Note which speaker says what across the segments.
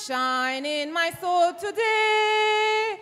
Speaker 1: sunshine in my soul today.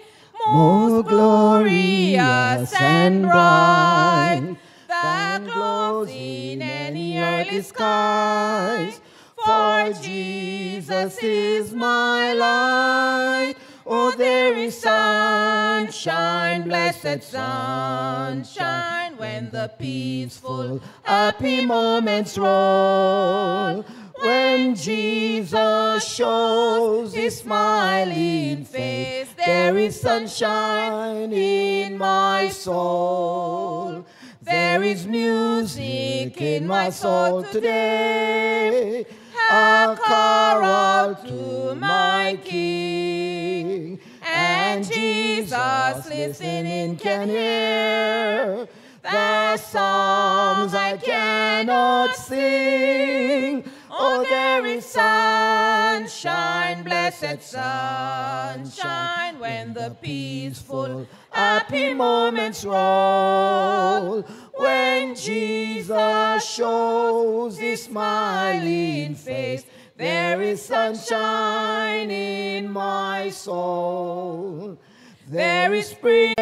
Speaker 2: More glorious and bright than glows in any earthly skies. For Jesus is my light. Oh, oh there is sunshine, blessed sunshine, when the peaceful, happy moments roll. When Jesus shows his smiling face, there is sunshine in my soul. There is music in my soul today, a carol to my King. And Jesus listening can hear the songs I cannot sing. Oh, there is sunshine, blessed sunshine, when the peaceful, happy moments roll. When Jesus shows his smiling face, there is sunshine in my soul. There is spring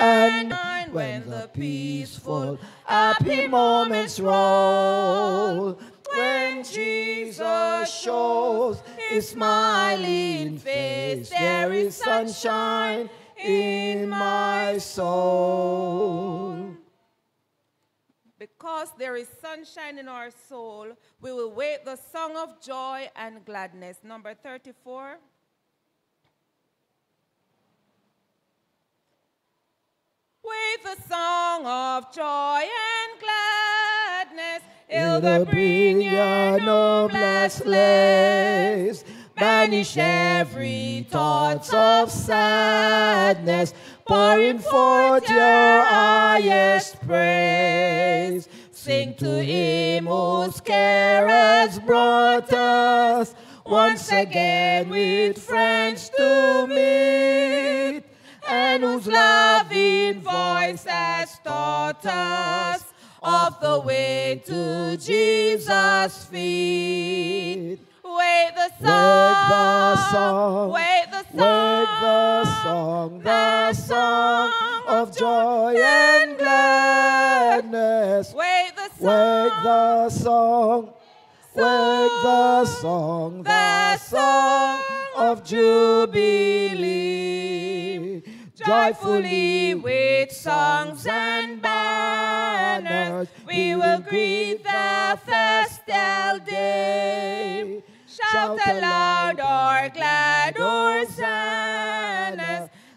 Speaker 2: and when the peaceful, happy moments roll. When Jesus shows his smiling face, there is sunshine in my soul.
Speaker 1: Because there is sunshine in our soul, we will wait the song of joy and gladness. Number 34. Wait a song of joy and gladness.
Speaker 2: It'll bring your noblest lays. Banish every thoughts of sadness, pouring forth your highest praise. Sing to him whose care has brought us once again with friends to meet, and whose loving voice has taught us of the way to Jesus' feet.
Speaker 1: Wait the song. Wait the song.
Speaker 2: the song, the song of joy and gladness.
Speaker 1: Wait the song.
Speaker 2: Wake the song, wake the song, the song of jubilee. Joyfully with songs and banners, we will greet the festal day.
Speaker 1: Shout aloud our glad hosannas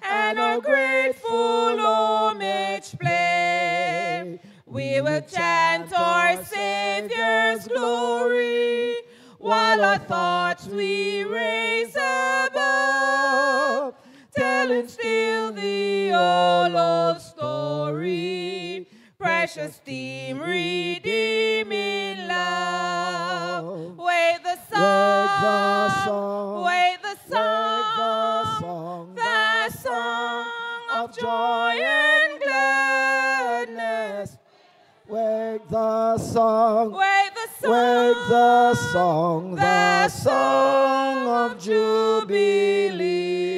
Speaker 2: and our grateful homage play.
Speaker 1: We will chant our Savior's glory
Speaker 2: while our thoughts we raise above, telling still the all old story. Precious theme, redeeming love.
Speaker 1: Wait the
Speaker 2: Wake the
Speaker 1: song. Wait the
Speaker 2: Wake the
Speaker 1: song. The song
Speaker 2: of joy and gladness. Wake the song.
Speaker 1: Wait the song.
Speaker 2: Wake the song, the song of jubilee.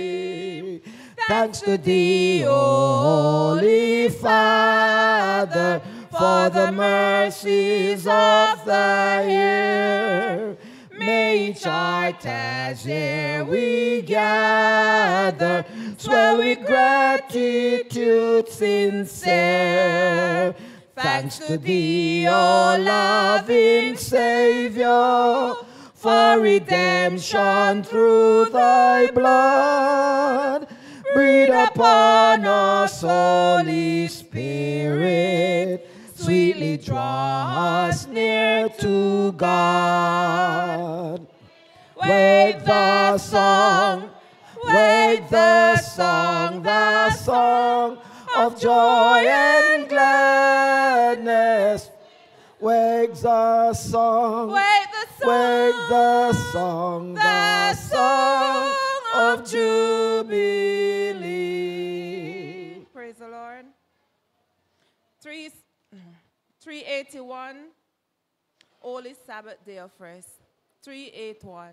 Speaker 2: Thanks to thee, Holy Father, for the mercies of the year. May each heart as here we gather, swell with gratitude sincere. Thanks to thee, O loving Savior, for redemption through thy blood. Breathe upon us, Holy Spirit, sweetly draw us near to God. Wake the song, wake the song, the song of joy and gladness. Wake the song,
Speaker 1: Wait the song.
Speaker 2: wake the song, the song of jubilee.
Speaker 1: 381, Holy Sabbath Day of Rest. 381.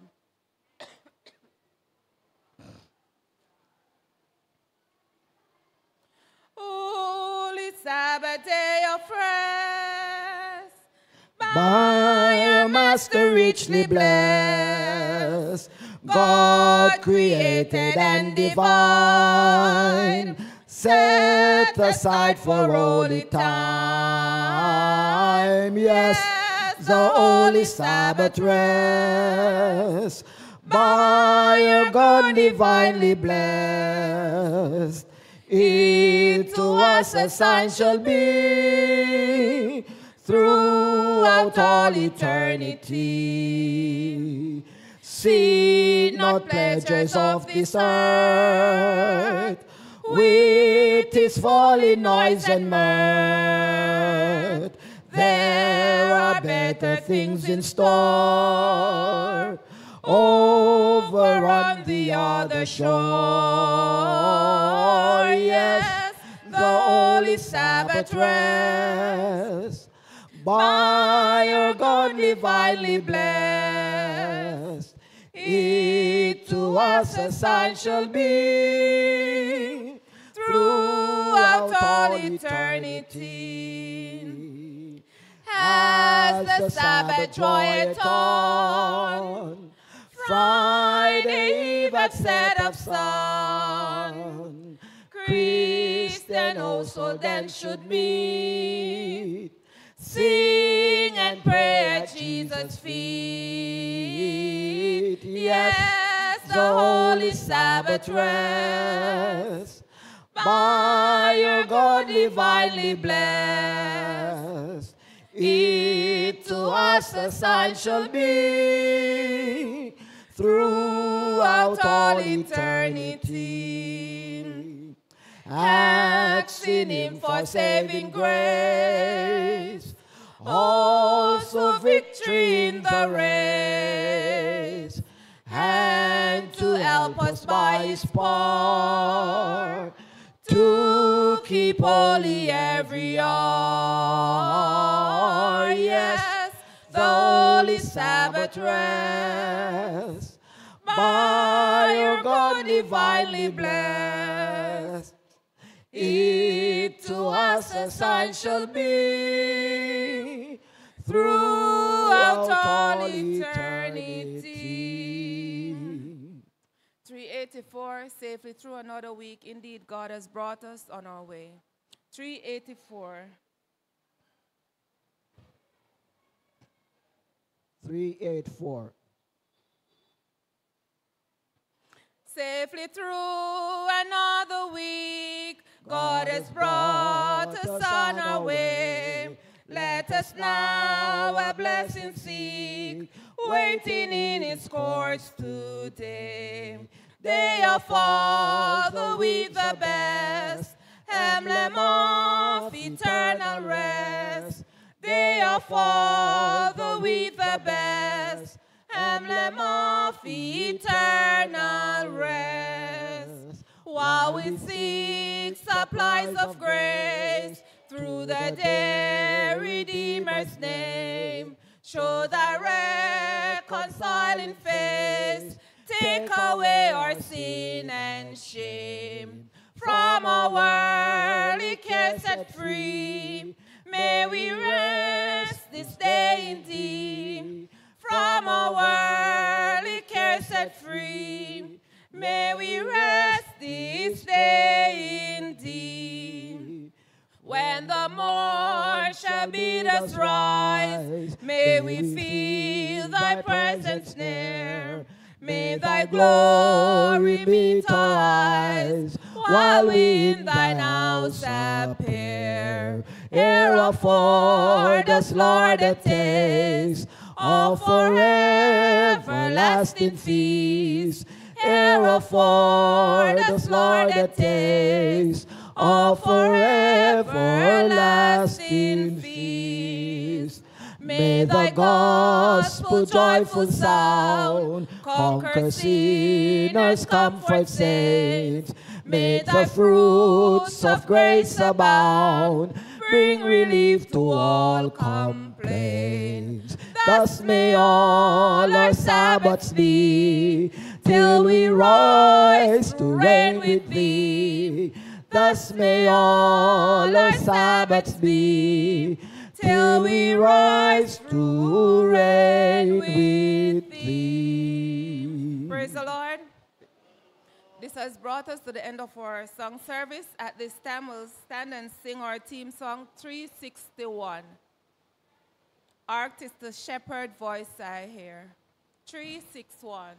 Speaker 1: Holy Sabbath day of rest,
Speaker 2: by, by your master richly blessed, God created and divine, set aside for holy time. Yes, the holy Sabbath rest, by a God divinely blessed. It to us a sign shall be throughout all eternity. See not pleasures of this earth with its folly, noise, and mirth. There are better things in store over on the other shore. Yes, the holy Sabbath rest by your God divinely blessed. It to us a sign shall be throughout all eternity. As the Sabbath draweth on, Friday eve at set of sun, Christian oh, also then should meet, sing and pray at Jesus' feet. Yes, the holy Sabbath rest, by your God divinely blessed. It to us a sign shall be throughout all eternity. Asking Him for saving grace, also victory in the race, and to help us by His power to keep holy every hour. Yes, the holy Sabbath rest, by your God divinely blessed. It to us a sign shall be throughout all eternity.
Speaker 1: 384, safely through another week. Indeed, God has brought us on our way. 384.
Speaker 2: Three eight four.
Speaker 1: Safely through another week, God has brought us on our way. Let us now a blessing seek, waiting in His courts today. Day are all the week the best, emblem of eternal rest. They are all the week the best, emblem of eternal rest. While we seek supplies of grace through the day Redeemer's name, show thy reconciling face, take away our sin and shame. From our worldly cares set free, may we rest this day in thee. From our worldly cares set free, may we rest this day in thee. When the morn shall bid us rise, may we feel thy presence near. May thy glory meet our eyes, while we in thine house appear. Here afford us, Lord, a taste of everlasting feast. Here afford us, Lord, a taste of everlasting feast. May the gospel joyful sound conquer sinners, comfort saints. May the fruits of grace abound, bring relief to all complaints. Thus may all our Sabbaths be, till we rise to reign with thee.
Speaker 2: Thus may all our Sabbaths be, till we rise to reign with thee.
Speaker 1: Praise the Lord. This has brought us to the end of our song service. At this time, we'll stand and sing our team song 361. Artist, the shepherd voice I hear. 361.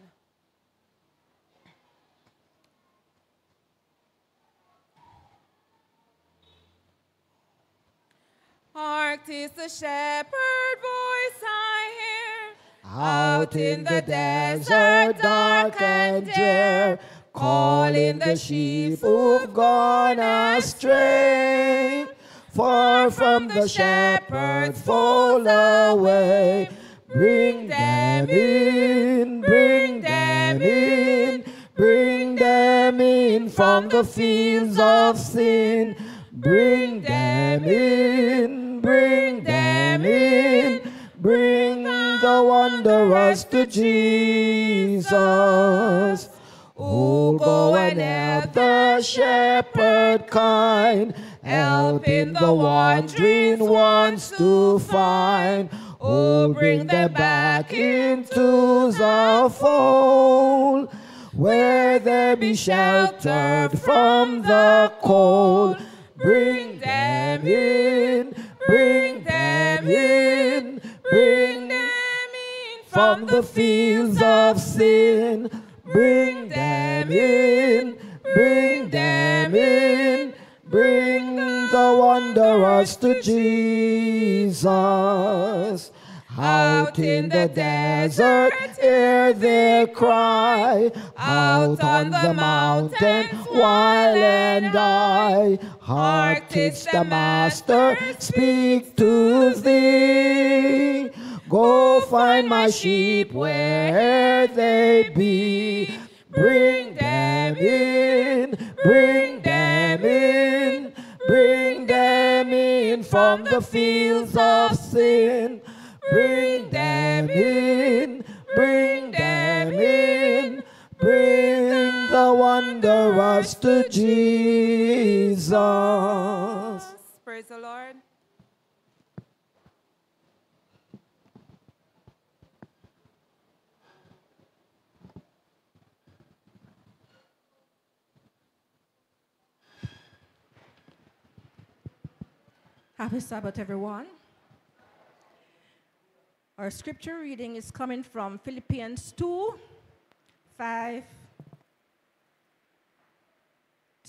Speaker 1: Hark, tis the shepherd voice I hear.
Speaker 2: Out in the desert dark and drear, calling the sheep who've gone astray. Far from the shepherd's fold away, bring them in, bring them in, bring them in from the fields of sin. Bring them in, bring them in, bring the wanderers to Jesus. Oh, go and help the shepherd kind, helping the wandering ones to find. Oh, bring them back into the fold, where they be sheltered from the cold. Bring them in, bring them in, bring them
Speaker 1: in
Speaker 2: from the fields of sin. Bring them in, bring them in, bring the wanderers to Jesus. Out in the desert, hear their cry. Out on the mountain, while and I. Hark, tis the Master, speak to thee. Go find my sheep where they be. Bring them in, bring them in, bring them in from the fields of sin. Bring them in, bring them in, bring the wonder wanderers to Jesus.
Speaker 1: Praise the Lord.
Speaker 3: Happy Sabbath, everyone. Our scripture reading is coming from Philippians 2 5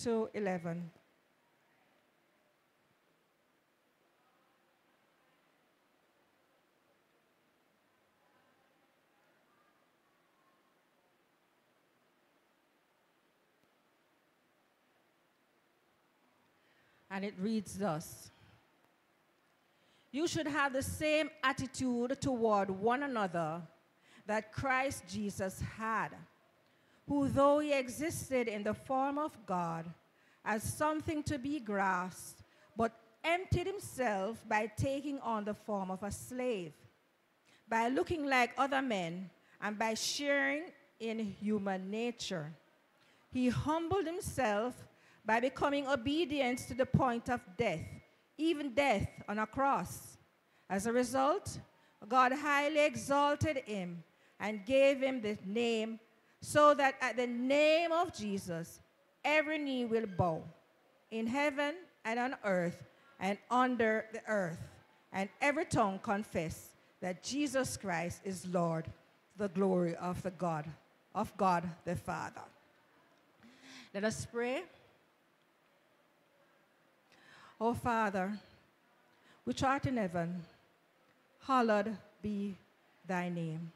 Speaker 3: to 11. And it reads thus. You should have the same attitude toward one another that Christ Jesus had, who, though he existed in the form of God as something to be grasped, but emptied himself by taking on the form of a slave, by looking like other men, and by sharing in human nature. He humbled himself by becoming obedient to the point of death even death on a cross. As a result, God highly exalted him and gave him the name so that at the name of Jesus, every knee will bow in heaven and on earth and under the earth, and every tongue confess that Jesus Christ is Lord, the glory of the God, of God the Father. Let us pray. O Father, which art in heaven, hallowed be thy name.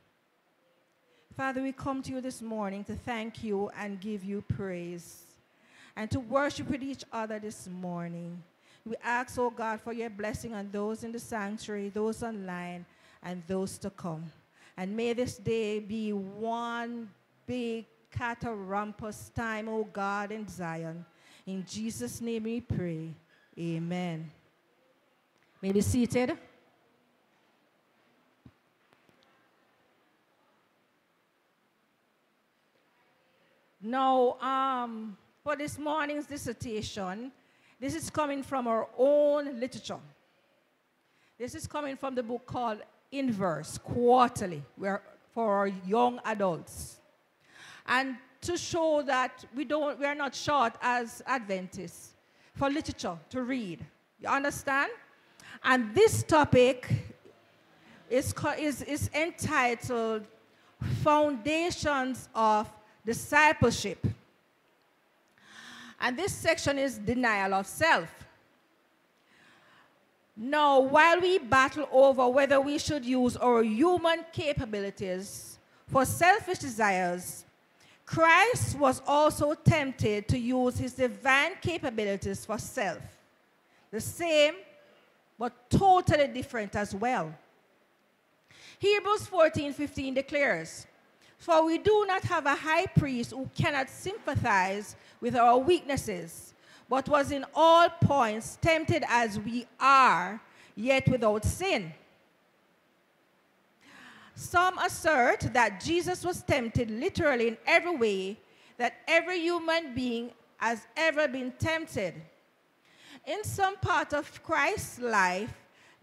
Speaker 3: Father, we come to you this morning to thank you and give you praise and to worship with each other this morning. We ask, oh God, for your blessing on those in the sanctuary, those online, and those to come. And may this day be one big catarampus time, oh God, in Zion. In Jesus' name we pray. Amen. May be seated. Now, um, for this morning's dissertation, this is coming from our own literature. This is coming from the book called Inverse, Quarterly, where, for our young adults. And to show that we, don't, we are not short as Adventists for literature to read. You understand? And this topic is, is, is entitled Foundations of Discipleship. And this section is denial of self. Now, while we battle over whether we should use our human capabilities for selfish desires, Christ was also tempted to use his divine capabilities for self. The same, but totally different as well. Hebrews 14 15 declares, For we do not have a high priest who cannot sympathize with our weaknesses, but was in all points tempted as we are, yet without sin. Some assert that Jesus was tempted literally in every way that every human being has ever been tempted. In some part of Christ's life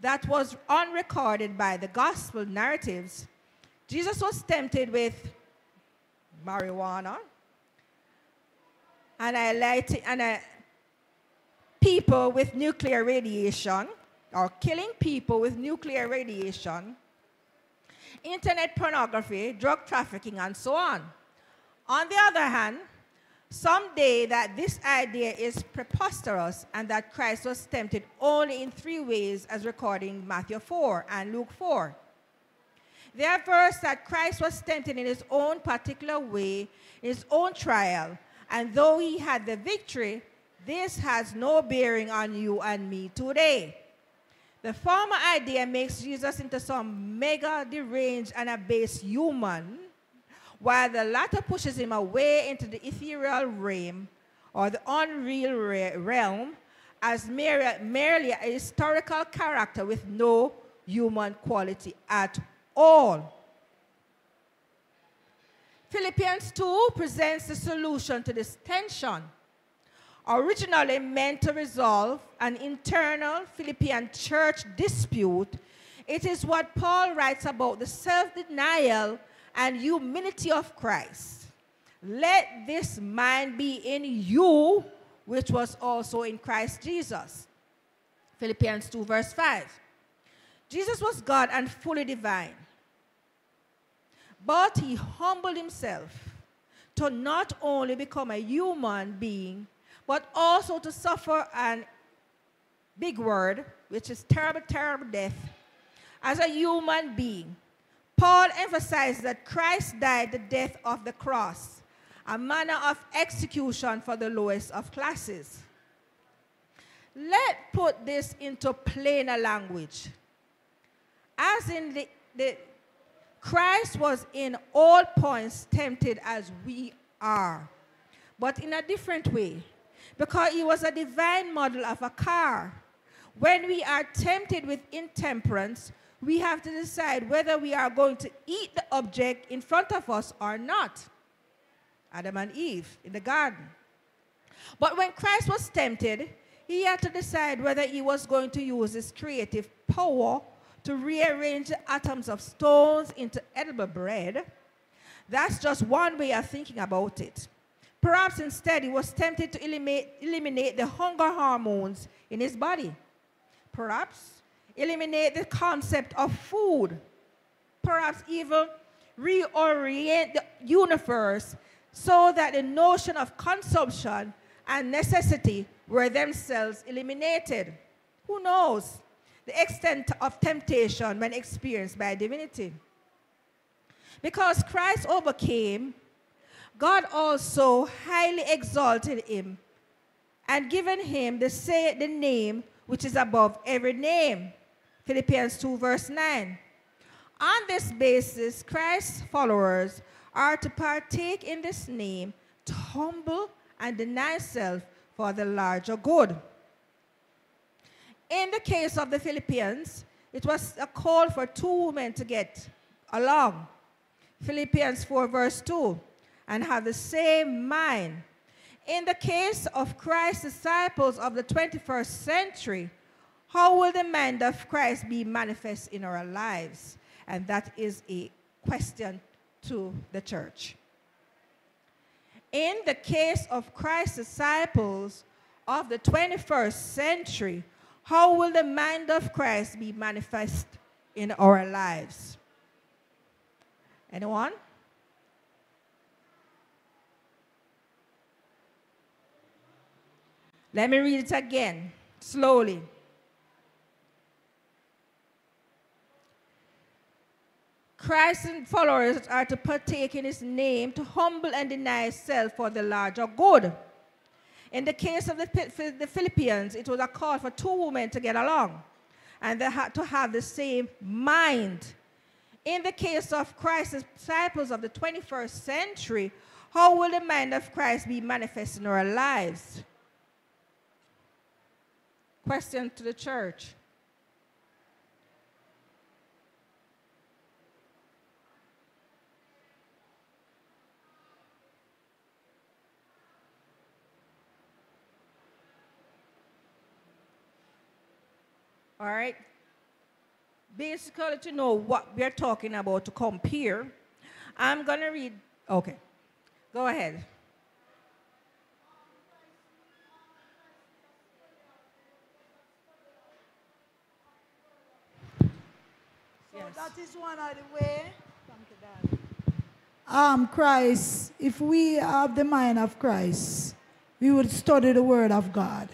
Speaker 3: that was unrecorded by the gospel narratives, Jesus was tempted with marijuana, and I like and I, people with nuclear radiation, or killing people with nuclear radiation, internet pornography, drug trafficking, and so on. On the other hand, some day that this idea is preposterous and that Christ was tempted only in three ways as recorded in Matthew 4 and Luke 4. They averse that Christ was tempted in his own particular way, his own trial, and though he had the victory, this has no bearing on you and me today. The former idea makes Jesus into some mega deranged and abased human, while the latter pushes him away into the ethereal realm or the unreal realm as merely a historical character with no human quality at all. Philippians 2 presents the solution to this tension. Originally meant to resolve an internal Philippian church dispute, it is what Paul writes about the self denial and humility of Christ. Let this mind be in you, which was also in Christ Jesus. Philippians 2, verse 5. Jesus was God and fully divine. But he humbled himself to not only become a human being, but also to suffer an big word, which is terrible, terrible death, as a human being. Paul emphasized that Christ died the death of the cross, a manner of execution for the lowest of classes. Let's put this into plainer language. As in the, the Christ was in all points tempted as we are, but in a different way, because he was a divine model of a car. When we are tempted with intemperance, we have to decide whether we are going to eat the object in front of us or not. Adam and Eve in the garden. But when Christ was tempted, he had to decide whether he was going to use his creative power to rearrange the atoms of stones into edible bread. That's just one way of thinking about it. Perhaps instead he was tempted to eliminate, eliminate the hunger hormones in his body. Perhaps eliminate the concept of food. Perhaps even reorient the universe so that the notion of consumption and necessity were themselves eliminated. Who knows? The extent of temptation when experienced by divinity. Because Christ overcame, God also highly exalted him and given him the, say, the name which is above every name. Philippians 2, verse 9. On this basis, Christ's followers are to partake in this name, to humble and deny self for the larger good. In the case of the Philippians, it was a call for two women to get along. Philippians 4, verse 2, and have the same mind. In the case of Christ's disciples of the 21st century, how will the mind of Christ be manifest in our lives? And that is a question to the church. In the case of Christ's disciples of the 21st century, how will the mind of Christ be manifest in our lives? Anyone? Let me read it again, slowly. Christ's followers are to partake in his name, to humble and deny self for the larger good. In the case of the, the Philippians, it was a call for two women to get along, and they had to have the same mind. In the case of Christ's disciples of the 21st century, how will the mind of Christ be manifest in our lives? Question to the church. All right. Basically, to know what we're talking about to compare, I'm going to read. Okay. Go ahead.
Speaker 4: So yes. that is one of the way. Um, Christ, if we have the mind of Christ, we would study the Word of God.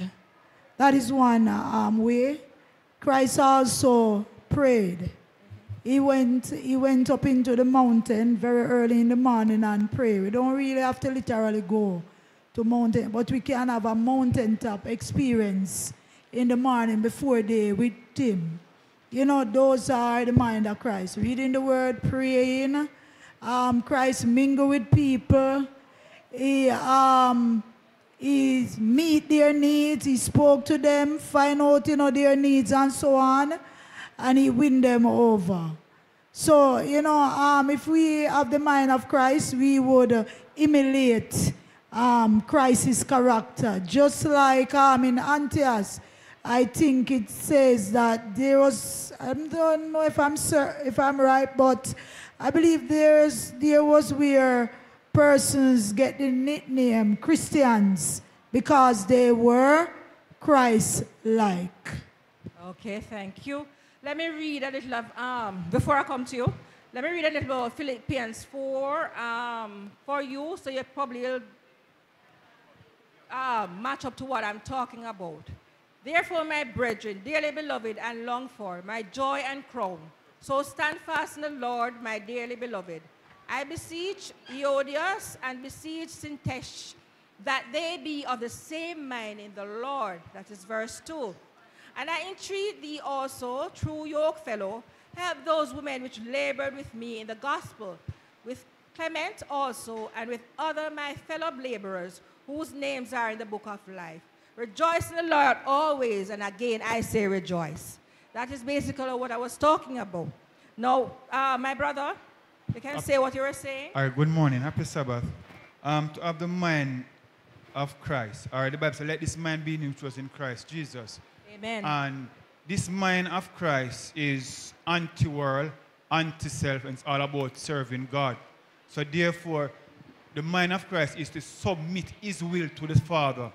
Speaker 4: That is one um, way. Christ also prayed. He went, he went up into the mountain very early in the morning and prayed. We don't really have to literally go to mountain, but we can have a mountaintop experience in the morning before day with him. You know, those are the mind of Christ. Reading the word, praying. Um, Christ mingle with people. He, um, he meet their needs, he spoke to them, find out you know, their needs and so on, and he win them over. So, you know, um, if we have the mind of Christ, we would uh, emulate um, Christ's character. Just like um, in Antioch, I think it says that there was, I don't know if I'm, if I'm right, but I believe there's, there was where persons get the nickname Christians because they were Christ-like.
Speaker 3: Okay, thank you. Let me read a little of, um, before I come to you, let me read a little about Philippians 4 um, for you, so you probably will uh, match up to what I'm talking about. Therefore, my brethren, dearly beloved and longed for, my joy and crown, so stand fast in the Lord, my dearly beloved. I beseech Euodias and beseech Syntyche that they be of the same mind in the Lord. That is verse 2. And I entreat thee also, true yokefellow, help those women which labored with me in the gospel, with Clement also, and with other my fellow laborers, whose names are in the book of life. Rejoice in the Lord always, and again I say rejoice. That is basically what I was talking about. Now, uh, my brother, you can say what you were saying.
Speaker 5: All right, good morning. Happy Sabbath. Um, to have the mind of Christ. All right, the Bible says, let this mind be in which was in Christ Jesus.
Speaker 3: Amen.
Speaker 5: And this mind of Christ is anti-world, anti-self, and it's all about serving God. So therefore, the mind of Christ is to submit his will to the Father,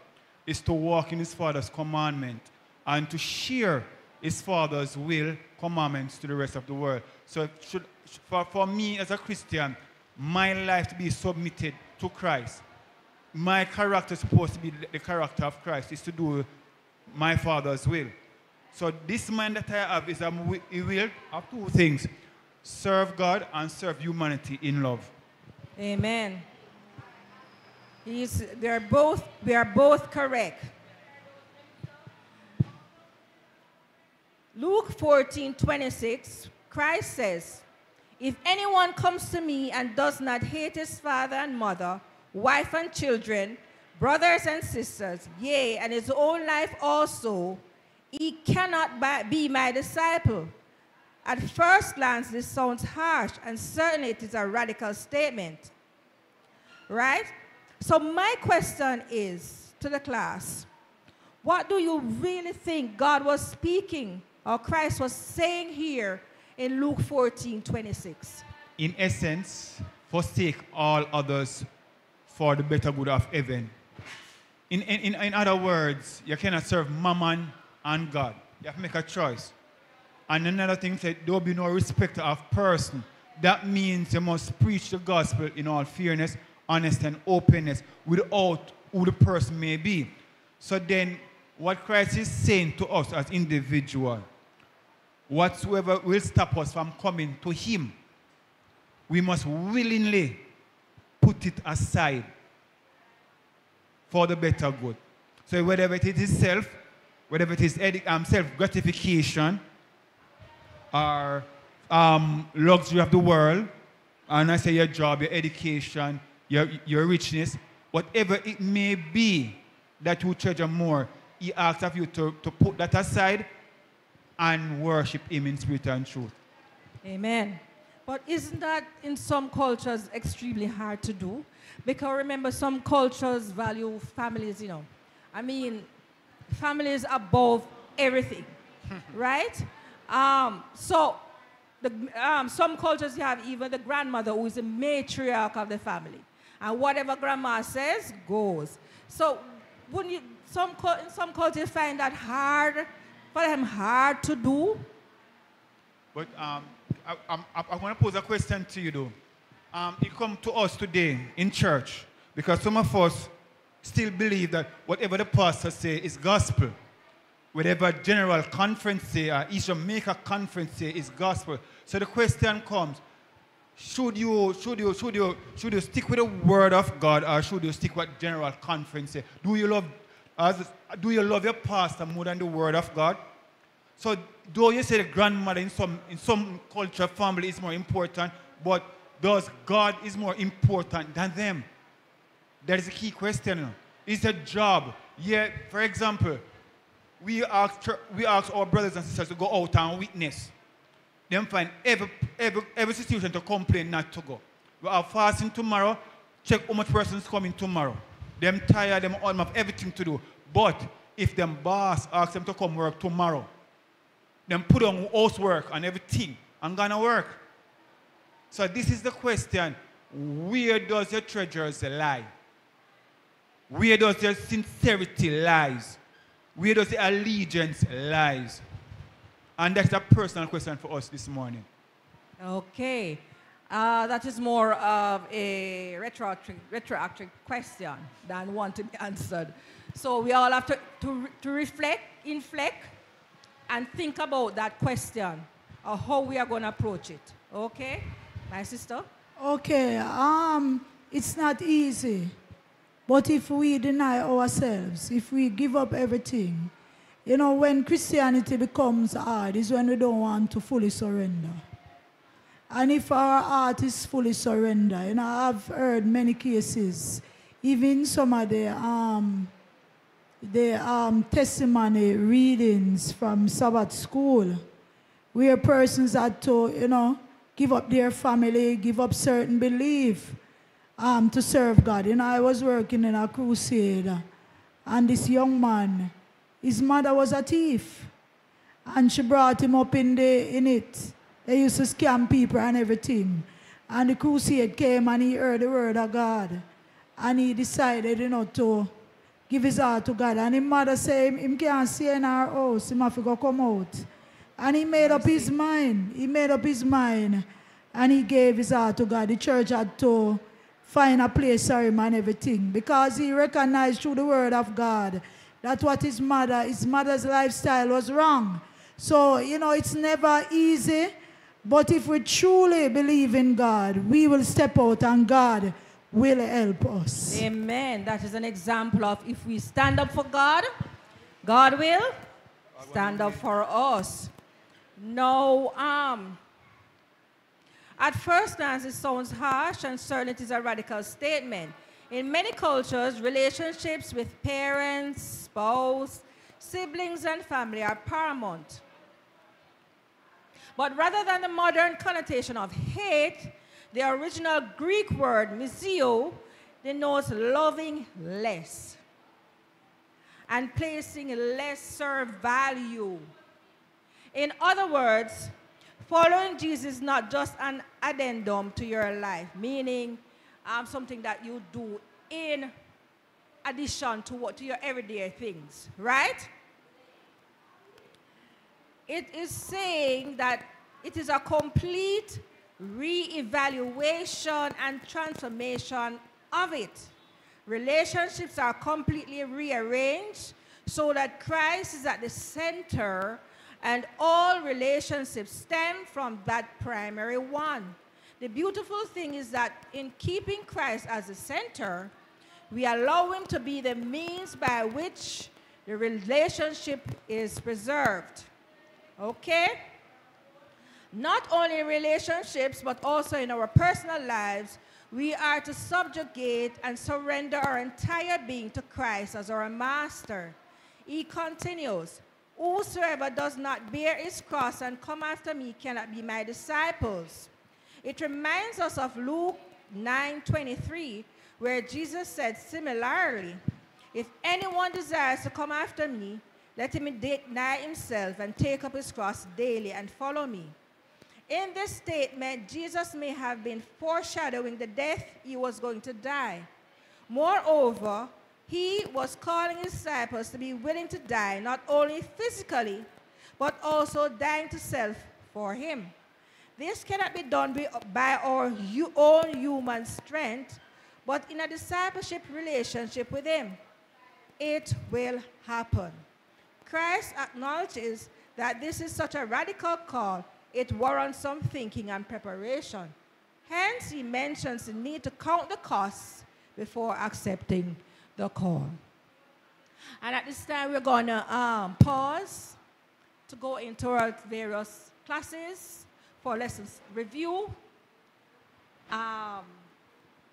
Speaker 5: is to walk in his Father's commandment, and to share his Father's will, commandments to the rest of the world. So it should, for, for me as a Christian, my life to be submitted to Christ. My character is supposed to be the, character of Christ, is to do my Father's will. So this mind that I have is a will of two things. Serve God and serve humanity in love.
Speaker 3: Amen. He's, they're both, we are both correct. Luke 14, 26, Christ says, if anyone comes to me and does not hate his father and mother, wife and children, brothers and sisters, yea, and his own life also, he cannot be my disciple. At first glance, this sounds harsh, and certainly it is a radical statement. Right? So my question is to the class, what do you really think God was speaking or Christ was saying here in Luke 14, 26?
Speaker 5: In essence, forsake all others for the better good of heaven. In, in, in other words, you cannot serve mammon and God. You have to make a choice. And another thing said, there will be no respect of person. That means you must preach the gospel in all fairness, honesty, and openness without who the person may be. So then, what Christ is saying to us as individuals, whatsoever will stop us from coming to Him, we must willingly put it aside for the better good. So whatever it is self, whatever it is um, self-gratification, or um, luxury of the world, and I say your job, your education, your, your richness, whatever it may be that you treasure more, he asks of you to, to put that aside and worship him in spirit and truth.
Speaker 3: Amen. But isn't that in some cultures extremely hard to do? Because remember, some cultures value families, you know. I mean, families above everything, right? Um, so, the, um, some cultures you have even the grandmother who is the matriarch of the family. And whatever grandma says goes. So, wouldn't you, some, in some cultures find that hard, for them hard to do?
Speaker 5: But um, I, I, I want to pose a question to you though. Um, you come to us today in church because some of us still believe that whatever the pastor say is gospel. Whatever general conference say or East Jamaica conference say is gospel. So the question comes, should you, should you, should you, should you stick with the word of God or should you stick with general conference say? Do you love, as, do you love your pastor more than the word of God? So though you say the grandmother in some, in some culture, family is more important, but does God is more important than them? That is a key question. It's a job. Yeah, for example, we ask, we ask our brothers and sisters to go out and witness. Them find every, every, every situation to complain not to go. We are fasting tomorrow. Check how much persons coming tomorrow. Them tired, them all have everything to do. But if them boss asks them to come work tomorrow, then put on housework and everything and gonna work. So this is the question. Where does your treasures lie? Where does your sincerity lies? Where does the allegiance lies? And that's a personal question for us this morning.
Speaker 3: Okay. Uh, that is more of a retroactive, retroactive question than one to be answered. So we all have to, to, to reflect, inflect, and think about that question of how we are going to approach it. Okay? My sister?
Speaker 4: Okay. Um, it's not easy. But if we deny ourselves, if we give up everything, you know, when Christianity becomes hard is when we don't want to fully surrender. And if our heart is fully surrendered, you know, I've heard many cases, even some of the um, the um, testimony readings from Sabbath school, where persons had to, you know, give up their family, give up certain belief um, to serve God. You know, I was working in a crusade, and this young man, his mother was a thief, and she brought him up in, the, in it. They used to scam people and everything. And the crusade came and he heard the word of God. And he decided, you know, to give his heart to God. And his mother said, him can't stay in our house, he have to go come out. And he made up his mind. He made up his mind. And he gave his heart to God. The church had to find a place for him and everything because he recognized through the word of God that what his mother, his mother's lifestyle was wrong. So, you know, it's never easy, but if we truly believe in God, we will step out and God will help us.
Speaker 3: Amen. That is an example of if we stand up for God, God will stand up for us. No, um, at first glance, it sounds harsh and certainly it is a radical statement. In many cultures, relationships with parents, spouse, siblings, and family are paramount. But rather than the modern connotation of hate, the original Greek word, miseo, denotes loving less and placing lesser value. In other words, following Jesus is not just an addendum to your life, meaning um, something that you do in addition to what to your everyday things, right? It is saying that it is a complete re-evaluation and transformation of it. Relationships are completely rearranged so that Christ is at the center and all relationships stem from that primary one. The beautiful thing is that in keeping Christ as the center, we allow him to be the means by which the relationship is preserved. Okay? Not only in relationships, but also in our personal lives, we are to subjugate and surrender our entire being to Christ as our master. He continues, Whosoever does not bear his cross and come after me cannot be my disciples. It reminds us of Luke 9:23, where Jesus said similarly, If anyone desires to come after me, let him deny himself and take up his cross daily and follow me. In this statement, Jesus may have been foreshadowing the death he was going to die. Moreover, he was calling his disciples to be willing to die, not only physically, but also dying to self for him. This cannot be done by our own human strength, but in a discipleship relationship with him. It will happen. Christ acknowledges that this is such a radical call it warrants some thinking and preparation. Hence, he mentions the need to count the costs before accepting the call. And at this time, we're going to um, pause to go into our various classes for lessons review um,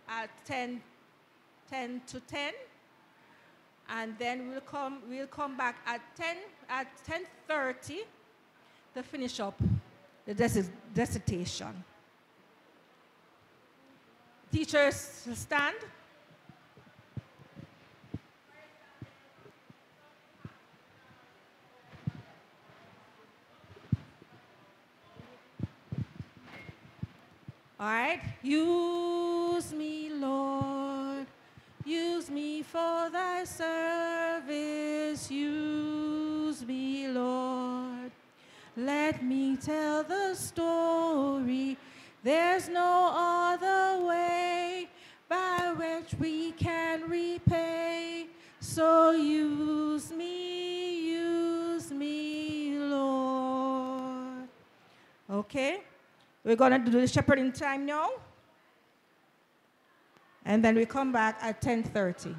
Speaker 3: at 10, 10 to 10. And then we'll come, we'll come back at 10, at 10.30 to finish up the dissertation. Teachers stand. All right. Use me, Lord. Use me for thy service. Use me, Lord. Let me tell the story. There's no other way by which we can repay. So use me, use me, Lord. Okay? We're going to do the shepherding time now. And then we come back at 1030.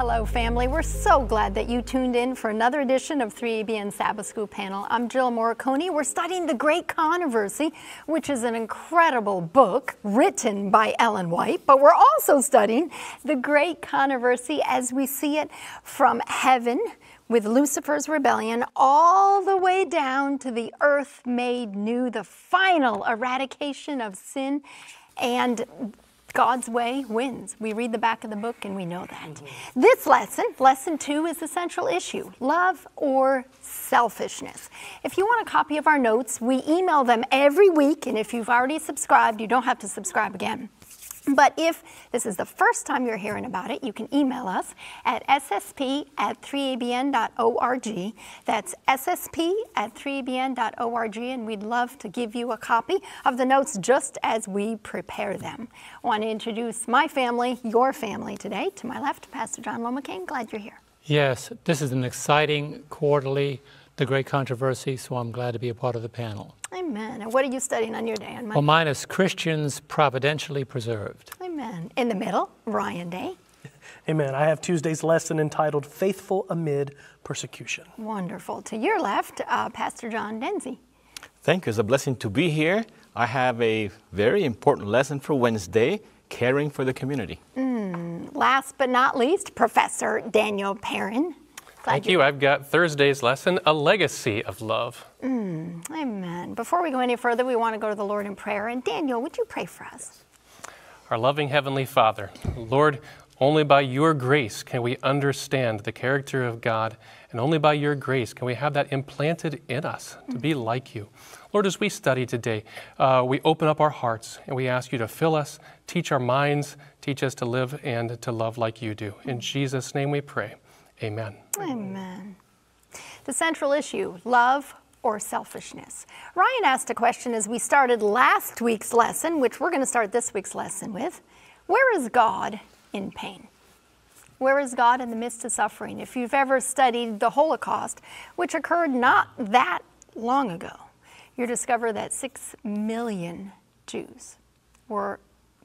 Speaker 6: Hello, family. We're so glad that you tuned in for another edition of 3ABN Sabbath School Panel. I'm Jill Morikone. We're studying The Great Controversy, which is an incredible book written by Ellen White, but we're also studying The Great Controversy as we see it from heaven with Lucifer's rebellion all the way down to the earth made new, the final eradication of sin and God's way wins. We read the back of the book and we know that. Mm-hmm. This lesson, lesson two, is the central issue love or selfishness. If you want a copy of our notes, we email them every week, and if you've already subscribed, you don't have to subscribe again. But if this is the first time you're hearing about it, you can email us at ssp at 3abn.org. That's ssp at 3abn.org, and we'd love to give you a copy of the notes just as we prepare them. I want to introduce my family, your family today. To my left, Pastor John Lomacang. Glad you're here.
Speaker 7: Yes, this is an exciting quarterly, the great controversy, so I'm glad to be a part of the panel.
Speaker 6: Amen. And what are you studying on your day? On
Speaker 7: well, mine is Christians Providentially Preserved.
Speaker 6: Amen. In the middle, Ryan Day.
Speaker 8: Amen. I have Tuesday's lesson entitled Faithful Amid persecution.
Speaker 6: Wonderful. To your left, uh, Pastor John Dinzey.
Speaker 9: Thank you. It's a blessing to be here. I have a very important lesson for Wednesday caring for the community.
Speaker 6: Mm, last but not least, Professor Daniel Perrin.
Speaker 8: Glad Thank you. I've got Thursday's lesson, A Legacy of Love.
Speaker 6: Mm, amen. Before we go any further, we want to go to the Lord in prayer. And Daniel, would you pray for us?
Speaker 8: Our loving Heavenly Father, Lord, only by your grace can we understand the character of God, and only by your grace can we have that implanted in us to be like you. Lord, as we study today, uh, we open up our hearts and we ask you to fill us, teach our minds, teach us to live and to love like you do. In Jesus' name we pray. Amen.
Speaker 6: Amen. The central issue love or selfishness. Ryan asked a question as we started last week's lesson, which we're going to start this week's lesson with Where is God in pain? Where is God in the midst of suffering? If you've ever studied the Holocaust, which occurred not that long ago, you discover that six million Jews were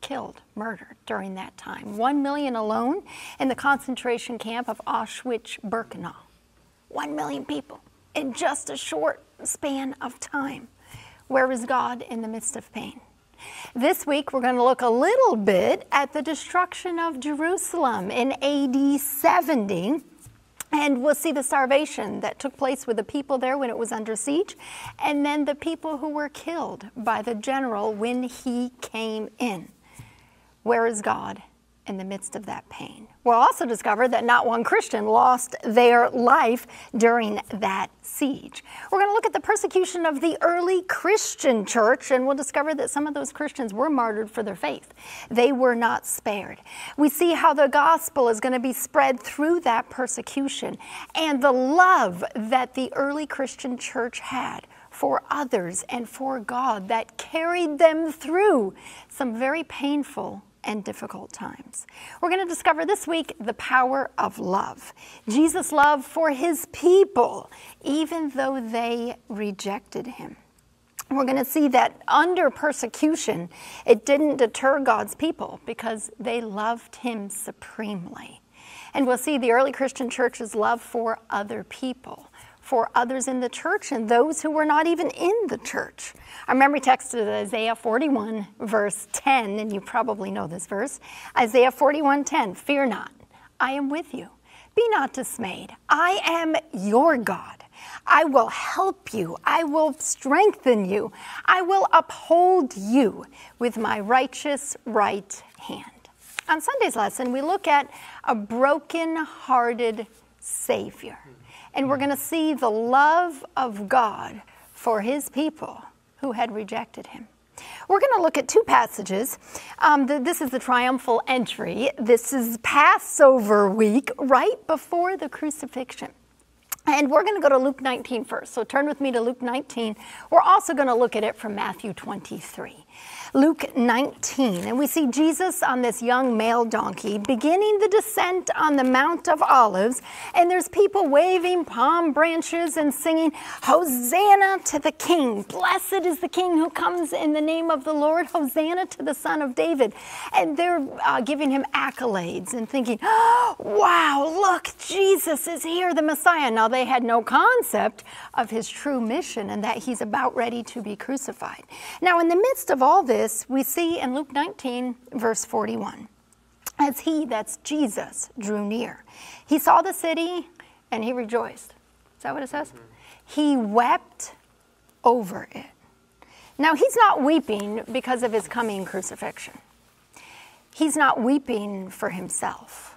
Speaker 6: killed, murdered during that time. One million alone in the concentration camp of Auschwitz Birkenau. One million people in just a short span of time. Where is God in the midst of pain? This week, we're going to look a little bit at the destruction of Jerusalem in AD 70. And we'll see the starvation that took place with the people there when it was under siege, and then the people who were killed by the general when he came in. Where is God in the midst of that pain? We'll also discover that not one Christian lost their life during that siege. We're going to look at the persecution of the early Christian church, and we'll discover that some of those Christians were martyred for their faith. They were not spared. We see how the gospel is going to be spread through that persecution and the love that the early Christian church had for others and for God that carried them through some very painful and difficult times. We're going to discover this week the power of love. Jesus' love for his people, even though they rejected him. We're going to see that under persecution, it didn't deter God's people because they loved him supremely. And we'll see the early Christian church's love for other people for others in the church and those who were not even in the church. Our memory text is Isaiah 41, verse 10, and you probably know this verse. Isaiah 41, 10, Fear not, I am with you. Be not dismayed. I am your God. I will help you. I will strengthen you. I will uphold you with my righteous right hand. On Sunday's lesson, we look at a broken hearted Savior and we're going to see the love of God for his people who had rejected him. We're going to look at two passages. Um, the, this is the triumphal entry. This is Passover week, right before the crucifixion. And we're going to go to Luke 19 first. So turn with me to Luke 19. We're also going to look at it from Matthew 23. Luke 19, and we see Jesus on this young male donkey beginning the descent on the Mount of Olives, and there's people waving palm branches and singing, Hosanna to the King! Blessed is the King who comes in the name of the Lord! Hosanna to the Son of David! And they're uh, giving him accolades and thinking, oh, wow, look, Jesus is here, the Messiah. Now, they had no concept of his true mission and that he's about ready to be crucified. Now, in the midst of all this, this we see in Luke 19, verse 41. As he, that's Jesus, drew near, he saw the city and he rejoiced. Is that what it says? Mm-hmm. He wept over it. Now, he's not weeping because of his coming crucifixion. He's not weeping for himself.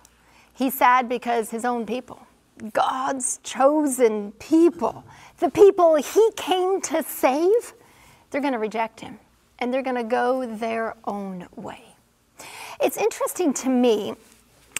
Speaker 6: He's sad because his own people, God's chosen people, the people he came to save, they're going to reject him and they're going to go their own way. It's interesting to me,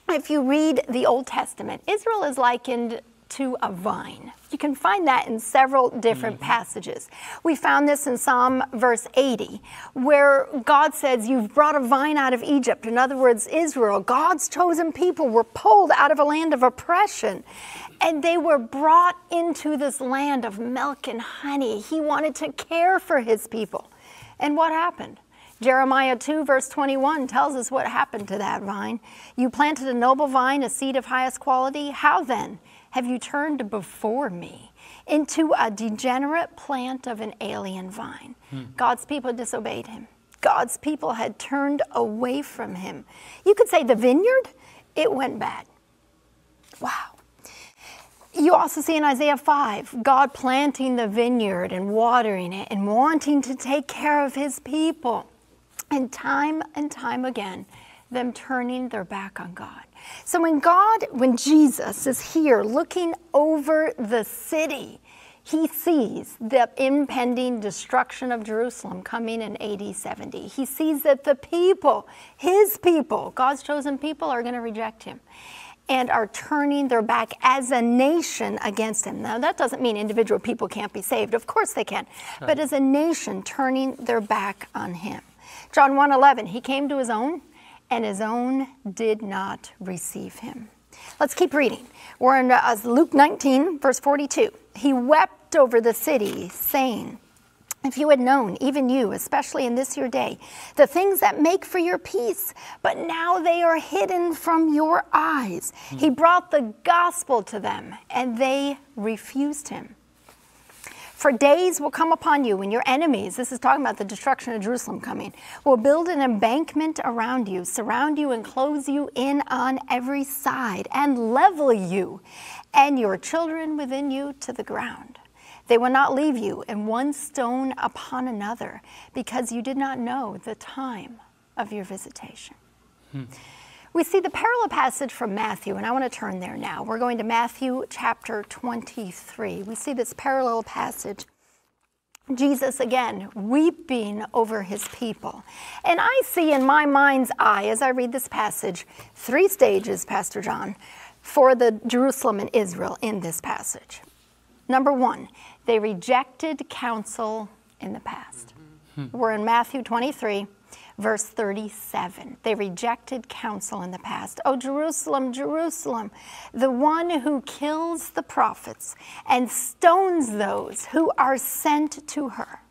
Speaker 6: if you read the Old Testament, Israel is likened to a vine. You can find that in several different mm-hmm. passages. We found this in Psalm verse 80, where God says, You've brought a vine out of Egypt. In other words, Israel, God's chosen people, were pulled out of a land of oppression and they were brought into this land of milk and honey. He wanted to care for his people. And what happened? Jeremiah 2, verse 21 tells us what happened to that vine. You planted a noble vine, a seed of highest quality. How then? have you turned before me into a degenerate plant of an alien vine? Hmm. God's people disobeyed him. God's people had turned away from him. You could say the vineyard, it went bad. Wow. You also see in Isaiah 5 God planting the vineyard and watering it and wanting to take care of his people. And time and time again, them turning their back on God. So when God, when Jesus is here looking over the city, he sees the impending destruction of Jerusalem coming in AD 70. He sees that the people, his people, God's chosen people, are going to reject him and are turning their back as a nation against him. Now, that doesn't mean individual people can't be saved. Of course they can. But as a nation turning their back on him. John 1:11, he came to his own and his own did not receive him. Let's keep reading. We're in uh, Luke 19, verse 42. He wept over the city, saying, if you had known, even you, especially in this your day, the things that make for your peace, but now they are hidden from your eyes. He hmm. brought the gospel to them, and they refused him. For days will come upon you when your enemies, this is talking about the destruction of Jerusalem coming, will build an embankment around you, surround you, and close you in on every side, and level you and your children within you to the ground. They will not leave you in one stone upon another, because you did not know the time of your visitation. Hmm. We see the parallel passage from Matthew, and I want to turn there now. We're going to Matthew chapter 23. We see this parallel passage. Jesus again weeping over his people. And I see in my mind's eye, as I read this passage, three stages, Pastor John, for the Jerusalem and Israel in this passage. Number one, they rejected counsel in the past. Mm-hmm. We're in Matthew 23, verse 37. They rejected counsel in the past. Oh, Jerusalem, Jerusalem, the one who kills the prophets and stones those who are sent to her.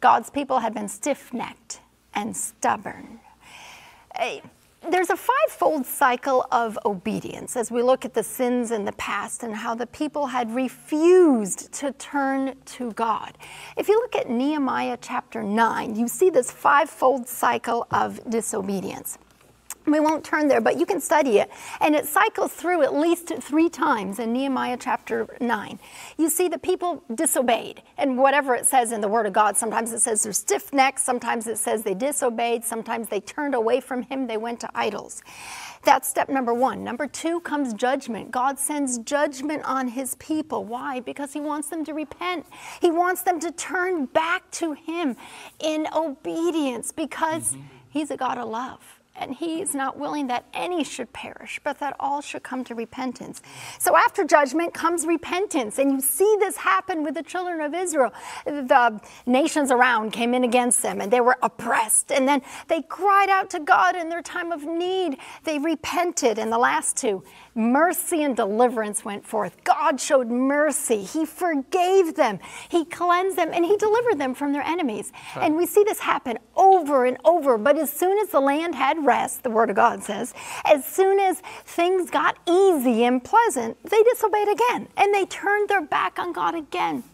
Speaker 6: God's people had been stiff necked and stubborn. There's a fivefold cycle of obedience as we look at the sins in the past and how the people had refused to turn to God. If you look at Nehemiah chapter 9, you see this fivefold cycle of disobedience. We won't turn there, but you can study it. And it cycles through at least three times in Nehemiah chapter 9. You see the people disobeyed. And whatever it says in the Word of God, sometimes it says they're stiff necked, sometimes it says they disobeyed, sometimes they turned away from Him, they went to idols. That's step number one. Number two comes judgment. God sends judgment on His people. Why? Because He wants them to repent. He wants them to turn back to Him in obedience because mm-hmm. He's a God of love and he is not willing that any should perish, but that all should come to repentance. So after judgment comes repentance, and you see this happen with the children of Israel. The nations around came in against them, and they were oppressed, and then they cried out to God in their time of need. They repented, and the last two, mercy and deliverance went forth. God showed mercy. He forgave them, He cleansed them, and He delivered them from their enemies. And we see this happen over and over. But as soon as the land had rest, the Word of God says, as soon as things got easy and pleasant, they disobeyed again and they turned their back on God again.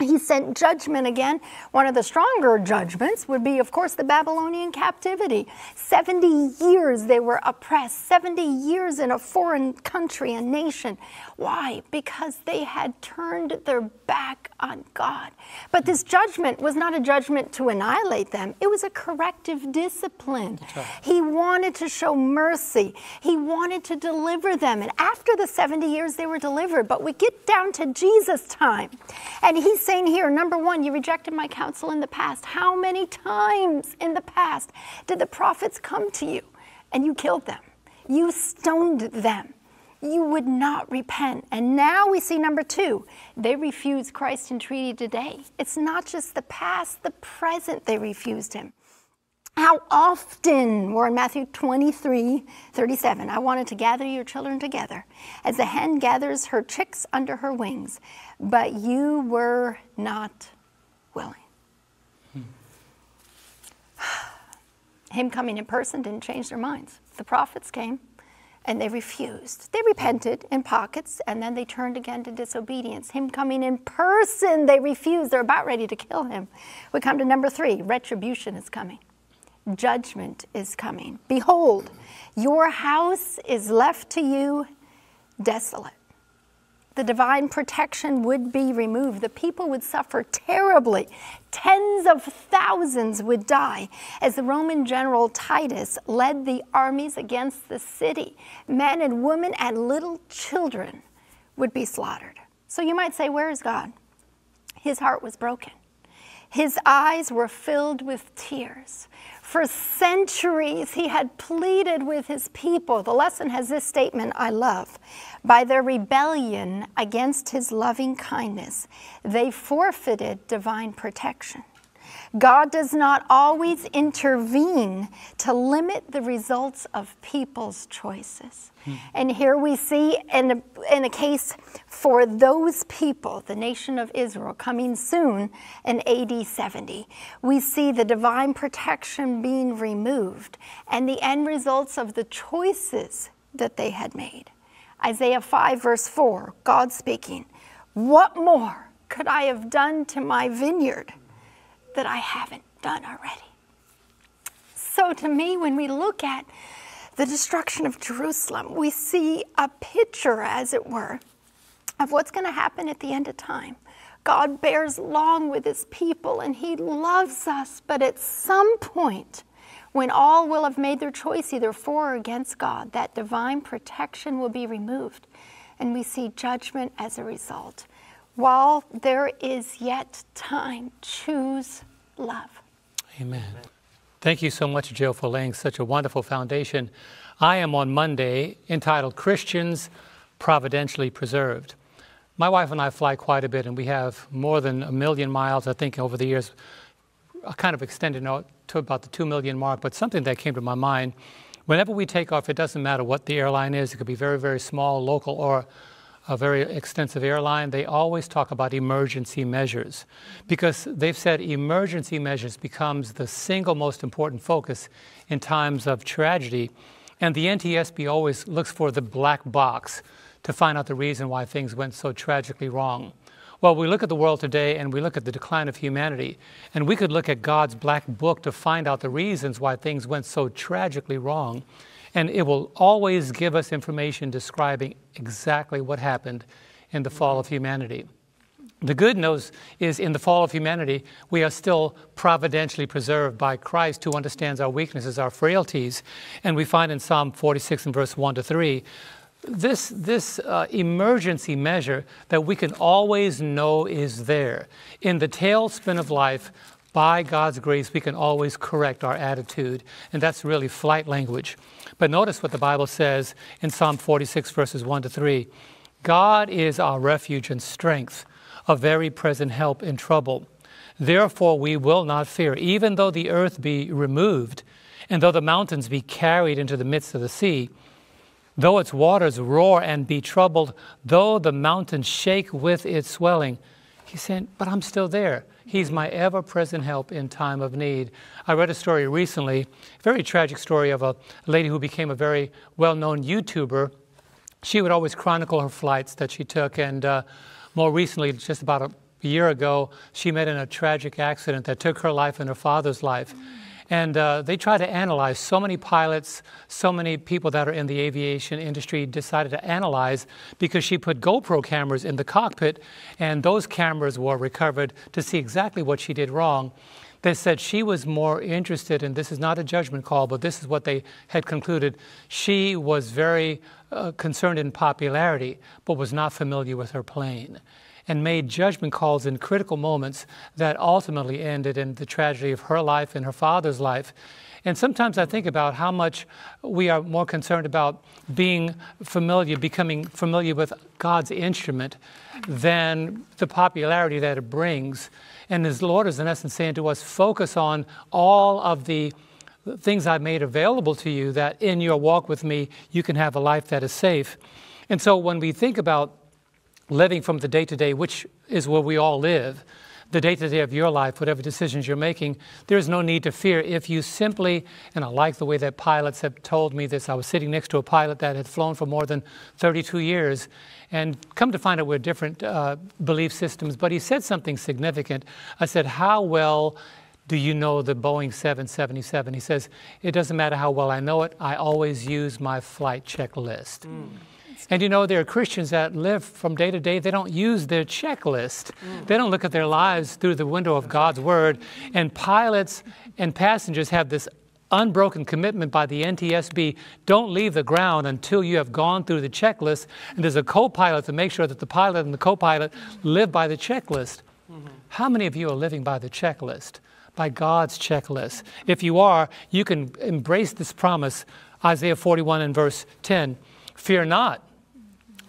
Speaker 6: He sent judgment again. One of the stronger judgments would be, of course, the Babylonian captivity. 70 years they were oppressed, 70 years in a foreign country and nation. Why? Because they had turned their back on God. But this judgment was not a judgment to annihilate them, it was a corrective discipline. He wanted to show mercy, He wanted to deliver them. And after the 70 years, they were delivered. But we get down to Jesus' time, and He's saying here number one, you rejected my counsel in the past. How many times in the past did the prophets come to you and you killed them? You stoned them you would not repent. And now we see number two, they refuse Christ in treaty today. It's not just the past, the present they refused him. How often, we're in Matthew 23, 37, I wanted to gather your children together as a hen gathers her chicks under her wings, but you were not willing. Him coming in person didn't change their minds. The prophets came, and they refused. They repented in pockets and then they turned again to disobedience. Him coming in person, they refused. They're about ready to kill him. We come to number three retribution is coming, judgment is coming. Behold, your house is left to you desolate the divine protection would be removed. The people would suffer terribly. Tens of thousands would die as the Roman general Titus led the armies against the city. Men and women and little children would be slaughtered. So you might say, Where is God? His heart was broken. His eyes were filled with tears. For centuries, he had pleaded with his people. The lesson has this statement I love. By their rebellion against his loving kindness, they forfeited divine protection. God does not always intervene to limit the results of people's choices. Hmm. And here we see in a, in a case for those people, the nation of Israel, coming soon in AD 70, we see the divine protection being removed and the end results of the choices that they had made. Isaiah 5, verse 4, God speaking, What more could I have done to my vineyard? That I haven't done already. So, to me, when we look at the destruction of Jerusalem, we see a picture, as it were, of what's going to happen at the end of time. God bears long with his people and he loves us, but at some point, when all will have made their choice either for or against God, that divine protection will be removed, and we see judgment as a result. While there is yet time, choose love.
Speaker 7: Amen. Thank you so much, Jill, for laying such a wonderful foundation. I am on Monday entitled Christians Providentially Preserved. My wife and I fly quite a bit, and we have more than a million miles, I think, over the years, kind of extended out to about the two million mark. But something that came to my mind whenever we take off, it doesn't matter what the airline is, it could be very, very small, local, or a very extensive airline, they always talk about emergency measures because they've said emergency measures becomes the single most important focus in times of tragedy. And the NTSB always looks for the black box to find out the reason why things went so tragically wrong. Well, we look at the world today and we look at the decline of humanity, and we could look at God's black book to find out the reasons why things went so tragically wrong. And it will always give us information describing exactly what happened in the fall of humanity. The good news is in the fall of humanity, we are still providentially preserved by Christ who understands our weaknesses, our frailties. And we find in Psalm 46 and verse 1 to 3 this, this uh, emergency measure that we can always know is there. In the tailspin of life, by God's grace, we can always correct our attitude. And that's really flight language. But notice what the Bible says in Psalm 46, verses 1 to 3 God is our refuge and strength, a very present help in trouble. Therefore, we will not fear, even though the earth be removed, and though the mountains be carried into the midst of the sea, though its waters roar and be troubled, though the mountains shake with its swelling. He's saying, But I'm still there. He's my ever present help in time of need. I read a story recently, a very tragic story of a lady who became a very well known YouTuber. She would always chronicle her flights that she took, and uh, more recently, just about a year ago, she met in a tragic accident that took her life and her father's life. And uh, they tried to analyze so many pilots, so many people that are in the aviation industry decided to analyze because she put GoPro cameras in the cockpit, and those cameras were recovered to see exactly what she did wrong. They said she was more interested, and this is not a judgment call, but this is what they had concluded. She was very uh, concerned in popularity, but was not familiar with her plane and made judgment calls in critical moments that ultimately ended in the tragedy of her life and her father's life. And sometimes I think about how much we are more concerned about being familiar, becoming familiar with God's instrument than the popularity that it brings. And His Lord is in essence saying to us, focus on all of the things I've made available to you that in your walk with me, you can have a life that is safe. And so when we think about living from the day to day, which is where we all live, the day to day of your life, whatever decisions you're making, there's no need to fear if you simply, and I like the way that pilots have told me this. I was sitting next to a pilot that had flown for more than 32 years, and come to find out we're different uh, belief systems, but he said something significant. I said, How well do you know the Boeing 777? He says, It doesn't matter how well I know it, I always use my flight checklist. Mm. And you know, there are Christians that live from day to day, they don't use their checklist. Mm. They don't look at their lives through the window of God's Word. And pilots and passengers have this unbroken commitment by the NTSB don't leave the ground until you have gone through the checklist. And there's a co pilot to make sure that the pilot and the co pilot live by the checklist. Mm-hmm. How many of you are living by the checklist? By God's checklist. If you are, you can embrace this promise, Isaiah 41 and verse 10 Fear not.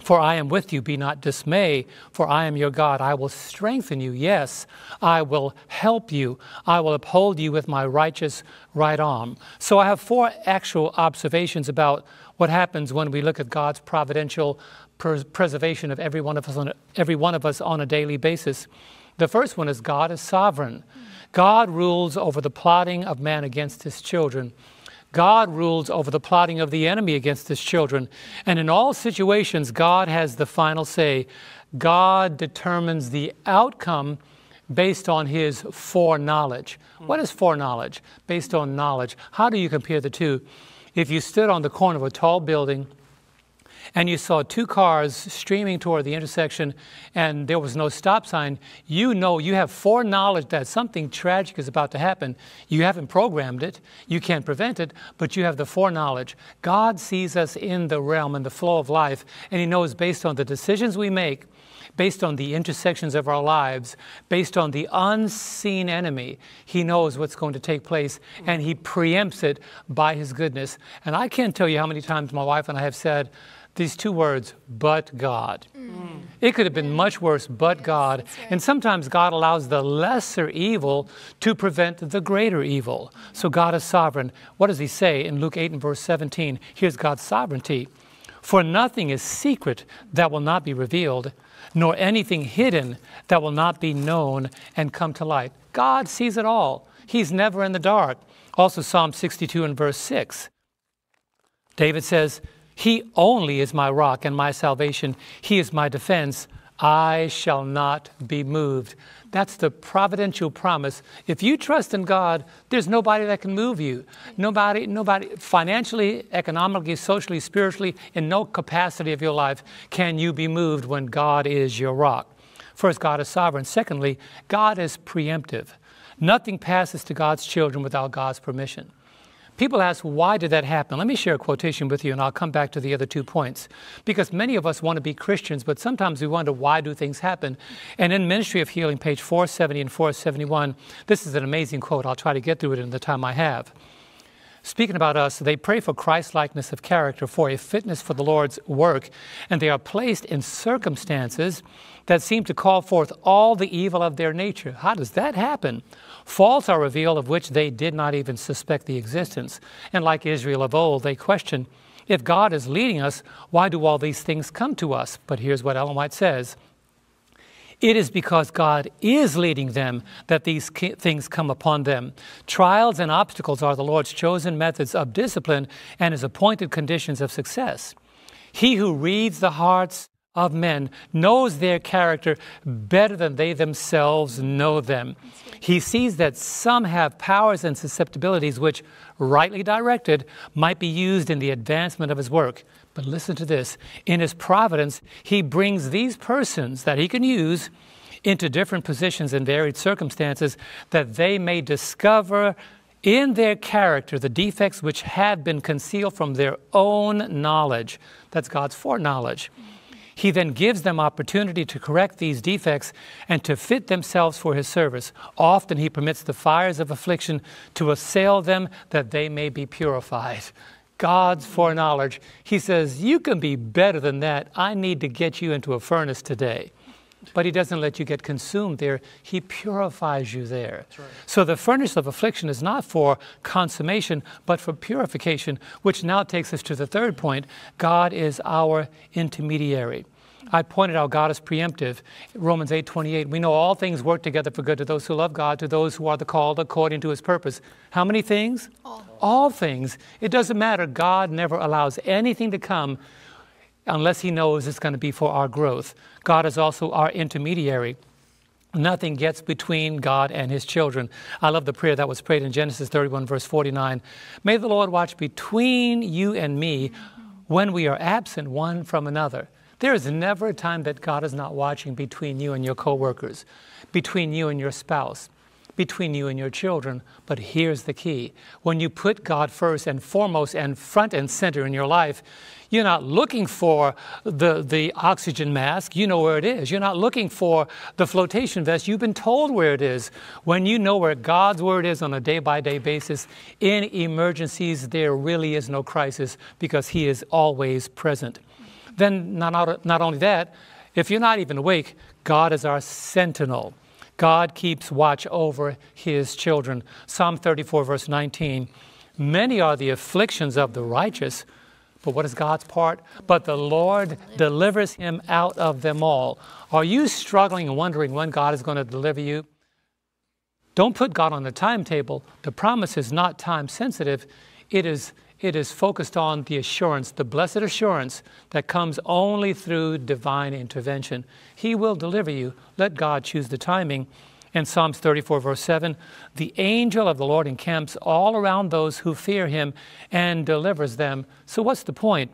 Speaker 7: For I am with you, be not dismayed, for I am your God. I will strengthen you. Yes, I will help you. I will uphold you with my righteous right arm. So I have four actual observations about what happens when we look at God's providential pres- preservation of every one of us on a, every one of us on a daily basis. The first one is God is sovereign. Hmm. God rules over the plotting of man against his children. God rules over the plotting of the enemy against his children. And in all situations, God has the final say. God determines the outcome based on his foreknowledge. What is foreknowledge? Based on knowledge. How do you compare the two? If you stood on the corner of a tall building and you saw two cars streaming toward the intersection and there was no stop sign, you know, you have foreknowledge that something tragic is about to happen. You haven't programmed it, you can't prevent it, but you have the foreknowledge. God sees us in the realm and the flow of life, and He knows based on the decisions we make based on the intersections of our lives, based on the unseen enemy, he knows what's going to take place and he preempts it by his goodness. And I can't tell you how many times my wife and I have said, these two words, but God. Mm. It could have been much worse, but God. Right. And sometimes God allows the lesser evil to prevent the greater evil. So God is sovereign. What does he say in Luke 8 and verse 17? Here's God's sovereignty. For nothing is secret that will not be revealed, nor anything hidden that will not be known and come to light. God sees it all. He's never in the dark. Also, Psalm 62 and verse 6. David says, he only is my rock and my salvation. He is my defense. I shall not be moved. That's the providential promise. If you trust in God, there's nobody that can move you. Nobody, nobody, financially, economically, socially, spiritually, in no capacity of your life can you be moved when God is your rock. First, God is sovereign. Secondly, God is preemptive. Nothing passes to God's children without God's permission. People ask, why did that happen? Let me share a quotation with you, and I'll come back to the other two points. Because many of us want to be Christians, but sometimes we wonder, why do things happen? And in Ministry of Healing, page 470 and 471, this is an amazing quote. I'll try to get through it in the time I have. Speaking about us, they pray for Christ likeness of character, for a fitness for the Lord's work, and they are placed in circumstances that seem to call forth all the evil of their nature. How does that happen? Faults are revealed of which they did not even suspect the existence. And like Israel of old, they question if God is leading us, why do all these things come to us? But here's what Ellen White says it is because God is leading them that these things come upon them. Trials and obstacles are the Lord's chosen methods of discipline and his appointed conditions of success. He who reads the hearts of men knows their character better than they themselves know them. He sees that some have powers and susceptibilities which, rightly directed, might be used in the advancement of his work. But listen to this in his providence, he brings these persons that he can use into different positions and varied circumstances that they may discover in their character the defects which had been concealed from their own knowledge. That's God's foreknowledge. He then gives them opportunity to correct these defects and to fit themselves for his service. Often he permits the fires of affliction to assail them that they may be purified. God's foreknowledge. He says, You can be better than that. I need to get you into a furnace today. But he doesn't let you get consumed there. He purifies you there. Right. So the furnace of affliction is not for consummation, but for purification, which now takes us to the third point God is our intermediary. I pointed out God is preemptive. Romans 8 28. We know all things work together for good to those who love God, to those who are the called according to his purpose. How many things? All. all things. It doesn't matter. God never allows anything to come unless he knows it's going to be for our growth. God is also our intermediary. Nothing gets between God and his children. I love the prayer that was prayed in Genesis 31, verse 49. May the Lord watch between you and me when we are absent one from another. There is never a time that God is not watching between you and your coworkers, between you and your spouse, between you and your children. But here's the key when you put God first and foremost and front and center in your life, you're not looking for the, the oxygen mask. You know where it is. You're not looking for the flotation vest. You've been told where it is. When you know where God's word is on a day by day basis, in emergencies, there really is no crisis because He is always present. Then, not, not only that, if you're not even awake, God is our sentinel. God keeps watch over his children. Psalm 34, verse 19 Many are the afflictions of the righteous, but what is God's part? But the Lord delivers him out of them all. Are you struggling and wondering when God is going to deliver you? Don't put God on the timetable. The promise is not time sensitive, it is it is focused on the assurance, the blessed assurance that comes only through divine intervention. He will deliver you. Let God choose the timing. In Psalms 34, verse 7, the angel of the Lord encamps all around those who fear him and delivers them. So, what's the point?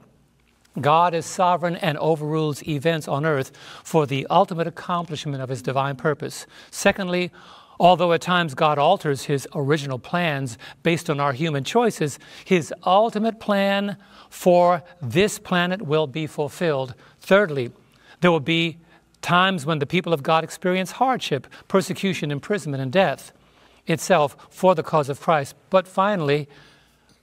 Speaker 7: God is sovereign and overrules events on earth for the ultimate accomplishment of his divine purpose. Secondly, Although at times God alters his original plans based on our human choices, his ultimate plan for this planet will be fulfilled. Thirdly, there will be times when the people of God experience hardship, persecution, imprisonment, and death itself for the cause of Christ. But finally,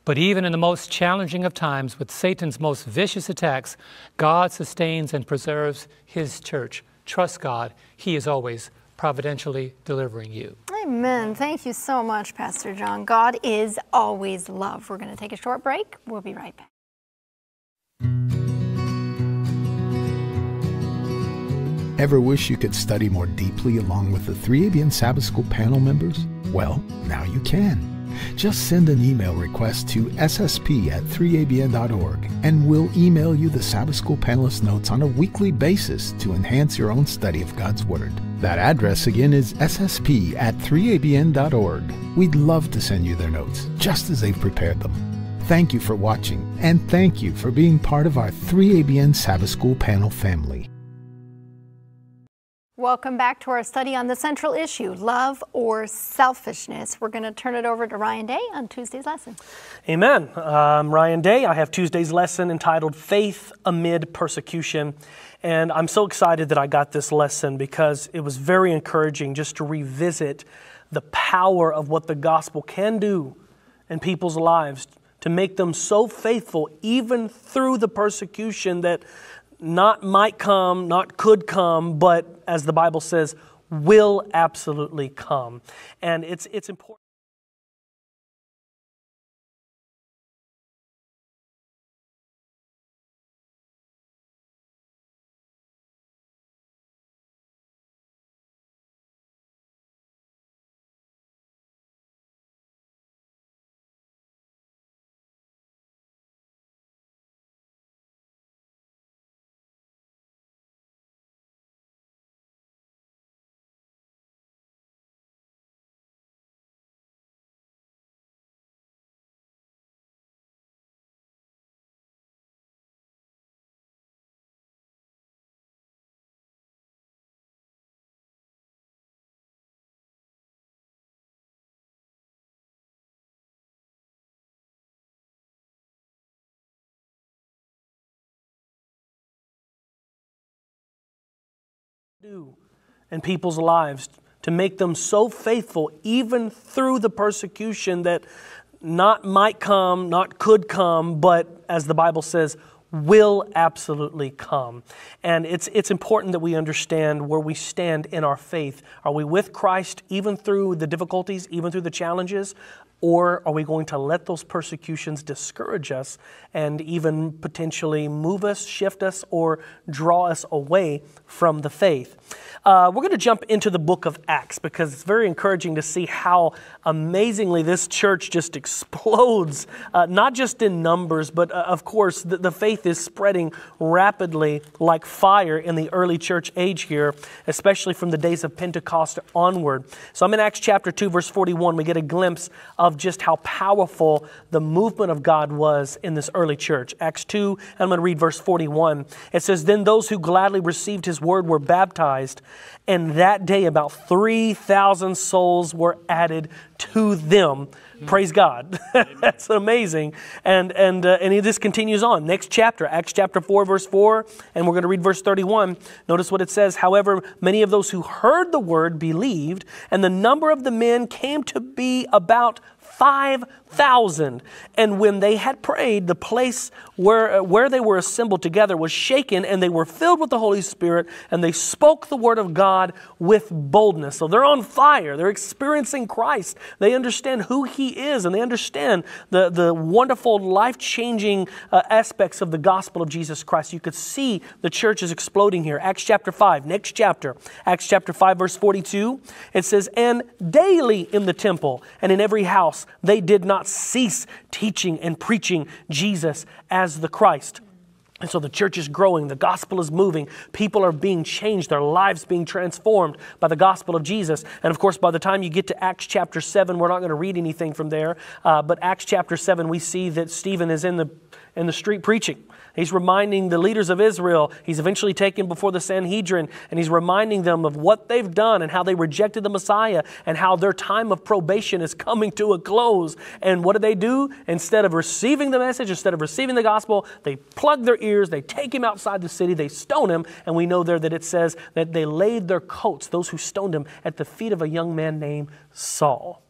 Speaker 7: but even in the most challenging of times, with Satan's most vicious attacks, God sustains and preserves his church. Trust God, he is always providentially delivering you.
Speaker 6: Amen. Thank you so much, Pastor John. God is always love. We're going to take a short break. We'll be right back.
Speaker 10: Ever wish you could study more deeply along with the 3ABN Sabbath School panel members? Well, now you can. Just send an email request to ssp at 3abn.org and we'll email you the Sabbath School panelist notes on a weekly basis to enhance your own study of God's Word. That address again is ssp at 3abn.org. We'd love to send you their notes, just as they've prepared them. Thank you for watching, and thank you for being part of our 3ABN Sabbath School panel family.
Speaker 6: Welcome back to our study on the central issue, love or selfishness. We're going to turn it over to Ryan Day on Tuesday's lesson.
Speaker 11: Amen. Um, Ryan Day. I have Tuesday's lesson entitled Faith Amid Persecution. And I'm so excited that I got this lesson because it was very encouraging just to revisit the power of what the gospel can do in people's lives to make them so faithful even through the persecution that not might come, not could come, but as the Bible says, will absolutely come. And it's, it's important. Do in people's lives to make them so faithful even through the persecution that not might come, not could come, but as the Bible says, will absolutely come. And it's, it's important that we understand where we stand in our faith. Are we with Christ even through the difficulties, even through the challenges? Or are we going to let those persecutions discourage us and even potentially move us, shift us, or draw us away from the faith? Uh, we're going to jump into the book of Acts because it's very encouraging to see how amazingly this church just explodes, uh, not just in numbers, but uh, of course, the, the, faith is spreading rapidly like fire in the early church age here, especially from the days of Pentecost onward. So I'm in Acts chapter 2, verse 41. We get a glimpse of just how powerful the movement of God was in this early church. Acts 2, and I'm going to read verse 41. It says, Then those who gladly received his word were baptized. And that day, about 3,000 souls were added to them. Praise God. That's amazing. And, and, uh, and this continues on. Next chapter, Acts chapter 4, verse 4, and we're going to read verse 31. Notice what it says. However, many of those who heard the word believed, and the number of the men came to be about 5,000. And when they had prayed, the place where, where they were assembled together was shaken, and they were filled with the Holy Spirit, and they spoke the word of God with boldness. So they're on fire. They're experiencing Christ. They understand who He is, and they understand the, the wonderful, life changing uh, aspects of the gospel of Jesus Christ. You could see the church is exploding here. Acts chapter 5, next chapter. Acts chapter 5, verse 42. It says, And daily in the temple and in every house they did not cease teaching and preaching Jesus as the Christ. And so the church is growing, the gospel is moving, people are being changed, their lives being transformed by the gospel of Jesus. And of course, by the time you get to Acts chapter 7, we're not going to read anything from there, uh, but Acts chapter 7, we see that Stephen is in the, in the street preaching. He's reminding the leaders of Israel. He's eventually taken before the Sanhedrin, and he's reminding them of what they've done and how they rejected the Messiah and how their time of probation is coming to a close. And what do they do? Instead of receiving the message, instead of receiving the gospel, they plug their ears, they take him outside the city, they stone him, and we know there that it says that they laid their coats, those who stoned him, at the feet of a young man named Saul.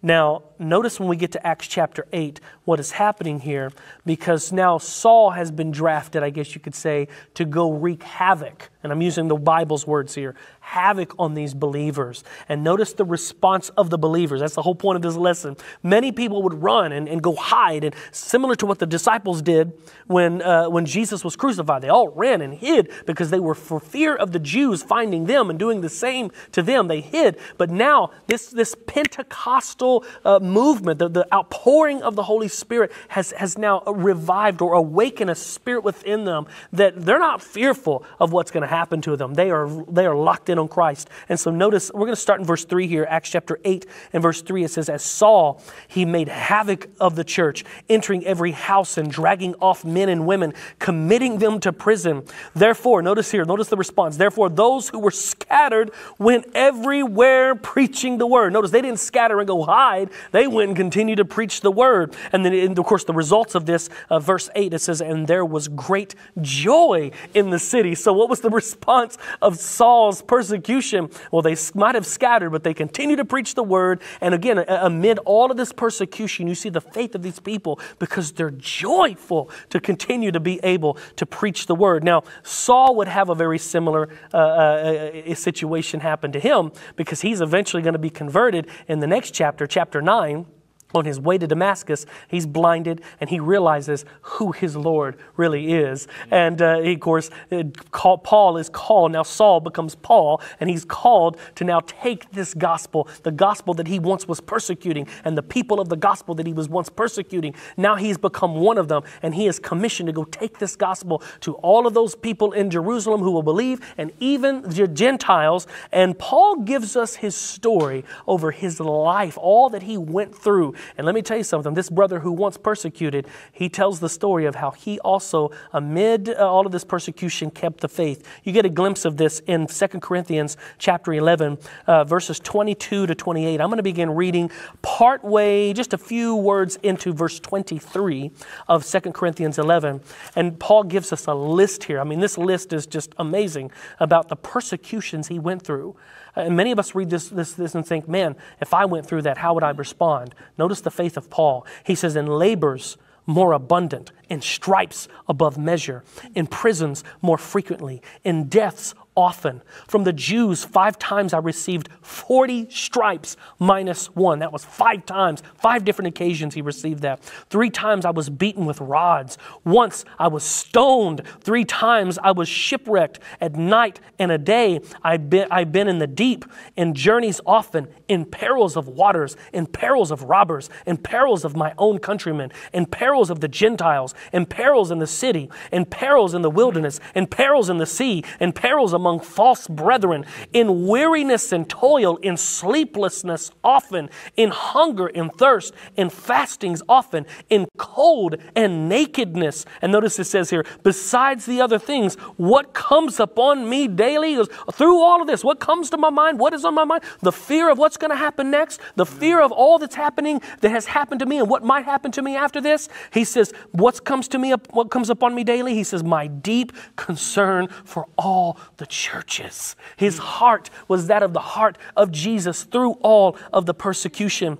Speaker 11: Now, notice when we get to Acts chapter 8 what is happening here, because now Saul has been drafted, I guess you could say, to go wreak havoc. And I'm using the Bible's words here havoc on these believers. And notice the response of the believers. That's the whole point of this lesson. Many people would run and, and go hide, and similar to what the disciples did when, uh, when Jesus was crucified. They all ran and hid because they were for fear of the Jews finding them and doing the same to them. They hid. But now, this, this Pentecostal uh, movement, the, the outpouring of the Holy Spirit, has, has now revived or awakened a spirit within them that they're not fearful of what's going to happen to them. They are, they are locked in on Christ. And so notice, we're going to start in verse 3 here, Acts chapter 8 and verse 3. It says, As Saul, he made havoc of the church, entering every house and dragging off men and women, committing them to prison. Therefore, notice here, notice the response. Therefore, those who were scattered went everywhere preaching the word. Notice they didn't scatter and go hide, they went and continued to preach the word. And then, and of course, the results of this, uh, verse 8, it says, And there was great joy in the city. So, what was the response of Saul's persecution? well, they might have scattered, but they continued to preach the word. And again, amid all of this persecution, you see the faith of these people because they're joyful to continue to be able to preach the word. Now, Saul would have a very similar uh, uh, situation happen to him because he's eventually going to be converted in the next chapter, chapter 9 bem. On his way to Damascus, he's blinded and he realizes who his Lord really is. And uh, he, of course, uh, Paul is called. Now Saul becomes Paul, and he's called to now take this gospel, the gospel that he once was persecuting, and the people of the gospel that he was once persecuting. Now he's become one of them, and he is commissioned to go take this gospel to all of those people in Jerusalem who will believe, and even the Gentiles. And Paul gives us his story over his life, all that he went through and let me tell you something this brother who once persecuted, he tells the story of how he also, amid uh, all of this persecution, kept the faith. You get a glimpse of this in 2 Corinthians chapter 11, uh, verses 22 to 28. I'm going to begin reading part way, just a few words into verse 23 of 2 Corinthians 11. And Paul gives us a list here. I mean, this list is just amazing about the persecutions he went through. And many of us read this, this, this and think, man, if I went through that, how would I respond? Notice the faith of Paul. He says, in labors, more abundant, in stripes above measure, in prisons more frequently, in deaths often. From the Jews, five times I received 40 stripes minus one. That was five times, five different occasions he received that. Three times I was beaten with rods. Once I was stoned. Three times I was shipwrecked. At night and a day I've been, I've been in the deep, in journeys often, in perils of waters, in perils of robbers, in perils of my own countrymen, in perils of the Gentiles, in perils in the city, in perils in the wilderness, in perils in the sea, in perils among false brethren, in weariness and toil, in sleeplessness often, in hunger and thirst, in fastings often, in cold and nakedness. And notice it says here, besides the other things, what comes upon me daily? Through all of this, what comes to my mind? What is on my mind? The fear of what's going to happen next, the fear of all that's happening that has happened to me and what might happen to me after this. He says, what comes to me, what comes upon me daily? He says, my deep concern for all the churches. His heart was that of the heart of Jesus through all of the persecution.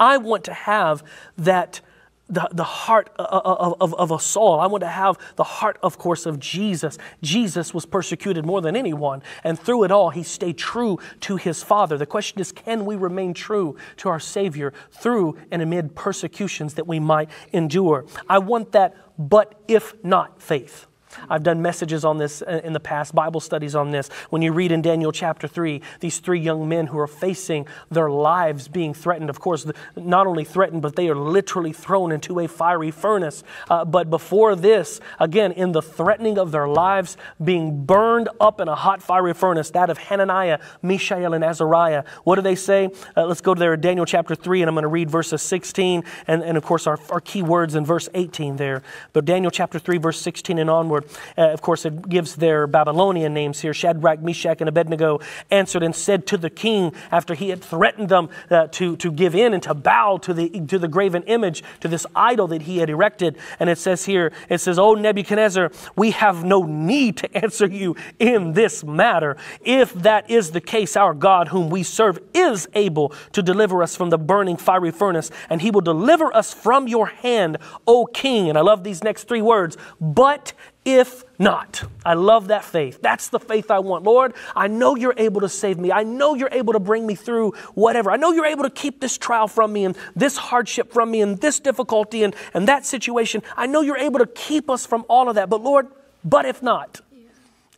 Speaker 11: I want to have that the, the heart of, of, of a Saul. I want to have the heart, of course, of Jesus. Jesus was persecuted more than anyone, and through it all, he stayed true to his Father. The question is can we remain true to our Savior through and amid persecutions that we might endure? I want that, but if not faith. I've done messages on this uh, in the past, Bible studies on this. When you read in Daniel chapter 3, these three young men who are facing their lives being threatened, of course, not only threatened, but they are literally thrown into a fiery furnace. Uh, but before this, again, in the threatening of their lives being burned up in a hot fiery furnace, that of Hananiah, Mishael, and Azariah, what do they say? Uh, let's go to there, Daniel chapter 3, and I'm going to read verses 16 and, and of course, our, our key words in verse 18 there. But Daniel chapter 3, verse 16 and onward. Uh, of course, it gives their Babylonian names here. Shadrach, Meshach, and Abednego answered and said to the king, after he had threatened them uh, to, to give in and to bow to the, to the graven image, to this idol that he had erected. And it says here, it says, O Nebuchadnezzar, we have no need to answer you in this matter. If that is the case, our God, whom we serve, is able to deliver us from the burning fiery furnace, and he will deliver us from your hand, O king. And I love these next three words. But if not. I love that faith. That's the faith I want. Lord, I know you're able to save me. I know you're able to bring me through whatever. I know you're able to keep this trial from me and this hardship from me and this difficulty and, and that situation. I know you're able to keep us from all of that. But Lord, but if not,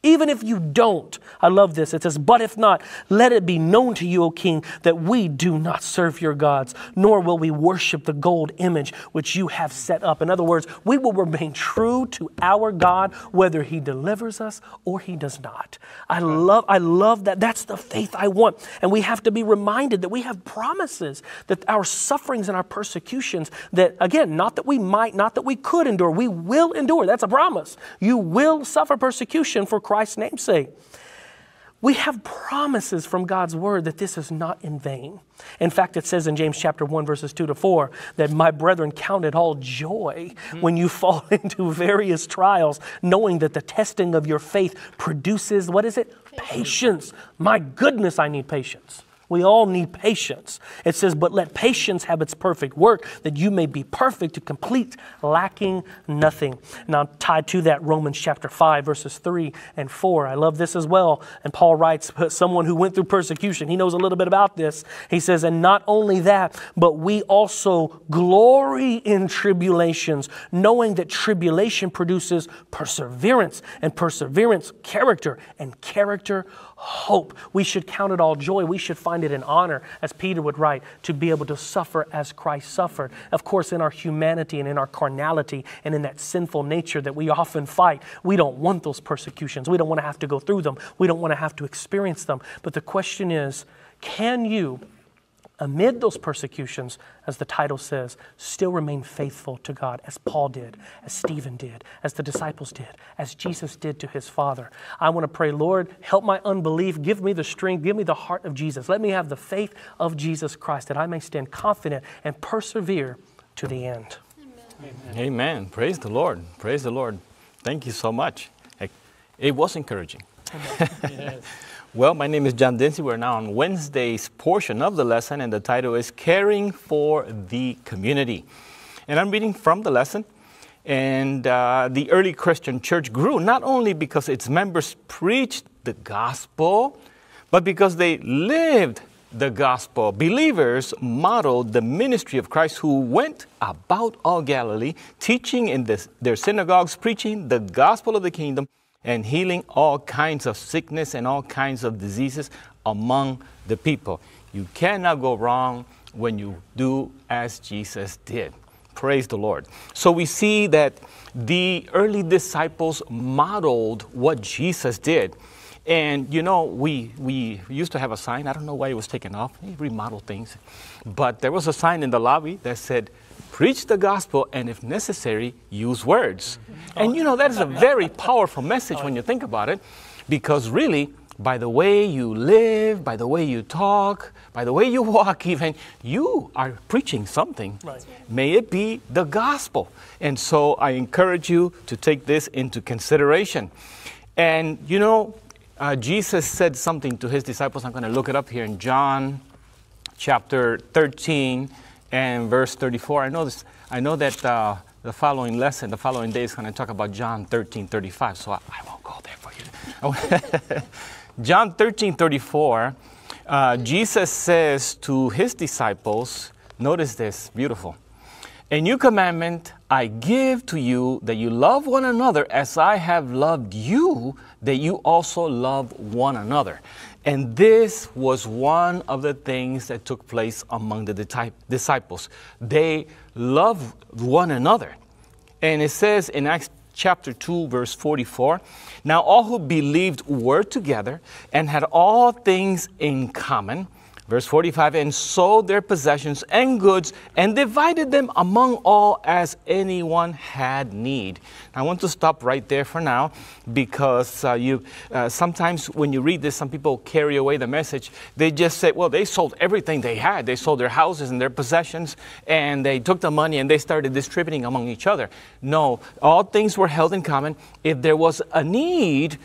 Speaker 11: even if you don't, I love this. It says, But if not, let it be known to you, O king, that we do not serve your gods, nor will we worship the gold image which you have set up. In other words, we will remain true to our God, whether he delivers us or he does not. I love, I love that. That's the faith I want. And we have to be reminded that we have promises that our sufferings and our persecutions, that again, not that we might, not that we could endure, we will endure. That's a promise. You will suffer persecution for Christ's namesake. We have promises from God's word that this is not in vain. In fact, it says in James chapter 1 verses 2 to 4 that my brethren count it all joy mm-hmm. when you fall into various trials, knowing that the testing of your faith produces what is it? Patience. My goodness, I need patience. We all need patience. It says, But let patience have its perfect work, that you may be perfect to complete, lacking nothing. Now, tied to that, Romans chapter 5, verses 3 and 4. I love this as well. And Paul writes, Someone who went through persecution, he knows a little bit about this. He says, And not only that, but we also glory in tribulations, knowing that tribulation produces perseverance, and perseverance, character, and character, hope. We should count it all joy. We should find it an honor, as Peter would write, to be able to suffer as Christ suffered. Of course, in our humanity and in our carnality and in that sinful nature that we often fight, we don't want those persecutions. We don't want to have to go through them. We don't want to have to experience them. But the question is can you amid those persecutions, as the title says, still remain faithful to God, as Paul did, as Stephen did, as the disciples did, as Jesus did to his Father. I want to pray, Lord, help my unbelief. Give me the strength. Give me the heart of Jesus. Let me have the faith of Jesus Christ that I may stand confident and persevere to the end.
Speaker 9: Amen. Amen. Praise the Lord. Praise the Lord. Thank you so much. It was encouraging. yes. Well, my name is John Dinzey. We're now on Wednesday's portion of the lesson, and the title is Caring for the Community. And I'm reading from the lesson. And uh, the early Christian church grew not only because its members preached the gospel, but because they lived the gospel. Believers modeled the ministry of Christ who went about all Galilee, teaching in this, their synagogues, preaching the gospel of the kingdom, and healing all kinds of sickness and all kinds of diseases among the people. You cannot go wrong when you do as Jesus did. Praise the Lord. So we see that the early disciples modeled what Jesus did. And you know, we, we used to have a sign. I don't know why it was taken off. He remodeled things. But there was a sign in the lobby that said, preach the gospel and if necessary, use words. And you know, that is a very powerful message when you think about it, because really, by the way you live, by the way you talk, by the way you walk, even, you are preaching something. Right. May it be the gospel. And so I encourage you to take this into consideration. And you know, uh, Jesus said something to his disciples. I'm going to look it up here in John chapter 13 and verse 34. I know this. I know that uh, the following lesson, the following day, is going to talk about John 13 35. So I, I won't go there for you. John 13 34. Uh, Jesus says to his disciples, notice this, beautiful. A new commandment I give to you that you love one another as I have loved you, that you also love one another. And this was one of the things that took place among the disciples. They loved one another. And it says in Acts chapter 2, verse 44 Now all who believed were together and had all things in common Verse 45 And sold their possessions and goods and divided them among all as anyone had need. I want to stop right there for now because uh, you uh, sometimes when you read this, some people carry away the message. They just say, well, they sold everything they had. They sold their houses and their possessions and they took the money and they started distributing among each other. No, all things were held in common. If there was a need,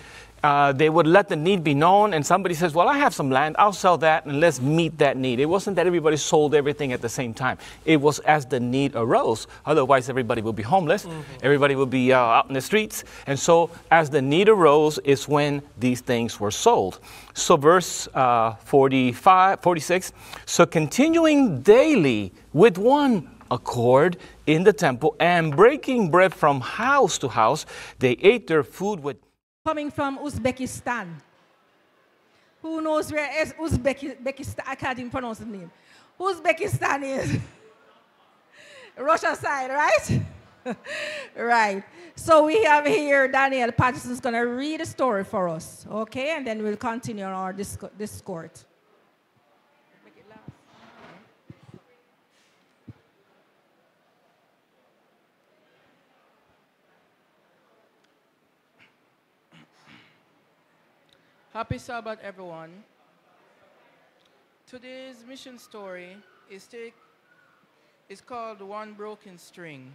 Speaker 9: uh, they would let the need be known, and somebody says, Well, I have some land, I'll sell that, and let's meet that need. It wasn't that everybody sold everything at the same time, it was as the need arose. Otherwise, everybody would be homeless, mm-hmm. everybody would be uh, out in the streets. And so, as the need arose, is when these things were sold. So, verse uh, 45, 46 So, continuing daily with one accord in the temple and breaking bread from house to house, they ate their food with
Speaker 3: coming from Uzbekistan. Who knows where is Uzbekistan? I can't even pronounce the name. Uzbekistan is Russia side, right? right. So we have here Daniel Patterson's going to read a story for us, okay? And then we'll continue our discourse.
Speaker 12: Happy Sabbath, everyone. Today's mission story is, take, is called One Broken String.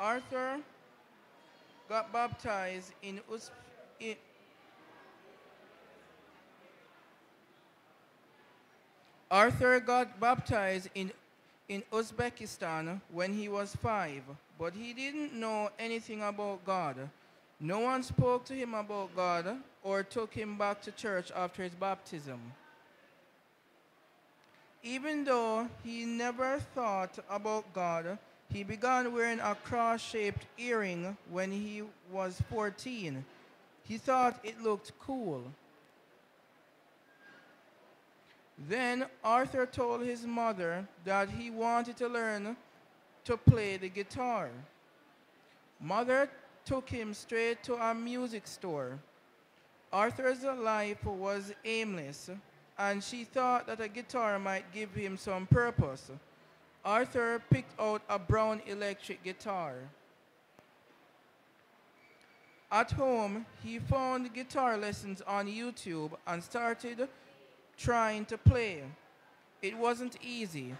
Speaker 12: Arthur got baptized in, in Arthur got baptized in, in Uzbekistan when he was five but he didn't know anything about God. No one spoke to him about God or took him back to church after his baptism. Even though he never thought about God, he began wearing a cross shaped earring when he was 14. He thought it looked cool. Then Arthur told his mother that he wanted to learn to play the guitar. Mother took him straight to a music store. Arthur's life was aimless, and she thought that a guitar might give him some purpose. Arthur picked out a brown electric guitar. At home, he found guitar lessons on YouTube and started trying to play. It wasn't easy.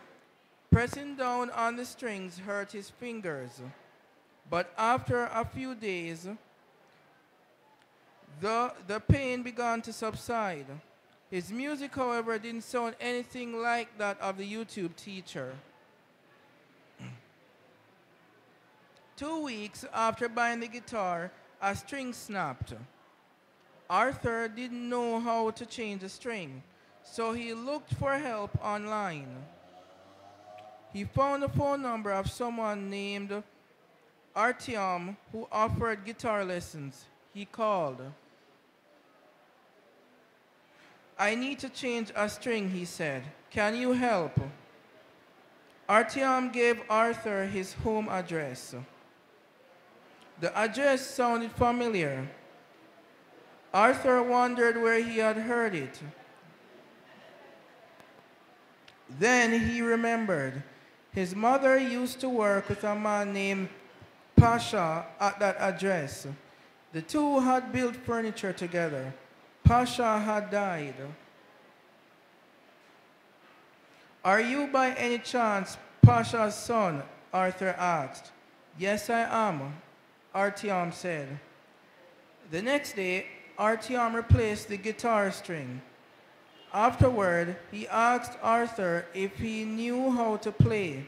Speaker 12: Pressing down on the strings hurt his fingers. But after a few days, the, the pain began to subside. His music, however, didn't sound anything like that of the YouTube teacher. Two weeks after buying the guitar, a string snapped. Arthur didn't know how to change the string, so he looked for help online. He found the phone number of someone named Artyom who offered guitar lessons. He called. I need to change a string, he said. Can you help? Artyom gave Arthur his home address. The address sounded familiar. Arthur wondered where he had heard it. Then he remembered. His mother used to work with a man named Pasha at that address. The two had built furniture together. Pasha had died. Are you by any chance Pasha's son? Arthur asked. Yes, I am, Artyom said. The next day, Artyom replaced the guitar string. Afterward, he asked Arthur if he knew how to play.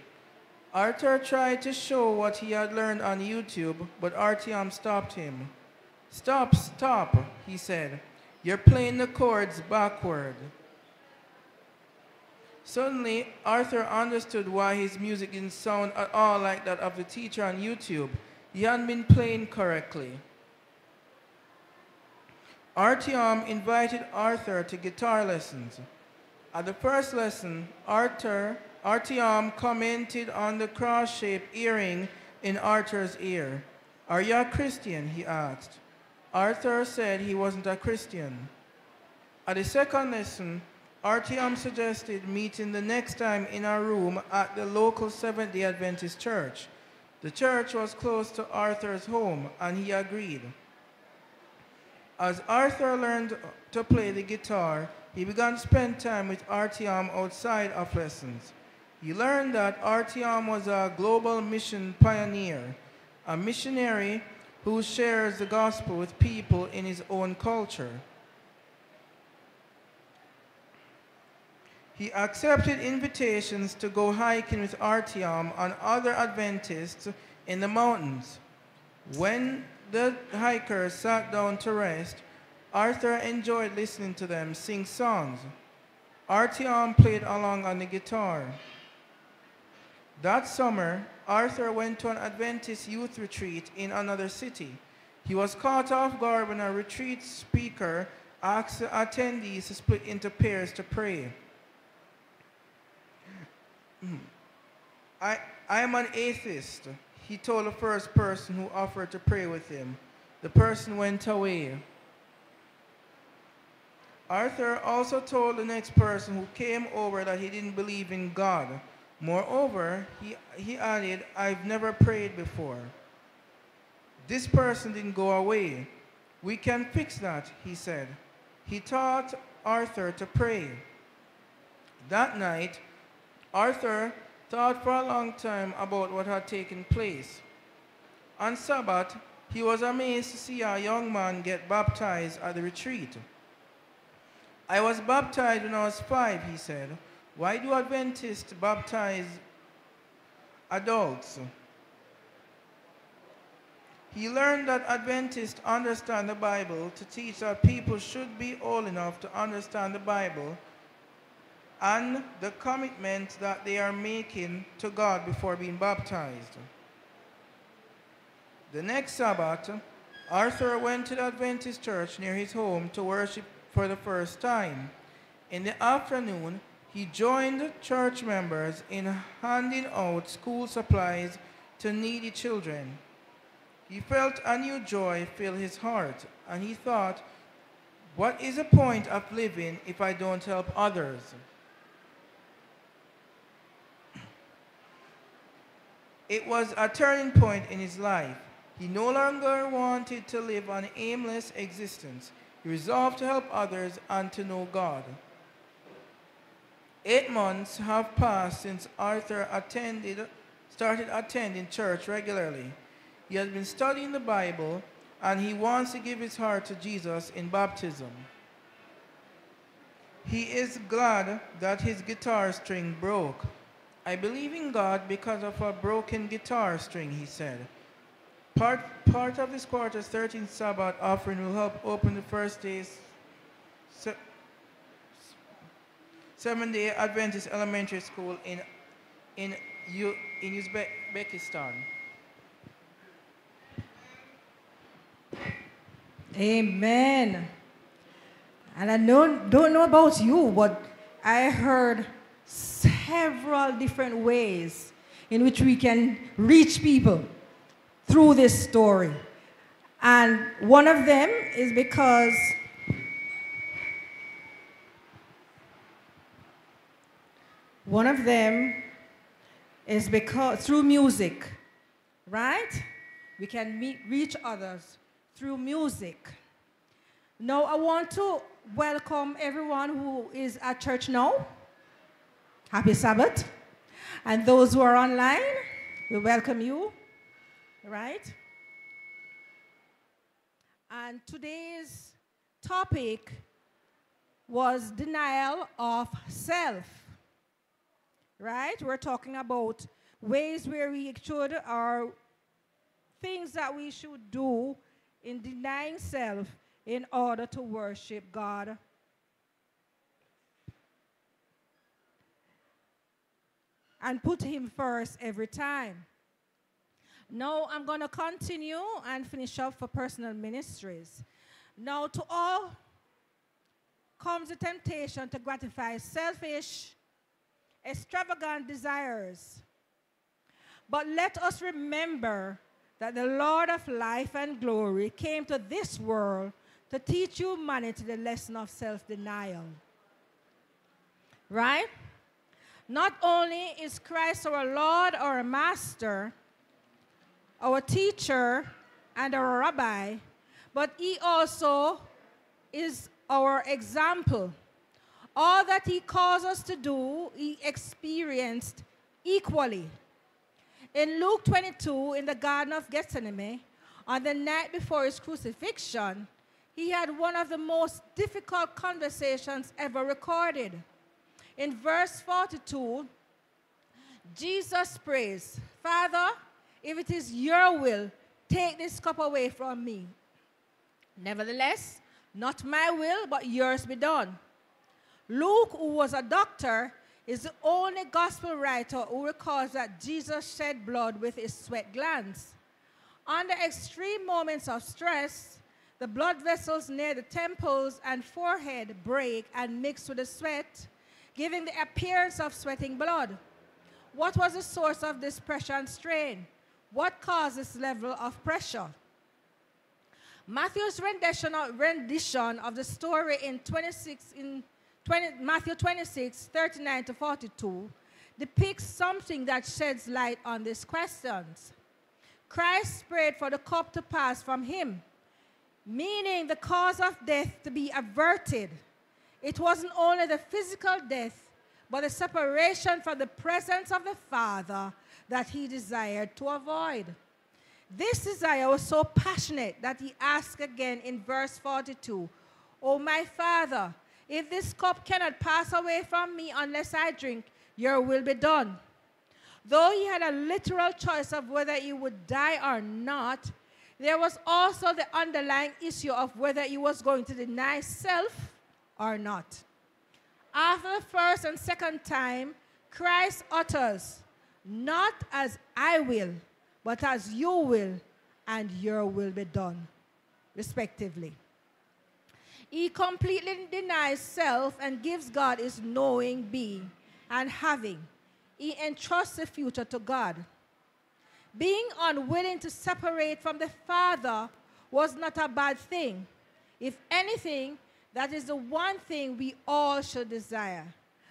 Speaker 12: Arthur tried to show what he had learned on YouTube, but Artyom stopped him. Stop, stop, he said. You're playing the chords backward. Suddenly, Arthur understood why his music didn't sound at all like that of the teacher on YouTube. He hadn't been playing correctly. Artyom invited Arthur to guitar lessons. At the first lesson, Arthur, Artyom commented on the cross-shaped earring in Arthur's ear. Are you a Christian? he asked. Arthur said he wasn't a Christian. At the second lesson, Artyom suggested meeting the next time in a room at the local Seventh-day Adventist church. The church was close to Arthur's home, and he agreed. As Arthur learned to play the guitar, he began to spend time with Artyom outside of lessons. He learned that Artyom was a global mission pioneer, a missionary who shares the gospel with people in his own culture. He accepted invitations to go hiking with Artyom and other Adventists in the mountains. When the hikers sat down to rest, Arthur enjoyed listening to them sing songs. Artyom played along on the guitar. That summer, Arthur went to an Adventist youth retreat in another city. He was caught off guard when a retreat speaker asked attendees to split into pairs to pray. I, I am an atheist, he told the first person who offered to pray with him. The person went away. Arthur also told the next person who came over that he didn't believe in God. Moreover, he, he added, I've never prayed before. This person didn't go away. We can fix that, he said. He taught Arthur to pray. That night, Arthur thought for a long time about what had taken place. On Sabbath, he was amazed to see a young man get baptized at the retreat. I was baptized when I was five, he said. Why do Adventists baptize adults? He learned that Adventists understand the Bible to teach that people should be old enough to understand the Bible and the commitment that they are making to God before being baptized. The next Sabbath, Arthur went to the Adventist church near his home to worship for the first time. In the afternoon, he joined church members in handing out school supplies to needy children. He felt a new joy fill his heart, and he thought, what is the point of living if I don't help others? It was a turning point in his life. He no longer wanted to live an aimless existence. He resolved to help others and to know God. Eight months have passed since Arthur attended, started attending church regularly. He has been studying the Bible and he wants to give his heart to Jesus in baptism. He is glad that his guitar string broke. I believe in God because of a broken guitar string, he said. Part, part of this quarter's 13th Sabbath offering will help open the first day's se- seven day Adventist elementary school in, in, U, in Uzbekistan.
Speaker 3: Amen. And I don't, don't know about you, but I heard several different ways in which we can reach people through this story. And one of them is because one of them is because through music, right? We can meet, reach others through music. Now, I want to welcome everyone who is at church now. Happy Sabbath. And those who are online, we welcome you, right? And today's topic was denial of self, right? We're talking about ways where we should, or things that we should do in denying self in order to worship God. And put Him first every time. Now I'm going to continue and finish up for personal ministries. Now, to all comes the temptation to gratify selfish, extravagant desires. But let us remember that the Lord of life and glory came to this world to teach humanity the lesson of self denial. Right? Not only is Christ our Lord, our Master, our teacher, and our rabbi, but he also is our example. All that he calls us to do, he experienced equally. In Luke 22, in the Garden of Gethsemane, on the night before his crucifixion, he had one of the most difficult conversations ever recorded. In verse 42, Jesus prays, Father, if it is your will, take this cup away from me. Nevertheless, not my will, but yours be done. Luke, who was a doctor, is the only gospel writer who records that Jesus shed blood with his sweat glands. Under extreme moments of stress, the blood vessels near the temples and forehead break and mix with the sweat, giving the appearance of sweating blood. What was the source of this pressure and strain? What caused this level of pressure? Matthew's rendition of, the story in 26 in 20, Matthew 26, 39 to 42 depicts something that sheds light on these questions. Christ prayed for the cup to pass from him, meaning the cause of death to be averted. It wasn't only the physical death, but the separation from the presence of the Father that he desired to avoid. This desire was so passionate that he asked again in verse 42, Oh, my Father, if this cup cannot pass away from me unless I drink, your will be done. Though he had a literal choice of whether he would die or not, there was also the underlying issue of whether he was going to deny self or not. After the first and second time, Christ utters, Not as I will, but as you will, and your will be done, respectively. He completely denies self and gives God his knowing, being, and having. He entrusts the future to God. Being unwilling to separate from the Father was not a bad thing. If anything, that is the one thing we all should desire.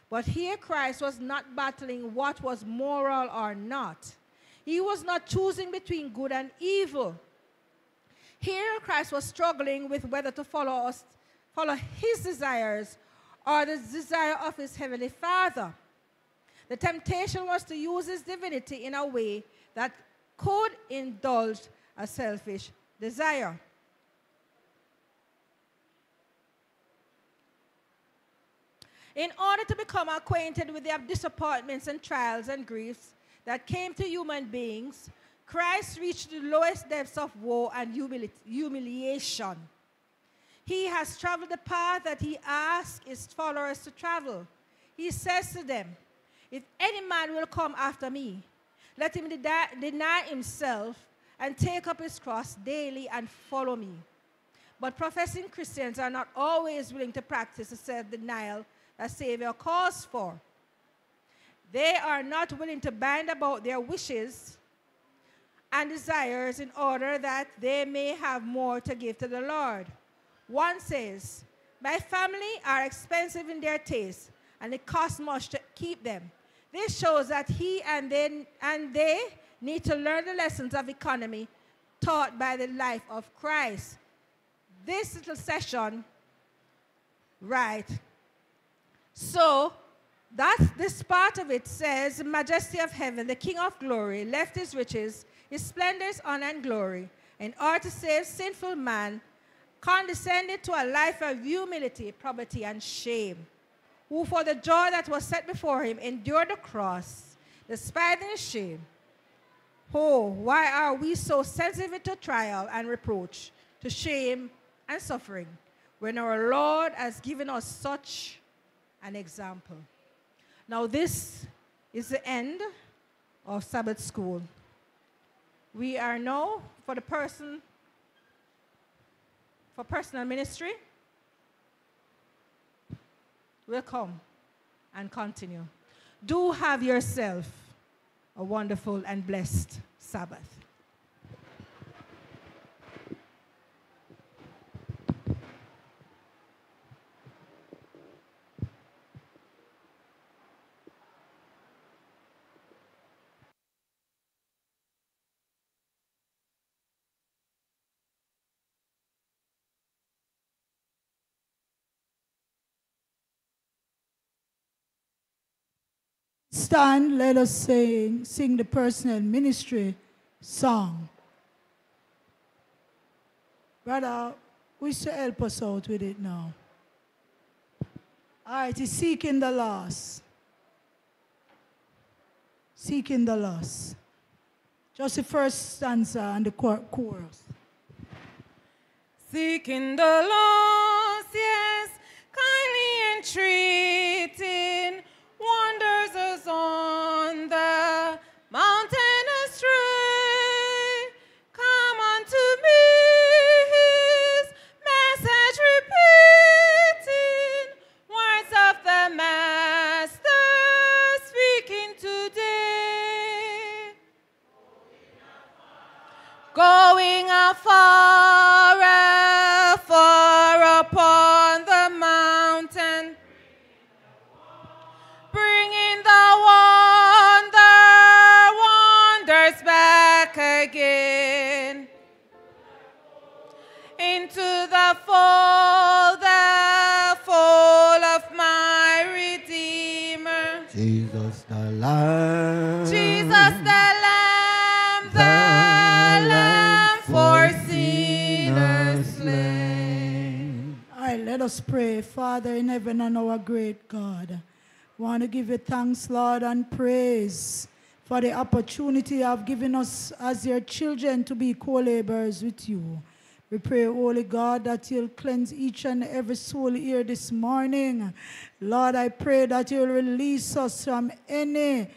Speaker 3: But here Christ was not battling what was moral or not. He was not choosing between good and evil. Here Christ was struggling with whether to follow us, follow his desires or the desire of his heavenly Father. The temptation was to use his divinity in a way that could indulge a selfish desire. In order to become acquainted with the disappointments and trials and griefs that came to human beings, Christ reached the lowest depths of woe and humili- humiliation. He has traveled the path that he asked his followers to travel. He says to them, If any man will come after me, let him deny, himself and take up his cross daily and follow me. But professing Christians are not always willing to practice the self denial that Savior calls for. They are not willing to bind about their wishes and desires in order that they may have more to give to the Lord. One says, My family are expensive in their taste, and it costs much to keep them. This shows that he and they, and they need to learn the lessons of economy taught by the life of Christ. This little session, right? So, that's this part of it says, majesty of heaven, the King of glory, left his riches, his splendors, honor, and glory, in order to save sinful man, condescended to a life of humility, poverty, and shame, who for the joy that was set before him endured the cross, despising the shame. Oh, why are we so sensitive to trial and reproach, to shame and suffering, when our Lord has given us such an example? Now, this is the end of Sabbath school. We are now, for the person, for personal ministry, will come and continue. Do have yourself a wonderful and blessed Sabbath.
Speaker 4: Stand, let us sing, sing the personal ministry song. Brother, wish to help us out with it now. All right, it's seeking the lost. Seeking the lost. Just the first stanza and the chorus.
Speaker 1: Seeking the lost, yes, kindly entreating, Going
Speaker 4: us pray. Father in heaven and our great God, want to give you thanks, Lord, and praise for the opportunity you have given us as your children to be co-laborers with you. We pray, Holy God, that you'll cleanse each and every soul here this morning. Lord, I pray that you'll release us from any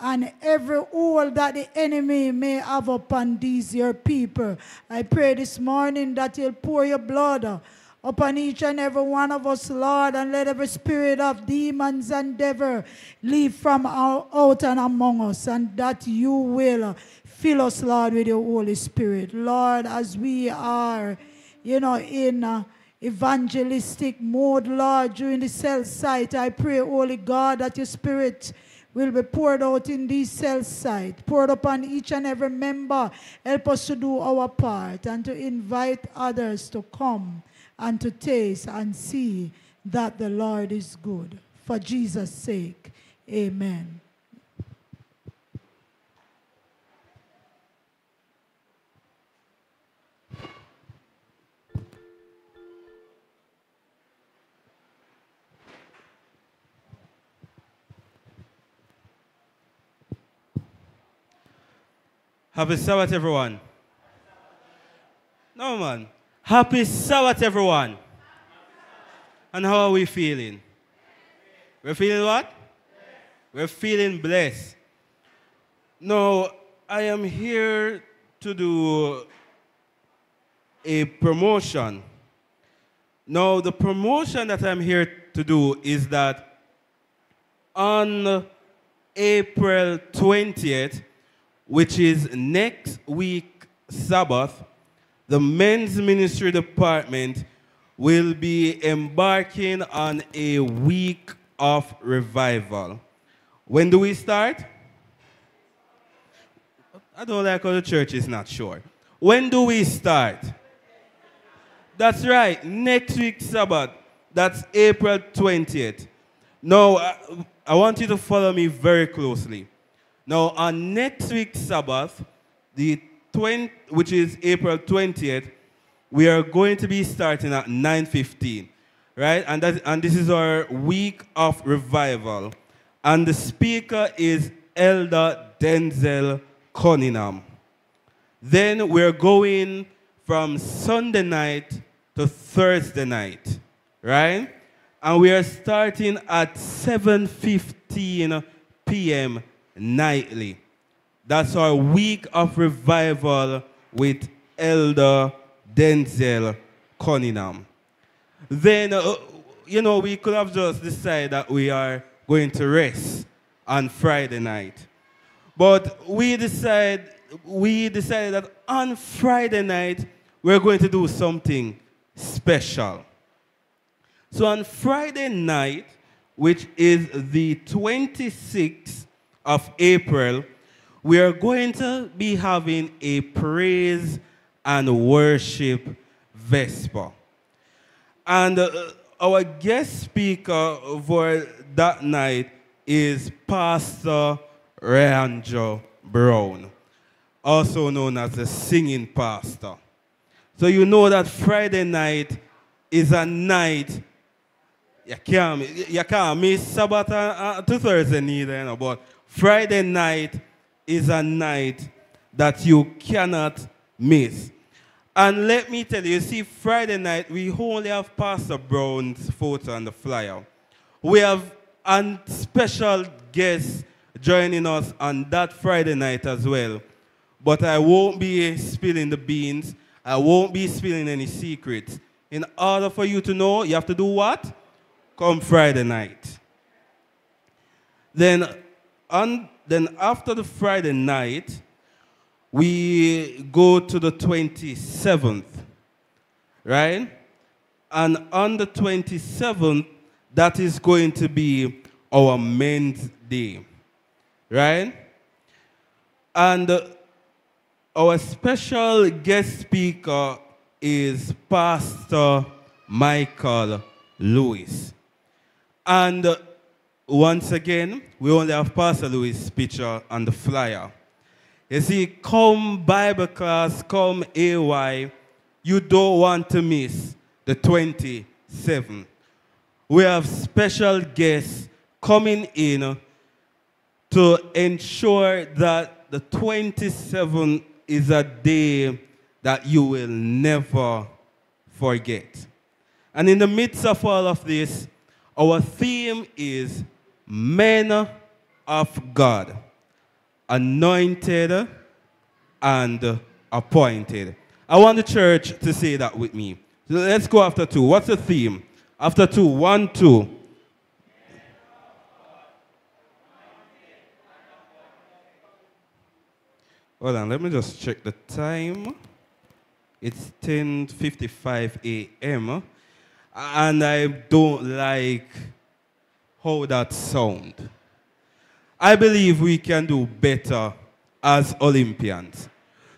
Speaker 4: and every hold that the enemy may have upon these your people. I pray this morning that you'll pour your blood upon each and every one of us, Lord, and let every spirit of demons and devil leave from our, out and among us, and that you will fill us, Lord, with your Holy Spirit. Lord, as we are, you know, in uh, evangelistic mode, Lord, during the cell site, I pray, Holy God, that your Spirit will be poured out in these cell sites, poured upon each and every member. Help us to do our part and to invite others to come and to taste and see that the Lord is good. For Jesus' sake, amen.
Speaker 13: Have a Sabbath, everyone. No, man. Happy Sabbath, everyone. And how are we feeling? We're feeling what? We're feeling blessed. No, I am here to do a promotion. Now, the promotion that I'm here to do is that on April 20th, which is next week Sabbath, the men's ministry department will be embarking on a week of revival. When do we start? I don't like how the church is not sure. When do we start? That's right, next week Sabbath. That's April 20th. Now, I, I want you to follow me very closely. Now, on next week's Sabbath, the 20, which is April 20th, we are going to be starting at 9.15, right? And, that, and this is our week of revival. And the speaker is Elder Denzel Cunningham. Then we're going from Sunday night to Thursday night, right? And we are starting at 7.15 p.m. nightly. That's our week of revival with Elder Denzel Cunningham. Then, uh, you know, we could have just decided that we are going to rest on Friday night. But we decided, we decided that on Friday night, we're going to do something special. So on Friday night, which is the 26th of April, we are going to be having a praise and worship Vesper. And uh, our guest speaker for that night is Pastor Ranjo Brown, also known as the singing pastor. So you know that Friday night is a night you can't, you can't miss Sabbath uh, to Thursday neither, you know, but Friday night is a night that you cannot miss. And let me tell you, you see, Friday night, we only have Pastor Brown's photo on the flyer. We have a special guest joining us on that Friday night as well. But I won't be spilling the beans. I won't be spilling any secrets. In order for you to know, you have to do what? Come Friday night. Then, on, then after the Friday night, we go to the 27th, right? And on the 27th, that is going to be our men's day, right? And uh, our special guest speaker is Pastor Michael Lewis. And uh, once again, we only have Pastor Lewis' picture on the flyer. You see, come Bible class, come AY, you don't want to miss the 27. We have special guests coming in to ensure that the 27 is a day that you will never forget. And in the midst of all of this, our theme is Men of God, anointed and appointed. I want the church to say that with me. So let's go after two. What's the theme? After two, one, two. Hold on, let me just check the time. It's 10.55 a.m and I don't like how that sound. I believe we can do better as Olympians.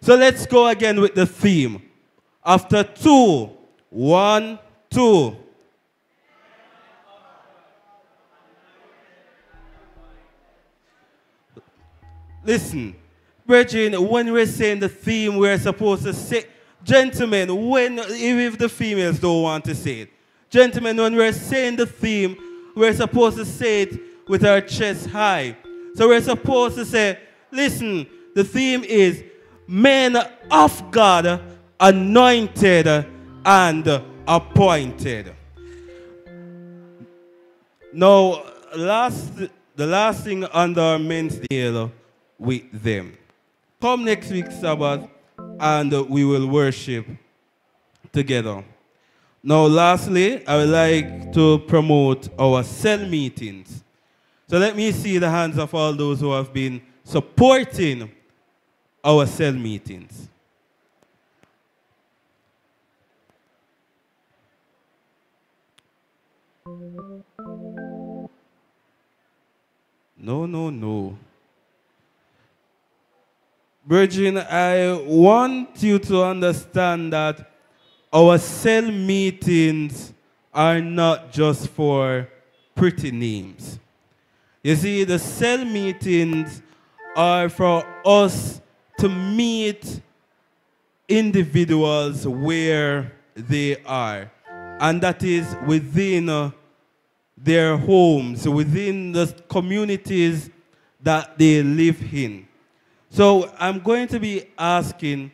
Speaker 13: So let's go again with the theme. After two, one, two. Listen, Brethren, when we're saying the theme, we're supposed to say, gentlemen, when, if the females don't want to say it, Gentlemen, when we're saying the theme, we're supposed to say it with our chest high. So we're supposed to say, listen, the theme is men of God, anointed and appointed. Now, last, the last thing under men's deal with them. Come next week, Sabbath, and we will worship together. Now, lastly, I would like to promote our cell meetings. So let me see the hands of all those who have been supporting our cell meetings. No, no, no. Virgin, I want you to understand that our cell meetings are not just for pretty names. You see, the cell meetings are for us to meet individuals where they are, and that is within uh, their homes, within the communities that they live in. So I'm going to be asking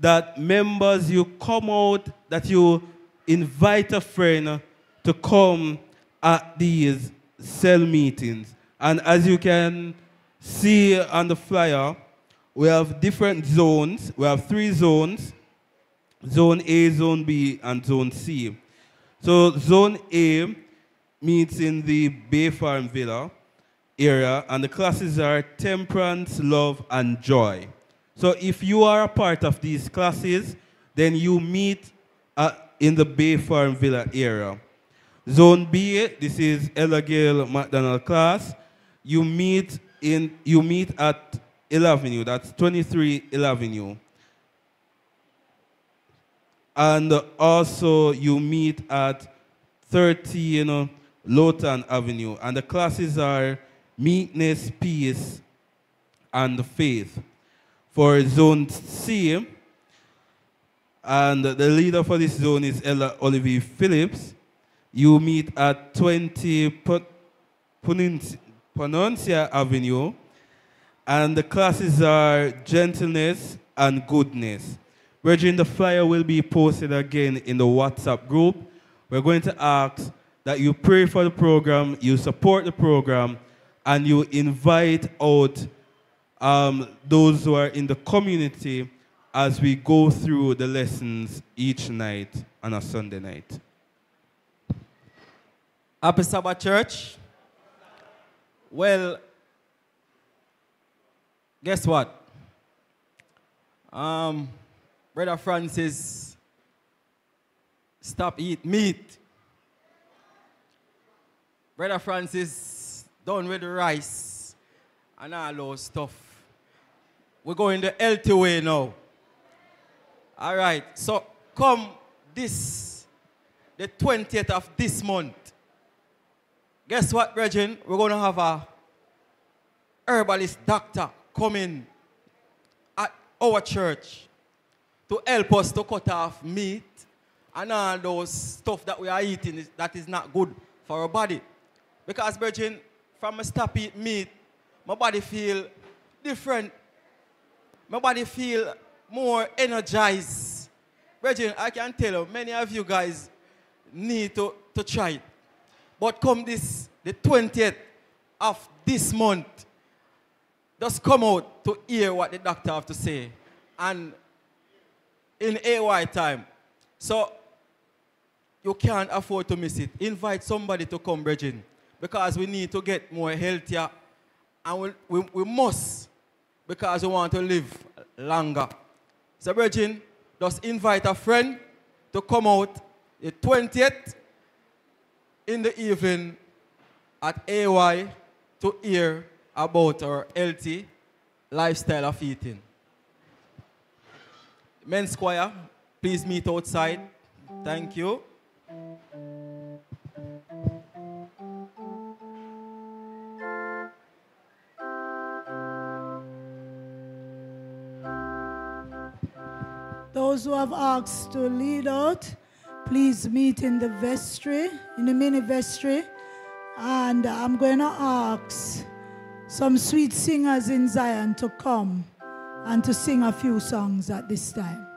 Speaker 13: that members, you come out, that you invite a friend to come at these cell meetings. And as you can see on the flyer, we have different zones. We have three zones, Zone A, Zone B, and Zone C. So Zone A meets in the Bay Farm Villa area, and the classes are temperance, love, and joy. So if you are a part of these classes, then you meet uh, in the Bay Farm Villa area. Zone B, this is Ella Gail McDonald class. You meet in you meet at 11 Avenue, that's 23 Avenue. And also you meet at 13 Lowton Avenue. And the classes are meekness, peace, and faith. For zone C, and the leader for this zone is Ella Olivine Phillips. You meet at 20 Ponuncia Avenue, and the classes are gentleness and goodness. Virgin, the flyer will be posted again in the WhatsApp group. We're going to ask that you pray for the program, you support the program, and you invite out um, those who are in the community as we go through the lessons each night on a Sunday night.
Speaker 14: Happy Sabbath, church. Well, guess what? Um, Brother Francis, stop eat meat. Brother Francis, done with the rice and all those stuff. We're going the healthy way now. All right, so come this, the 20th of this month. Guess what, brethren? We're going to have a herbalist doctor coming at our church to help us to cut off meat and all those stuff that we are eating that is not good for our body. Because, brethren, from I stop eat meat, my body feel different. My body feel more energized. Brethren, I can tell you, many of you guys need to, to try it. But come this, the 20th of this month, just come out to hear what the doctor have to say. And in AY time. So you can't afford to miss it. Invite somebody to come, brethren, because we need to get more healthier. And we, we, we must, because we want to live longer. So, brethren, just invite a friend to come out the 20th in the evening at AY to hear about our healthy lifestyle of eating. Men's choir, please meet outside. Thank you.
Speaker 4: Those who have asked to lead out, please meet in the vestry, in the mini vestry. And I'm going to ask some sweet singers in Zion to come and to sing a few songs at this time.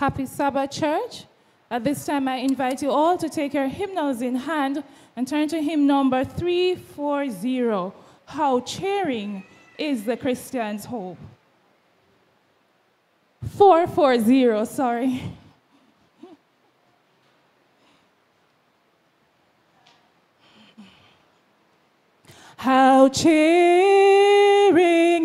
Speaker 15: Happy Sabbath, church. At this time, I invite you all to take your hymnals in hand and turn to hymn number 340 How Cheering is the Christian's Hope. 440, sorry. How cheering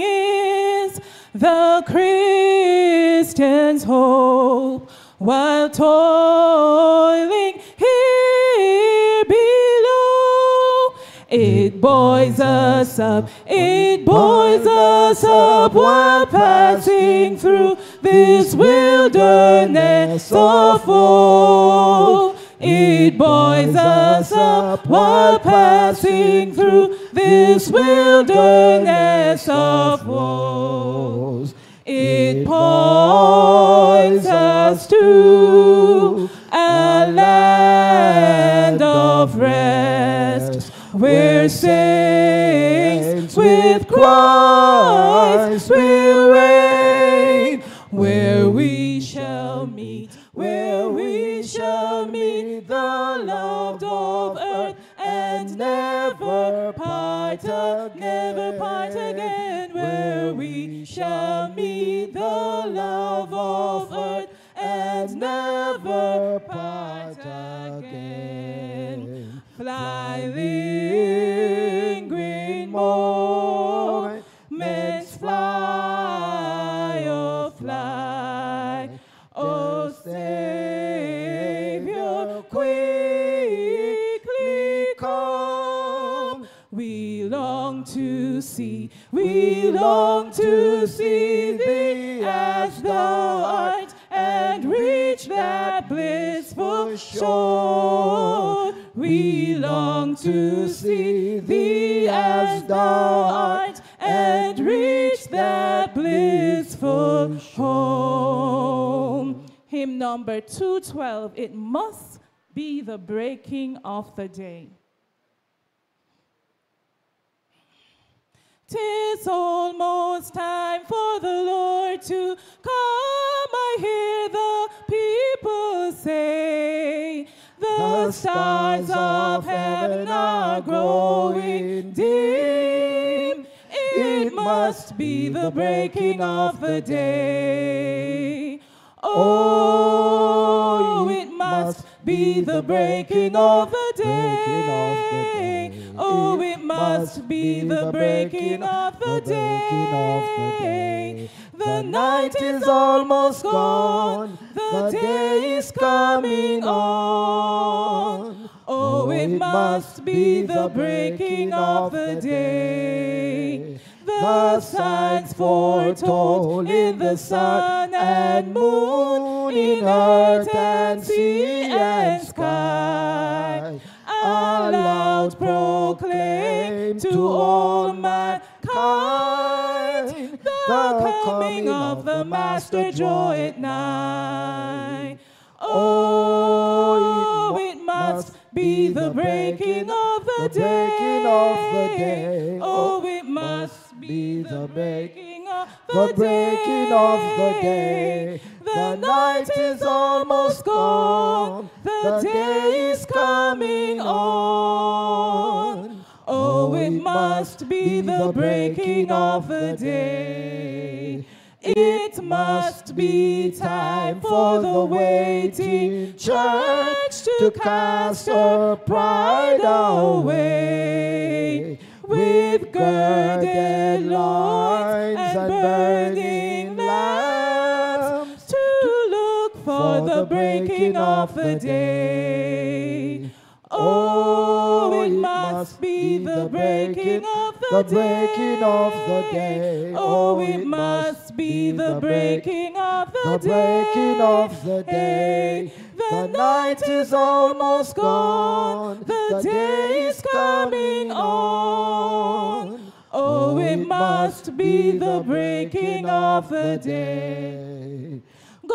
Speaker 15: is the Christian's hope while toiling here below. It buoys us up, it buoys us up while passing through this wilderness of woe. It buoys us up while passing through this wilderness of woes. It points us to a land of rest where saints with Christ will reign, where we shall meet, where we shall meet the loved of earth and never part, never part again, where we shall meet see, we long to see thee as thou art and reach that blissful shore. We long to see thee as thou art and reach that blissful home. Hymn number 212 It must be the breaking of the day. Tis almost time for the Lord to come. I hear the people say, The stars of heaven are growing dim. It must be the breaking of the day. Oh, oh it must be the breaking of the day. Oh, it must be the breaking of the day. The night is almost gone, the day is coming on. Oh, oh, it must be the breaking of the day. The signs foretold in the sun and moon, in earth and sea and sky. Aloud proclaim to all mankind the coming of the Master joy at night. Oh, it must be the breaking of the
Speaker 2: the the day.
Speaker 15: Oh, it must be the breaking of
Speaker 2: the breaking of the day. The night is almost gone. The day is coming on.
Speaker 15: Oh, it must be the breaking of the day. It must be time for the waiting church to cast her pride away. With girded loins and burning lamps the breaking of the day. Oh, it must be the breaking of the
Speaker 2: breaking of the day.
Speaker 15: Oh, it must be the breaking of the
Speaker 2: The breaking of the day. The night is almost gone.
Speaker 15: The day is coming on. Oh, it must be the breaking of the day.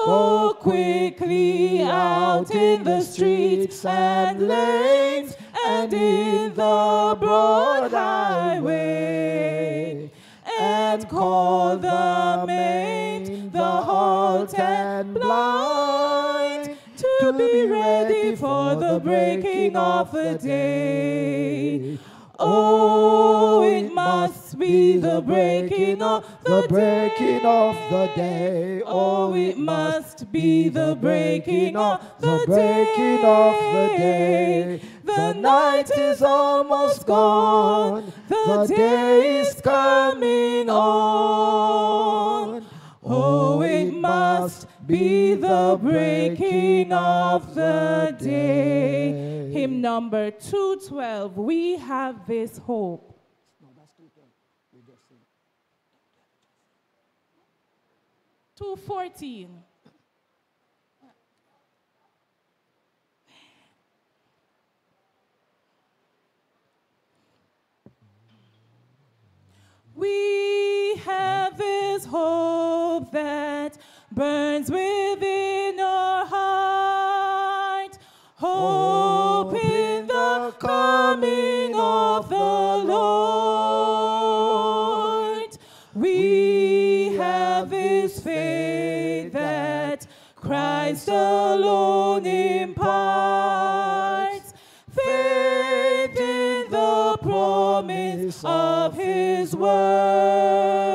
Speaker 15: Go quickly out in the streets and lanes and in the broad highway and call the maimed, the halt and blind to be ready for the breaking of the day. Oh, it must be the breaking of
Speaker 2: the breaking of the day.
Speaker 15: Oh, oh, it must be the breaking of the
Speaker 2: breaking of the day.
Speaker 15: The night is almost gone. The day is coming on. Oh, oh, it must be the breaking of the day. Hymn number 212. We have this hope. Two fourteen. We have this hope that burns within our heart. Hope in the coming of the Lord. Christ alone imparts. Faith in the promise of his word.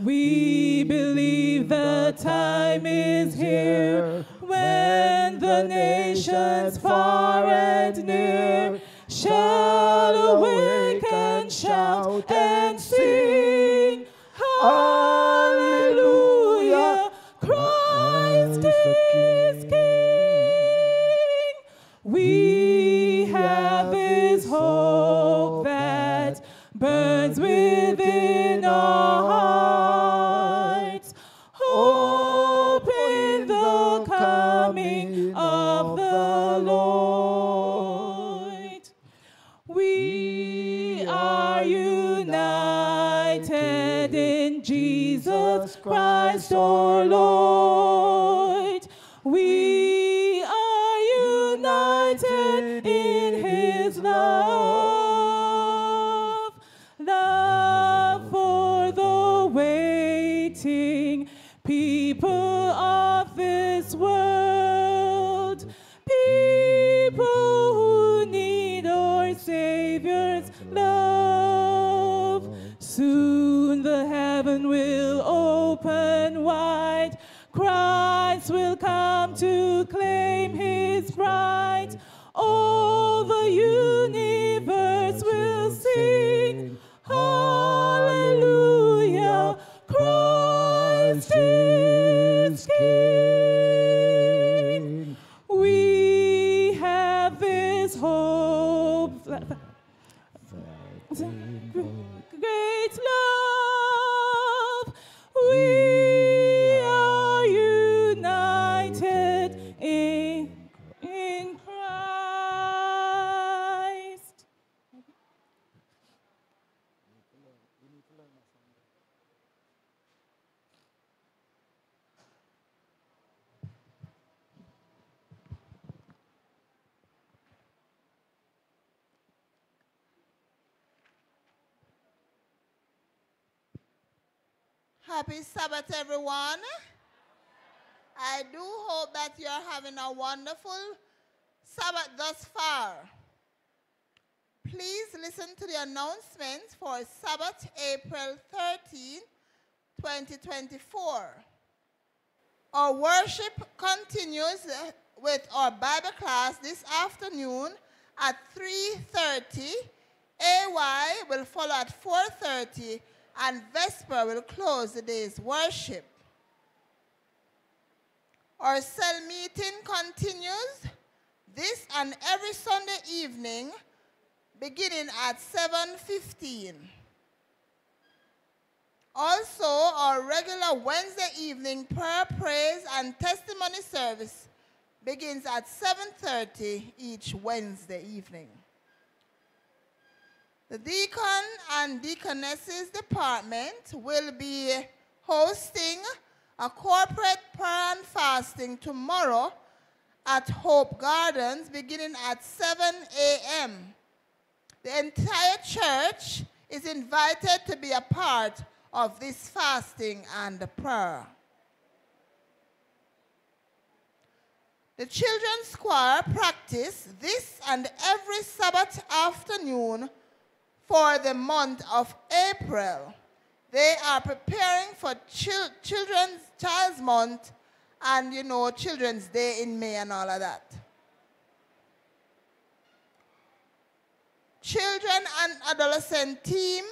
Speaker 15: We believe the time is here when the nations far and near shall awake and shout and Lord. His
Speaker 16: that you're having a wonderful Sabbath thus far. Please listen to the announcements for Sabbath, April 13, 2024. Our worship continues with our Bible class this afternoon at 3.30. AY will follow at 4.30 and Vesper will close the day's worship. Our cell meeting continues this and every Sunday evening beginning at 7.15. Also, our regular Wednesday evening prayer, praise, and testimony service begins at 7.30 each Wednesday evening. The deacon and deaconesses department will be hosting a corporate prayer and fasting tomorrow at Hope Gardens beginning at 7 a.m. The entire church is invited to be a part of this fasting and prayer. The children's choir practice this and every Sabbath afternoon for the month of April. They are preparing for chil Children's Child's Month and, you know, Children's Day in May and all of that. Children and Adolescent Team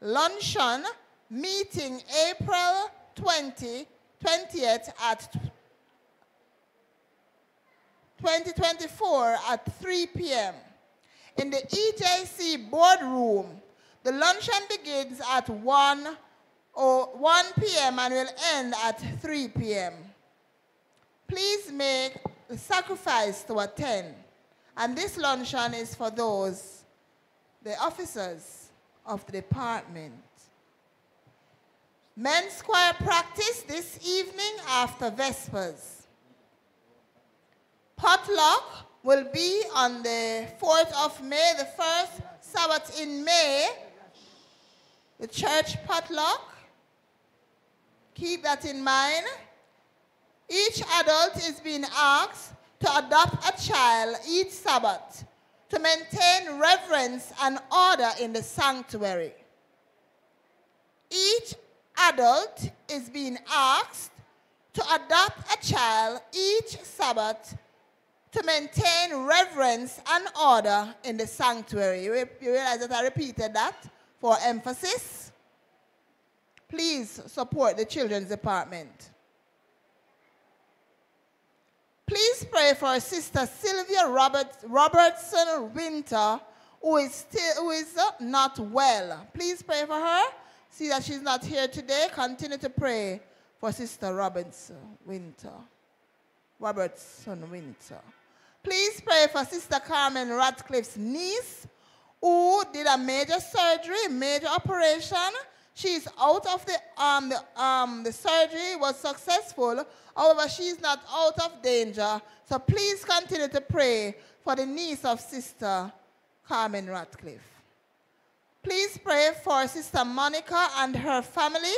Speaker 16: Luncheon meeting April 20, 20th at 2024 at 3 p.m in the EJC boardroom. The luncheon begins at 1, or 1 p.m. and will end at 3 p.m. Please make the sacrifice to attend. And this luncheon is for those, the officers of the department. Men's choir practice this evening after Vespers. Potluck will be on the 4th of May, the first Sabbath in May, the church potluck. Keep that in mind. Each adult is being asked to adopt a child each Sabbath to maintain reverence and order in the sanctuary. Each adult is being asked to adopt a child each Sabbath to maintain reverence and order in the sanctuary. You, realize that I repeated that for emphasis? Please support the children's department. Please pray for Sister Sylvia Robert, Robertson Winter, who is, still, who is uh, not well. Please pray for her. See that she's not here today. Continue to pray for Sister Robertson Winter. Robertson Winter. Please pray for Sister Carmen Radcliffe's niece who did a major surgery, major operation. She's out of the, um, the, um, the surgery, was successful. However, she's not out of danger. So please continue to pray for the niece of Sister Carmen Radcliffe. Please pray for Sister Monica and her family.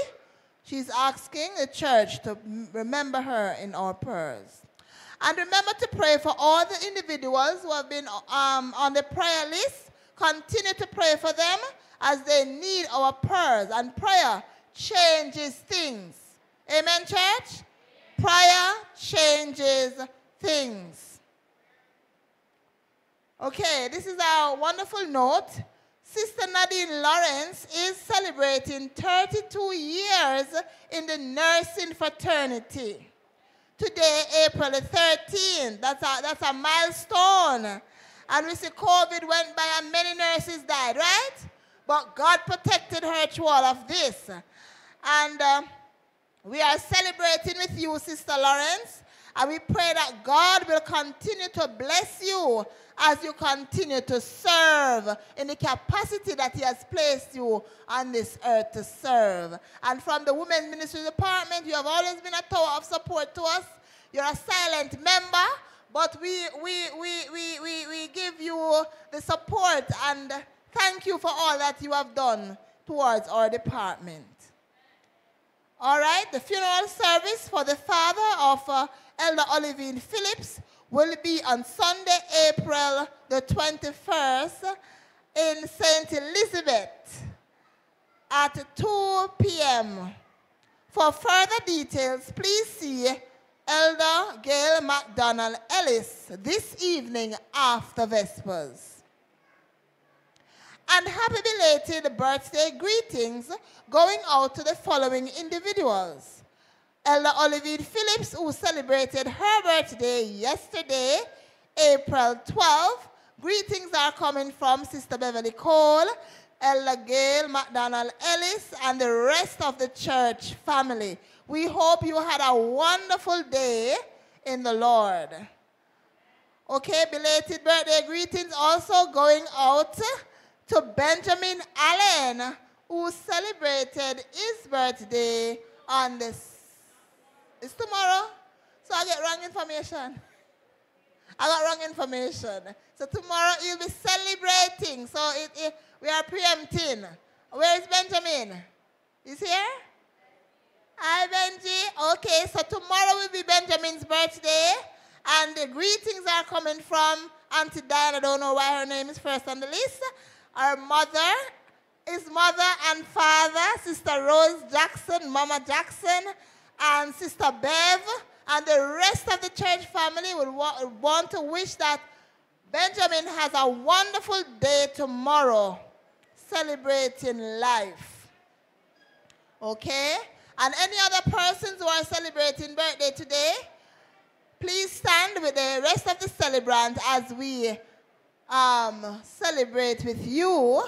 Speaker 16: She's asking the church to remember her in our prayers. And remember to pray for all the individuals who have been um, on the prayer list. Continue to pray for them as they need our prayers. And prayer changes things. Amen, church? Prayer changes things. Okay, this is our wonderful note. Sister Nadine Lawrence is celebrating 32 years in the nursing fraternity. Today, April the 13th. That's a, that's a milestone. And we see COVID went by and many nurses died, right? But God protected her through all of this. And uh, we are celebrating with you, Sister Lawrence. And we pray that God will continue to bless you as you continue to serve in the capacity that He has placed you on this earth to serve. And from the Women's Ministry Department, you have always been a tower of support to us. You're a silent member, but we, we, we, we, we, we give you the support and thank you for all that you have done towards our department. All right, the funeral service for the father of uh, Elder Olivine Phillips will be on Sunday, April the 21st in St. Elizabeth at 2 p.m. For further details, please see Elder Gail McDonald Ellis this evening after Vespers. And happy belated birthday greetings going out to the following individuals. Elder Olivine Phillips, who celebrated her birthday yesterday, April 12. Greetings are coming from Sister Beverly Cole, Elder Gail McDonald Ellis, and the rest of the church family. We hope you had a wonderful day in the Lord. Okay, belated birthday greetings also going out to Benjamin Allen, who celebrated his birthday on this. It's tomorrow, so I get wrong information. I got wrong information. So tomorrow you'll be celebrating. So it, it, we are preempting. Where is Benjamin? Is here? Hi, Benji. Okay, so tomorrow will be Benjamin's birthday. And the greetings are coming from Auntie Diane. I don't know why her name is first on the list. Our mother, his mother and father, Sister Rose Jackson, Mama Jackson, and Sister Bev, and the rest of the church family wa want to wish that Benjamin has a wonderful day tomorrow celebrating life. Okay? And any other persons who are celebrating birthday today, please stand with the rest of the celebrants as we um, celebrate with you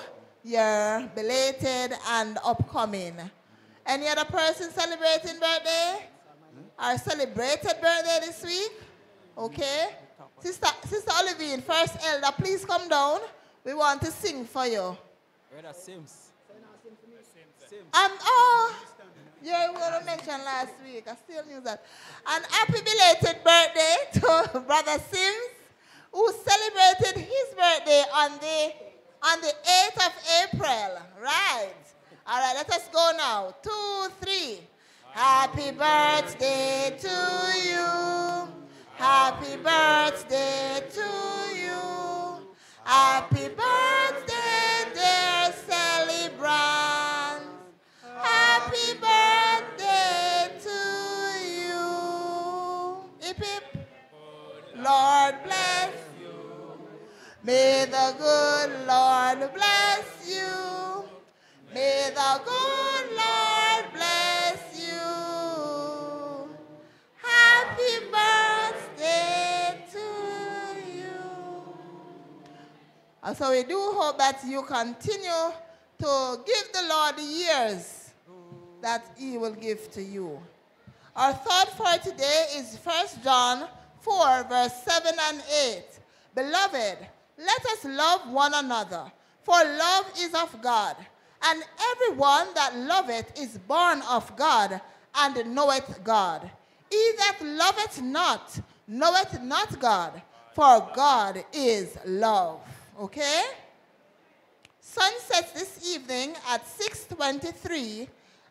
Speaker 16: your belated and upcoming. Any other person celebrating birthday? Our celebrated birthday this week? Okay. Sister, Sister Olivine, first elder, please come down. We want to sing for you.
Speaker 14: Brother Sims.
Speaker 16: Um, oh, yeah, we were mentioned last week. I still knew that. And happy belated birthday to Brother Sims, who celebrated his birthday on the on the 8th of April. Right. All right, let us go now. Two, three. Happy birthday to you. Happy birthday to you. Happy birthday, Lord bless you. May the good Lord bless you. May the good Lord bless you. Happy birthday to you. And so we do hope that you continue to give the Lord years that he will give to you. Our thought for today is 1 John 4, verse 7 and 8. Beloved, let us love one another, for love is of God. And everyone that loveth is born of God and knoweth God. He that loveth not knoweth not God, for God is love. Okay? Sunset this evening at 6.23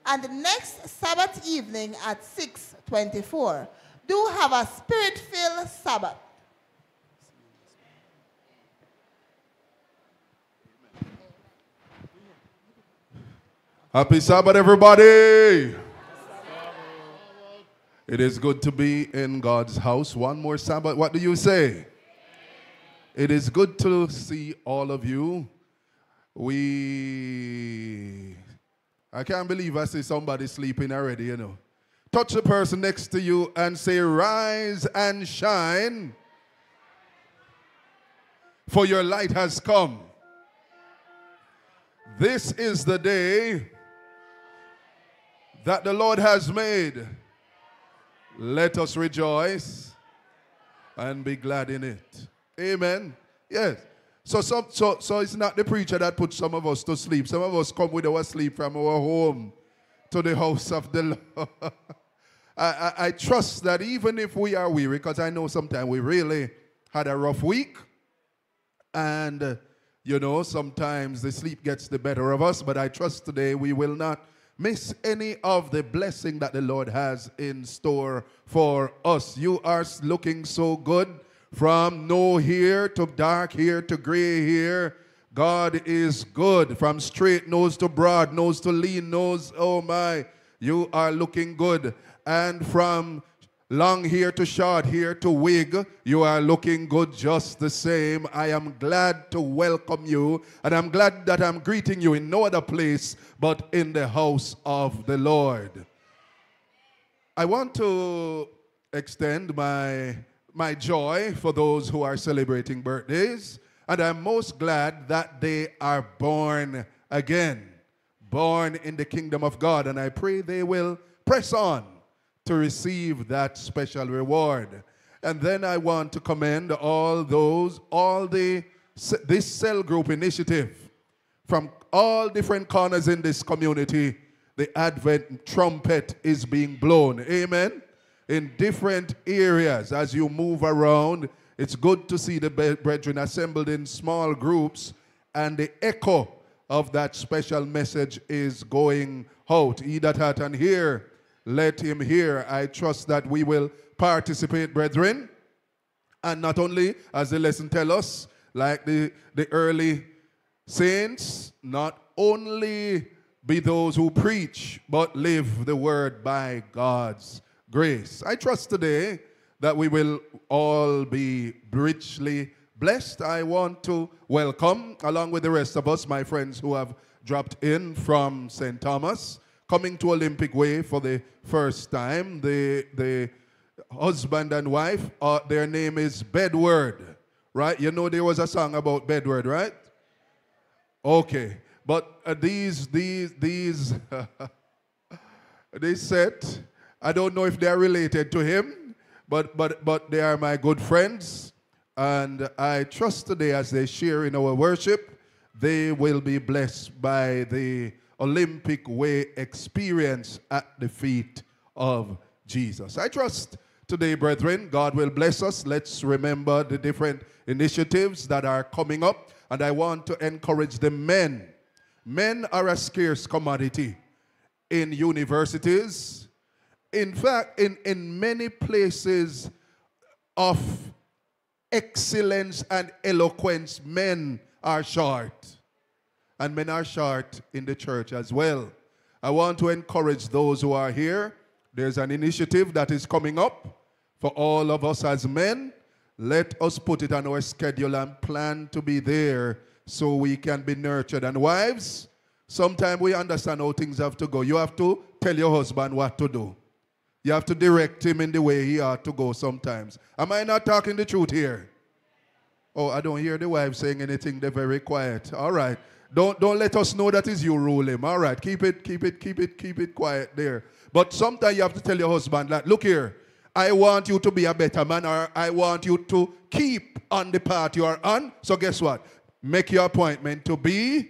Speaker 16: and next Sabbath evening at 6.24. Do have a spirit-filled Sabbath.
Speaker 17: Happy Sabbath, everybody. It is good to be in God's house. One more Sabbath. What do you say? It is good to see all of you. We. I can't believe I see somebody sleeping already, you know. Touch the person next to you and say, Rise and shine, for your light has come. This is the day that the Lord has made. Let us rejoice and be glad in it. Amen. Yes. So, some, so, so it's not the preacher that puts some of us to sleep. Some of us come with our sleep from our home to the house of the Lord. I, I, I trust that even if we are weary, because I know sometimes we really had a rough week, and uh, you know, sometimes the sleep gets the better of us, but I trust today we will not miss any of the blessing that the Lord has in store for us. You are looking so good from no hair to dark hair to gray hair. God is good from straight nose to broad nose to lean nose. Oh my, you are looking good. And from long hair to short hair to wig, you are looking good just the same. I am glad to welcome you, and I'm glad that I'm greeting you in no other place but in the house of the Lord. I want to extend my, my joy for those who are celebrating birthdays, and I'm most glad that they are born again, born in the kingdom of God, and I pray they will press on to receive that special reward. And then I want to commend all those, all the this cell group initiative from all different corners in this community. The Advent trumpet is being blown. Amen. In different areas as you move around, it's good to see the brethren assembled in small groups, and the echo of that special message is going out. He that hath an ear, let him hear. I trust that we will participate, brethren. And not only, as the lesson tell us, like the, the early saints, not only be those who preach, but live the word by God's grace. I trust today that we will all be richly blessed. I want to welcome, along with the rest of us, my friends who have dropped in from St. Thomas, coming to Olympic Way for the first time. The, the husband and wife, uh, their name is Bedward, right? You know there was a song about Bedward, right? Okay, but uh, these, these, these, they said, I don't know if they are related to him, but, but, but they are my good friends. And I trust today as they share in our worship, they will be blessed by the Olympic way experience at the feet of Jesus. I trust today, brethren, God will bless us. Let's remember the different initiatives that are coming up. And I want to encourage the men. Men are a scarce commodity in universities. In fact, in, in many places of excellence and eloquence, men are short. And men are short in the church as well. I want to encourage those who are here. There's an initiative that is coming up for all of us as men. Let us put it on our schedule and plan to be there so we can be nurtured. And wives, sometimes we understand how things have to go. You have to tell your husband what to do. You have to direct him in the way he ought to go sometimes. Am I not talking the truth here? Oh, I don't hear the wife saying anything. They're very quiet. All right. Don't, don't let us know that is you rule him. All right. Keep it, keep it, keep it, keep it quiet there. But sometimes you have to tell your husband that, look here, I want you to be a better man, or I want you to keep on the path you are on. So guess what? Make your appointment to be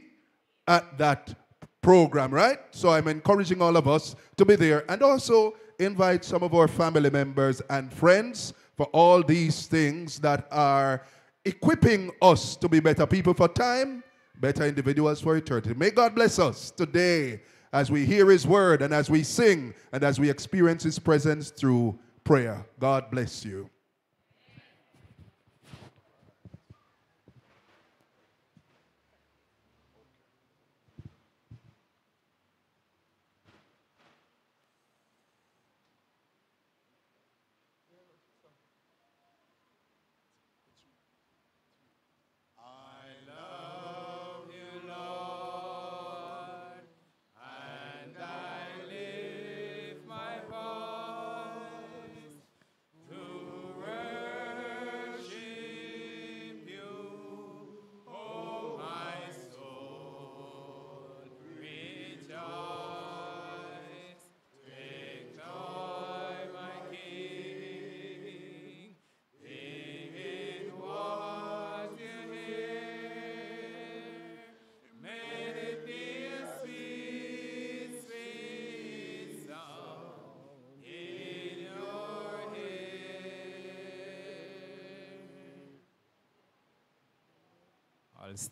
Speaker 17: at that program, right? So I'm encouraging all of us to be there and also invite some of our family members and friends for all these things that are equipping us to be better people for time, better individuals for eternity. May God bless us today as we hear His word and as we sing and as we experience His presence through prayer. God bless you.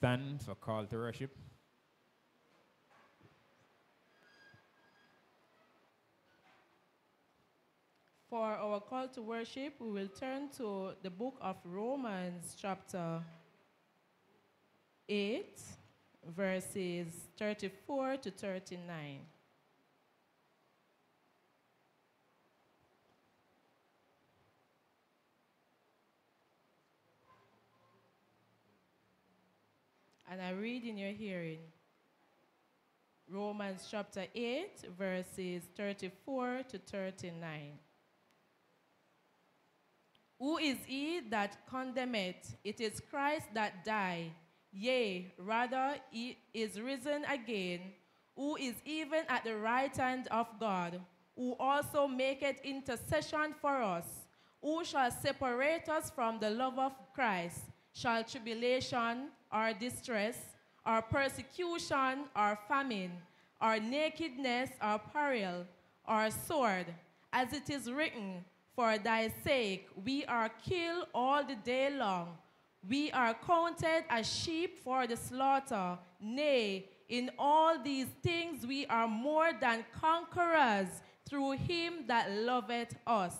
Speaker 18: stand for call to worship. For our call to worship, we will turn to the book of Romans, chapter 8, verses 34 to 39. And I read in your hearing Romans chapter 8, verses 34 to 39. Who is he that condemneth? It is Christ that died. Yea, rather, he is risen again, who is even at the right hand of God, who also maketh intercession for us. Who shall separate us from the love of Christ? Shall tribulation, or distress, or persecution, or famine, or nakedness, or peril, or sword, as it is written, For thy sake we are killed all the day long. We are counted as sheep for the slaughter. Nay, in all these things we are more than conquerors through him that loveth us.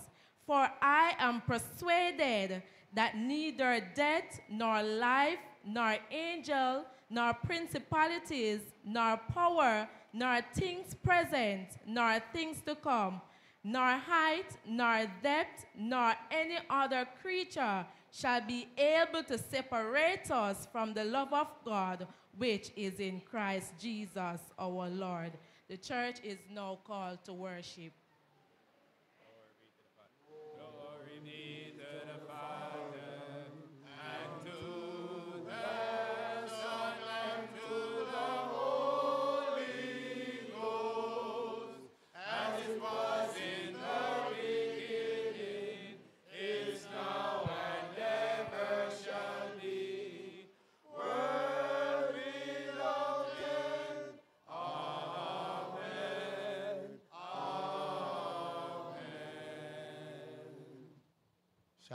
Speaker 18: For I am persuaded that neither death, nor life, nor angel, nor principalities, nor power, nor things present, nor things to come, nor height, nor depth, nor any other creature shall be able to separate us from the love of God which is in Christ Jesus our Lord. The church is now called to worship.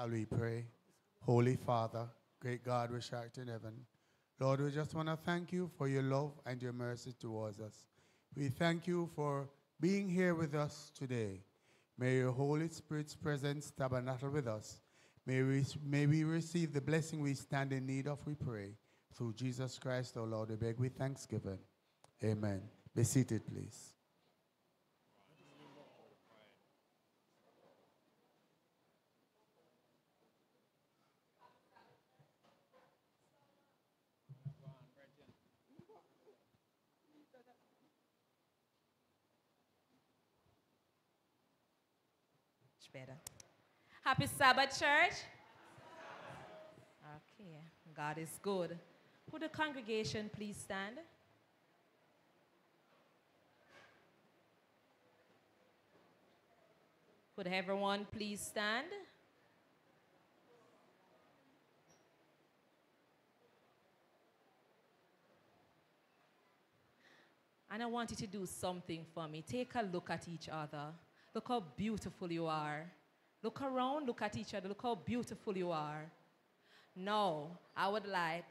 Speaker 19: Shall
Speaker 20: we pray? Holy Father, great God which art in heaven, Lord, we just want to thank you for your love and your mercy towards us. We thank you for being here with us today. May your Holy Spirit's presence tabernacle with us. May we, may we receive the blessing we stand in need of, we pray. Through Jesus Christ, our Lord, we beg with thanksgiving. Amen. Be seated, please.
Speaker 21: Better. Happy Sabbath, church. Okay, God is good. Would the congregation please stand? Could everyone please stand? And I want you to do something for me. Take a look at each other. Look how beautiful you are. Look around, look at each other. Look how beautiful you are. Now, I would like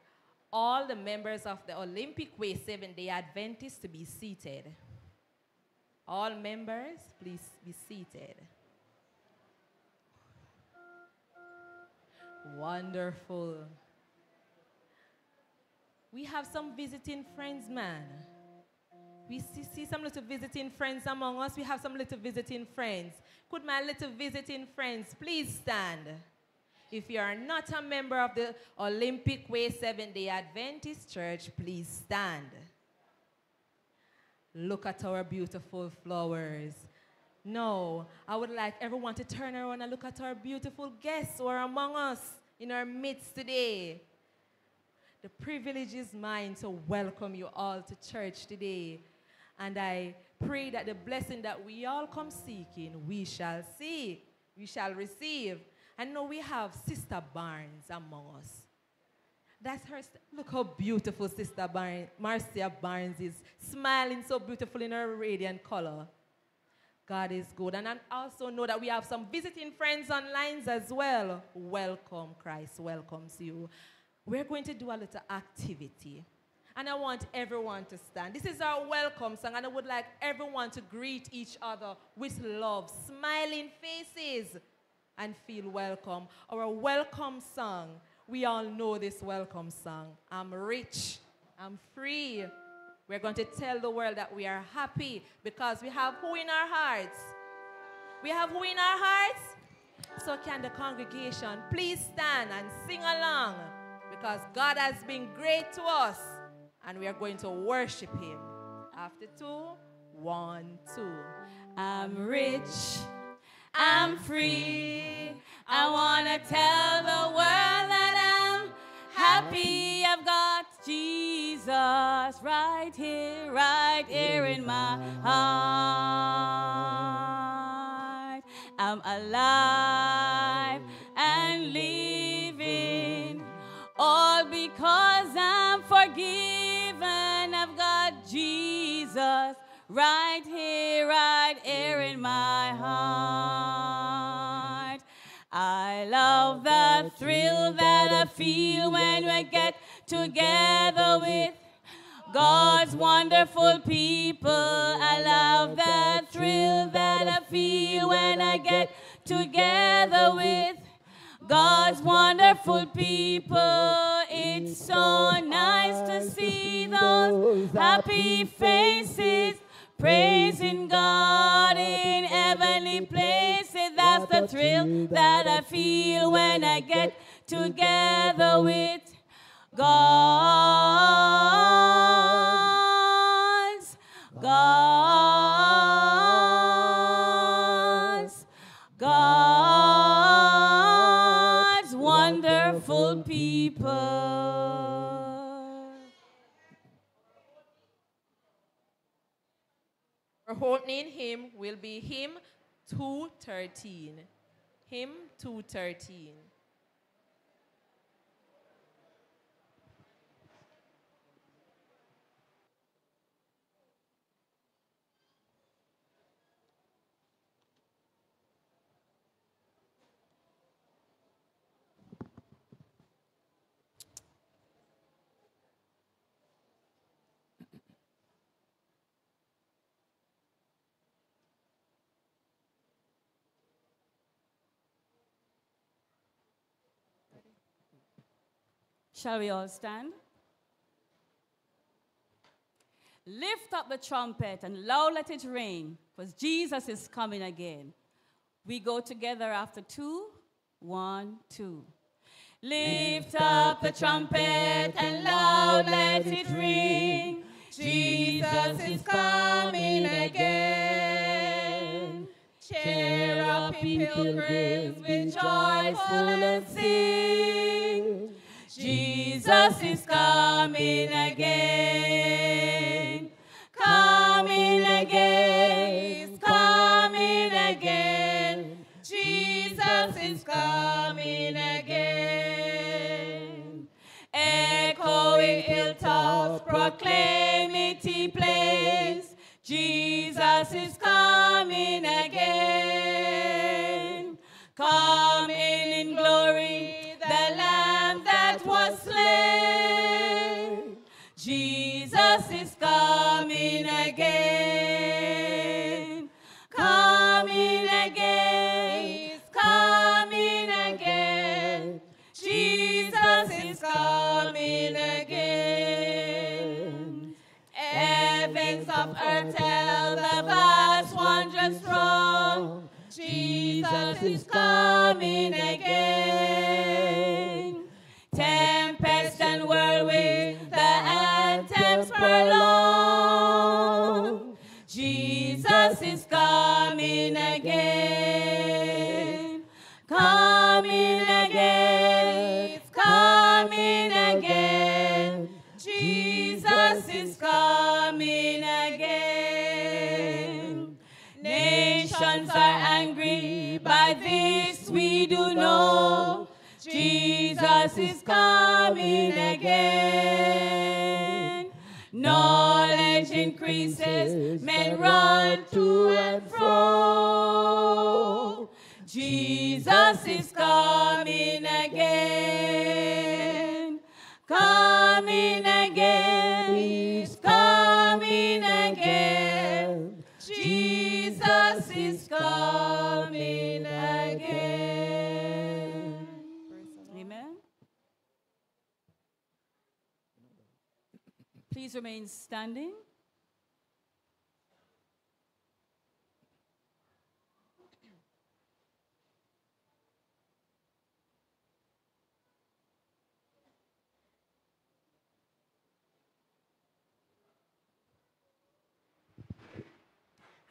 Speaker 21: all the members of the Olympic Way Seven Day Adventists to be seated. All members, please be seated. Wonderful. We have some visiting friends, man. We see, see some little visiting friends among us. We have some little visiting friends. Could my little visiting friends please stand? If you are not a member of the Olympic Way Seven Day Adventist Church, please stand. Look at our beautiful flowers. No, I would like everyone to turn around and look at our beautiful guests who are among us in our midst today. The privilege is mine to welcome you all to church today. And I pray that the blessing that we all come seeking, we shall see, we shall receive. And now we have Sister Barnes among us. That's her. Look how beautiful Sister Barnes, Marcia Barnes is, smiling so beautiful in her radiant color. God is good. And I also know that we have some visiting friends online as well. Welcome, Christ welcomes you. We're going to do a little activity. And I want everyone to stand. This is our welcome song, and I would like everyone to greet each other with love, smiling faces. and feel welcome. Our welcome song, we all know this welcome song. I'm rich, I'm free. We're going to tell the world that we are happy because we have who in our hearts? We have who in our hearts? So can the congregation please stand and sing along because God has been great to us and we are going to worship him. After two, one, two.
Speaker 22: I'm rich. I'm free. I want to tell the world that I'm happy. I've got Jesus right here, right here in my heart. I'm alive and living, all because I'm forgiven. Right here, right here in my heart. I love the thrill that I feel when we get together with God's wonderful people. I love the thrill that I feel when I get together with God's wonderful people. It's so nice to see those happy faces praising God in heavenly places. That's the thrill that I feel when I get together with God's, God's,
Speaker 21: opening hymn will be hymn 213. Hymn 213.
Speaker 22: Shall we all stand? Lift up the trumpet and loud let it ring, because Jesus is coming again. We go together after two, one, two. Lift up the trumpet and loud let it ring. Jesus is coming again. Cheer up, pilgrims, with joyful and sing. Jesus is coming again.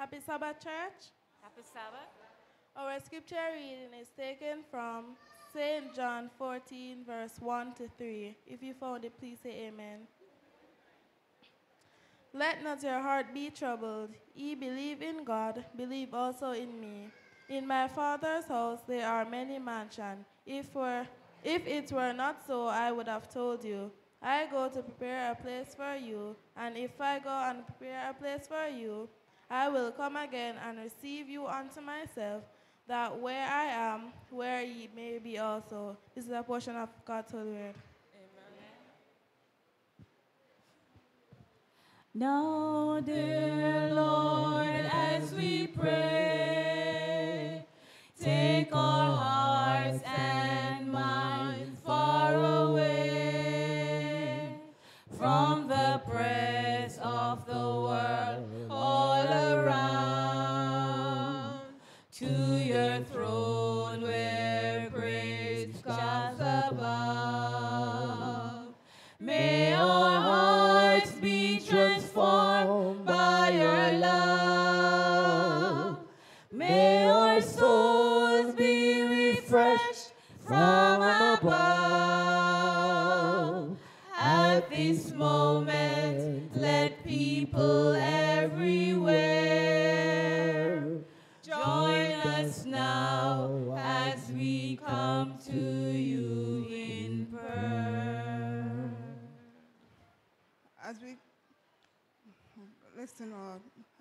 Speaker 23: Happy Sabbath, church.
Speaker 22: Happy Sabbath.
Speaker 23: Our scripture reading is taken from St. John 14, verse 1 to 3. If you found it, please say amen. Let not your heart be troubled. Ye believe in God, believe also in me. In my Father's house there are many mansions. If, were, if it were not so, I would have told you. I go to prepare a place for you, and if I go and prepare a place for you, I will come again and receive you unto myself, that where I am, where ye may be also. This is a portion of God's holy word.
Speaker 22: Now, dear Lord, as we pray, take our hearts and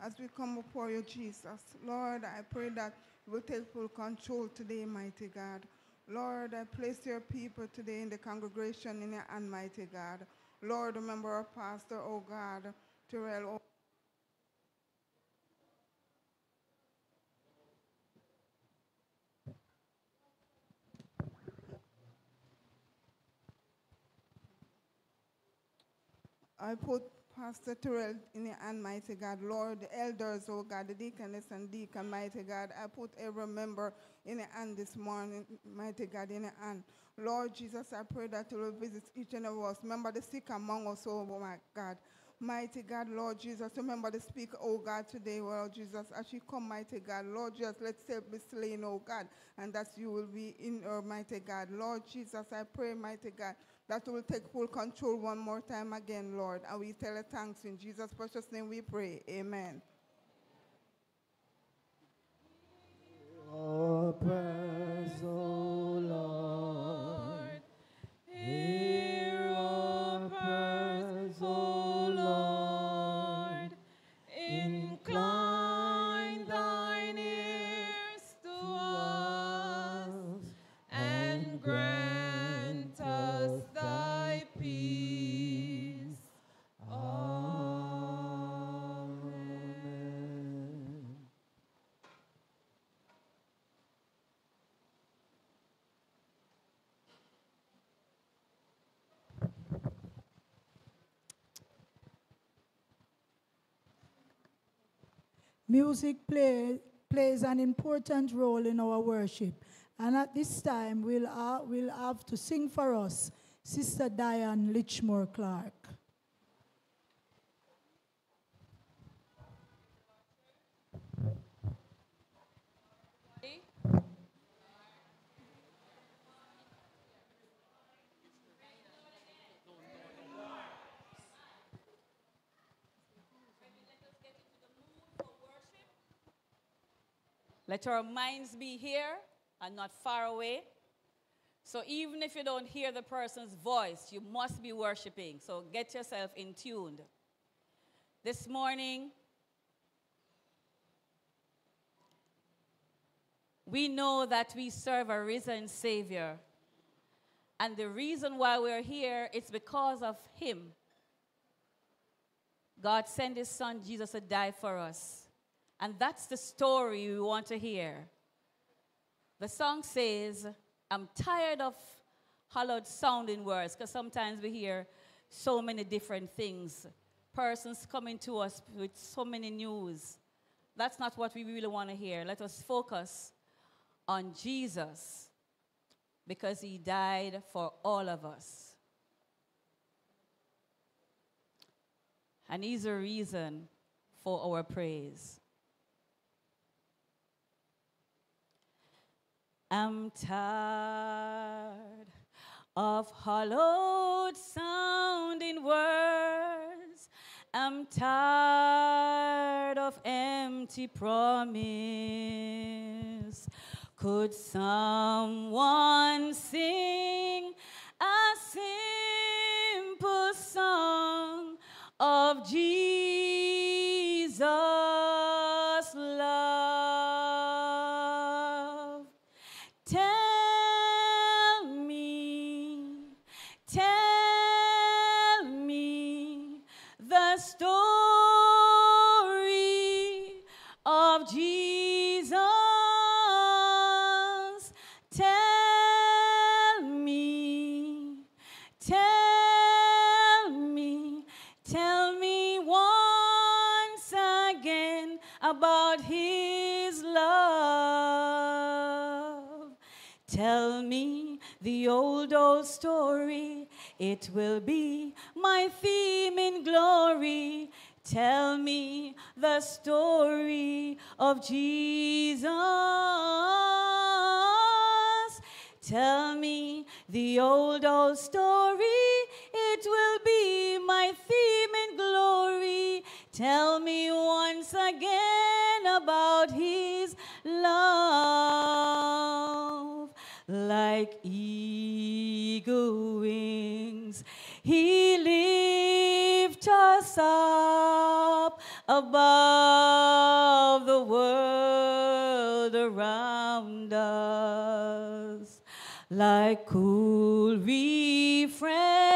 Speaker 22: as we come
Speaker 24: before you, Jesus, Lord, I pray that you will take full control today, mighty God. Lord, I place your people today in the congregation in your hand, mighty God. Lord, remember our pastor, oh God, Terrell. Oh I put Pastor Terrell in your hand, mighty God. Lord, the elders, oh God, the deaconess and deacon, mighty God. I put every member in your hand this morning, mighty God, in your hand. Lord Jesus, I pray that you will visit each and every us. Remember the sick among us, oh my God. Mighty God, Lord Jesus, remember the speaker, oh God, today, Lord Jesus, as she come, mighty God, Lord Jesus, let's say be slain, oh God, and that you will be in her, mighty God. Lord Jesus, I pray, mighty God, that will take full control one more time again, Lord, and we tell you thanks in Jesus' precious name we pray. Amen.
Speaker 2: Your prayers,
Speaker 4: Music play, plays an important role in our worship. And at this time, we'll, uh, we'll have to sing for us Sister Diane Litchmore Clark.
Speaker 22: Let our minds be here and not far away. So even if you don't hear the person's voice, you must be worshiping. So get yourself in tuned. This morning, we know that we serve a risen Savior. And the reason why we're here is because of Him. God sent His Son Jesus to die for us. And that's the story we want to hear. The song says, I'm tired of hollowed sounding words because sometimes we hear so many different things persons coming to us with so many news. That's not what we really want to hear. Let us focus on Jesus because he died for all of us. And he's a reason for our praise. I'm tired of hollowed sounding words. I'm tired of empty promise. Could someone sing a simple song of Jesus' It will be my theme in glory. Tell me the story of Jesus. Tell me the old, old story. It will be my theme in glory. Tell me once again about his love. Like us up above the world around us like cool, refreshing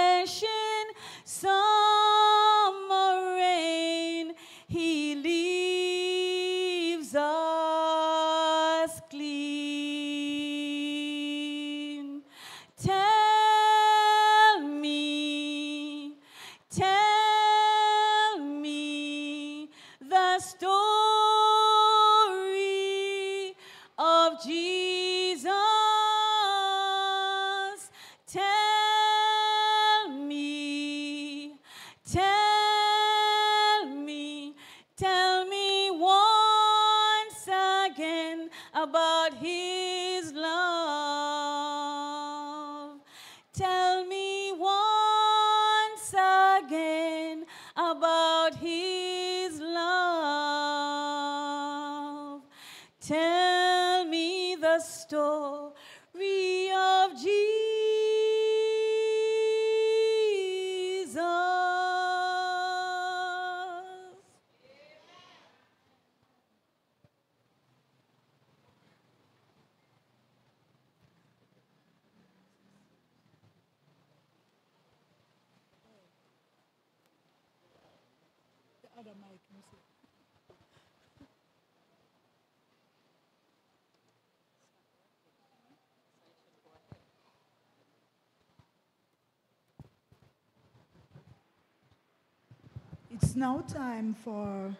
Speaker 4: now time for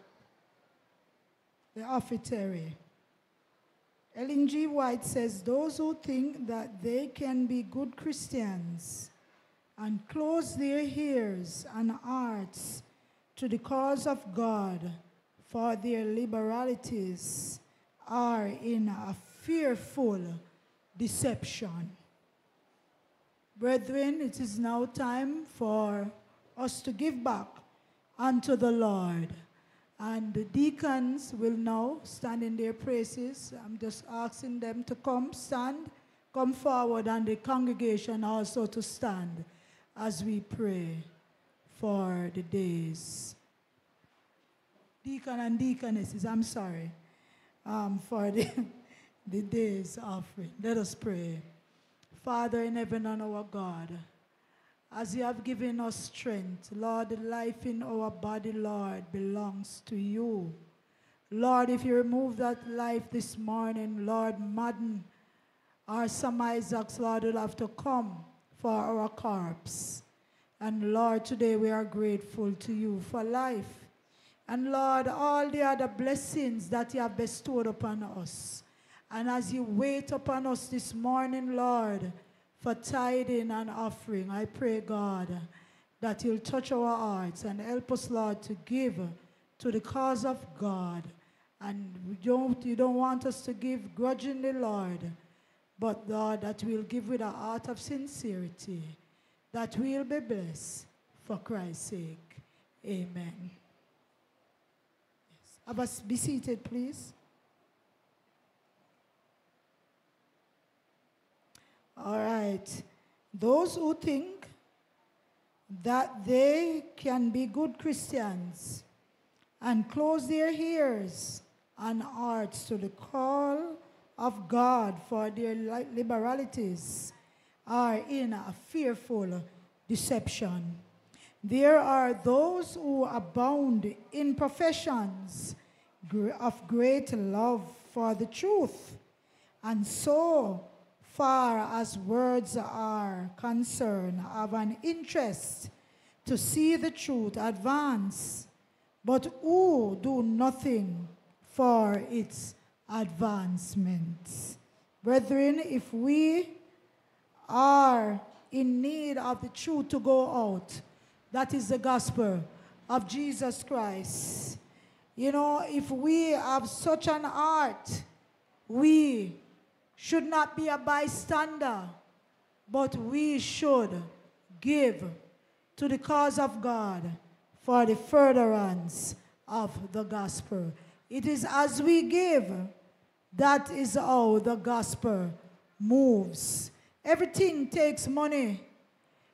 Speaker 4: the offertory. Ellen G. White says those who think that they can be good Christians and close their ears and hearts to the cause of God for their liberalities are in a fearful deception. Brethren, it is now time for us to give back unto the Lord. And the deacons will now stand in their places. I'm just asking them to come, stand, come forward, and the congregation also to stand as we pray for the days. Deacon and deaconesses, I'm sorry, um, for the, the days offering. Let us pray. Father in heaven and our God, as you have given us strength, Lord, the life in our body, Lord, belongs to you. Lord, if you remove that life this morning, Lord, Madden our some Isaacs, Lord, will have to come for our corpse. And Lord, today we are grateful to you for life. And Lord, all the other blessings that you have bestowed upon us. And as you wait upon us this morning, Lord, for tithing and offering, I pray, God, that you'll touch our hearts and help us, Lord, to give to the cause of God. And we don't, you don't want us to give grudgingly, Lord, but, Lord, that we'll give with a heart of sincerity that we'll be blessed for Christ's sake. Amen. Yes. Have us be seated, please. All right. Those who think that they can be good Christians and close their ears and hearts to the call of God for their liberalities are in a fearful deception. There are those who abound in professions of great love for the truth, and so far as words are concerned, have an interest to see the truth advance, but who do nothing for its advancement. Brethren, if we are in need of the truth to go out. That is the gospel of Jesus Christ. You know, if we have such an heart, we should not be a bystander, but we should give to the cause of God for the furtherance of the gospel. It is as we give that is how the gospel moves. Everything takes money.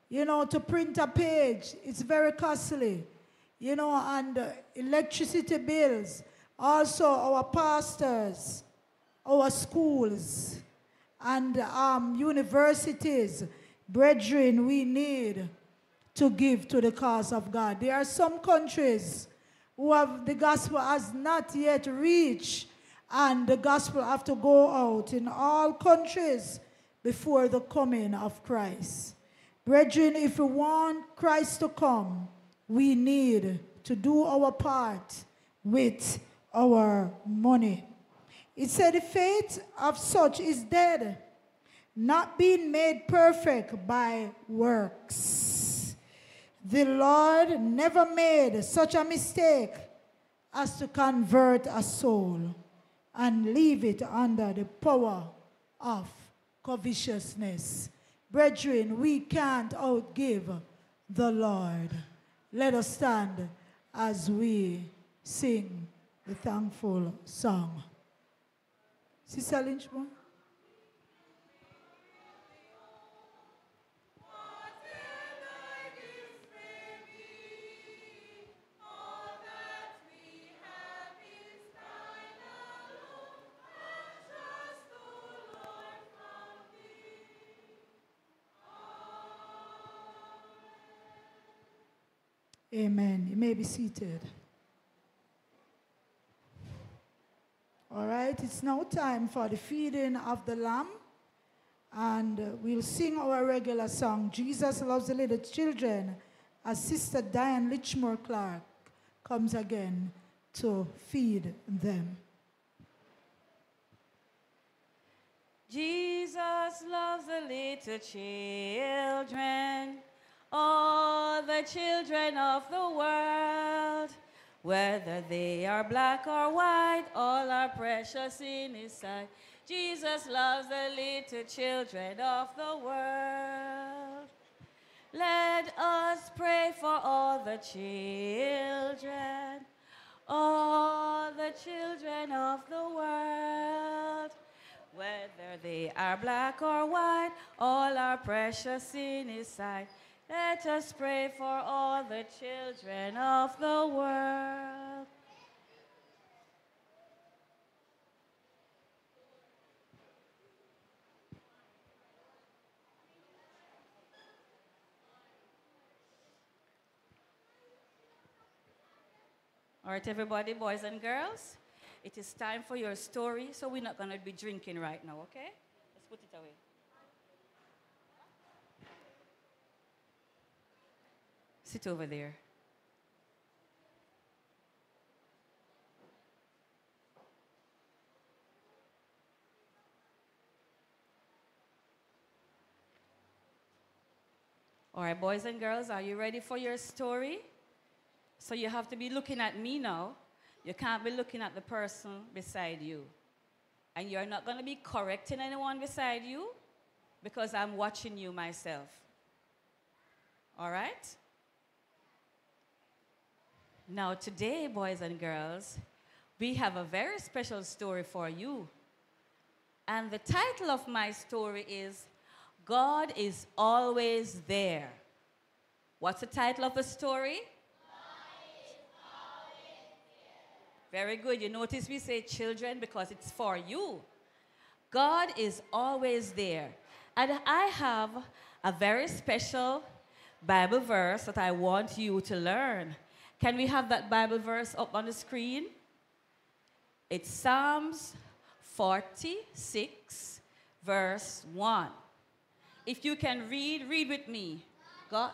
Speaker 4: You know, to print a page, it's very costly. You know, and electricity bills. Also, our pastors, our schools, and um, universities. Brethren, we need to give to the cause of God. There are some countries who have the gospel has not yet reached, and the gospel have to go out in all countries before the coming of Christ. Brethren, if we want Christ to come, we need to do our part with our money. It said the faith of such is dead, not being made perfect by works. The Lord never made such a mistake as to convert a soul and leave it under the power of covetousness. Brethren, we can't outgive the Lord. Let us stand as we sing the thankful song. Sister Lynchburn. Amen. You may be seated. All right, it's now time for the feeding of the lamb. And uh, we'll sing our regular song, Jesus Loves the Little Children, as Sister Diane Litchmore Clark comes again to feed them.
Speaker 22: Jesus loves the little children all the children of the world. Whether they are black or white, all are precious in his sight. Jesus loves the little children of the world. Let us pray for all the children, all the children of the world. Whether they are black or white, all are precious in his sight. Let us pray for all the children of the world. All right, everybody, boys and girls, it is time for your story, so we're not going to be drinking right now, okay? Let's put it away. Sit over there. All right, boys and girls, are you ready for your story? So you have to be looking at me now. You can't be looking at the person beside you. And you're not going to be correcting anyone beside you because I'm watching you myself. All right? Now, today, boys and girls, we have a very special story for you. And the title of my story is God is always there. What's the title of the story? Very good. You notice we say children because it's for you. God is always there. And I have a very special Bible verse that I want you to learn. Can we have that Bible verse up on the screen? It's Psalms 46, verse 1. If you can read, read with me. God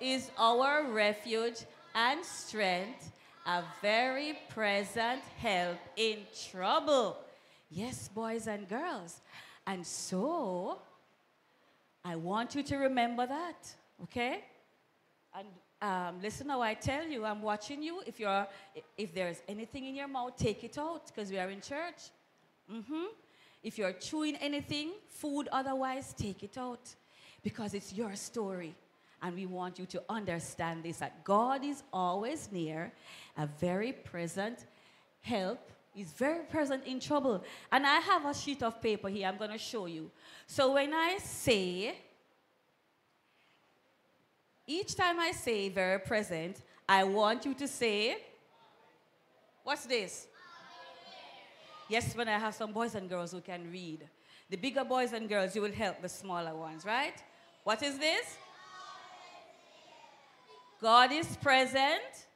Speaker 22: is our refuge and strength, a very present help in trouble. Yes, boys and girls. And so, I want you to remember that, okay? And um, listen how I tell you, I'm watching you. If, you're, if there's anything in your mouth, take it out, because we are in church. Mm-hmm. If you're chewing anything, food otherwise, take it out because it's your story. And we want you to understand this that God is always near, a very present help. He's very present in trouble. And I have a sheet of paper here I'm going to show you. So when I say, each time I say very present, I want you to say, what's this? Yes, when I have some boys and girls who can read. The bigger boys and girls, you will help the smaller ones, right? What is this? God is present.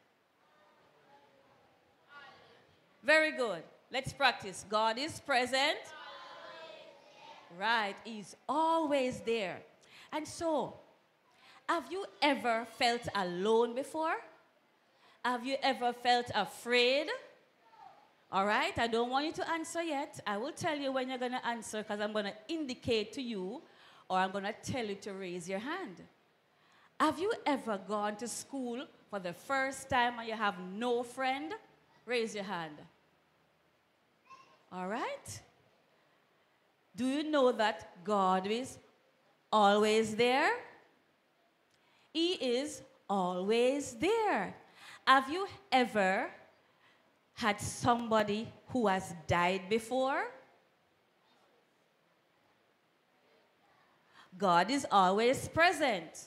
Speaker 22: Very good. Let's practice. God is present. Right. He's always there. And so, have you ever felt alone before? Have you ever felt afraid? All right, I don't want you to answer yet. I will tell you when you're going to answer because I'm going to indicate to you or I'm going to tell you to raise your hand. Have you ever gone to school for the first time and you have no friend? Raise your hand. All right? Do you know that God is always there? He is always there. Have you ever had somebody who has died before? God is always present.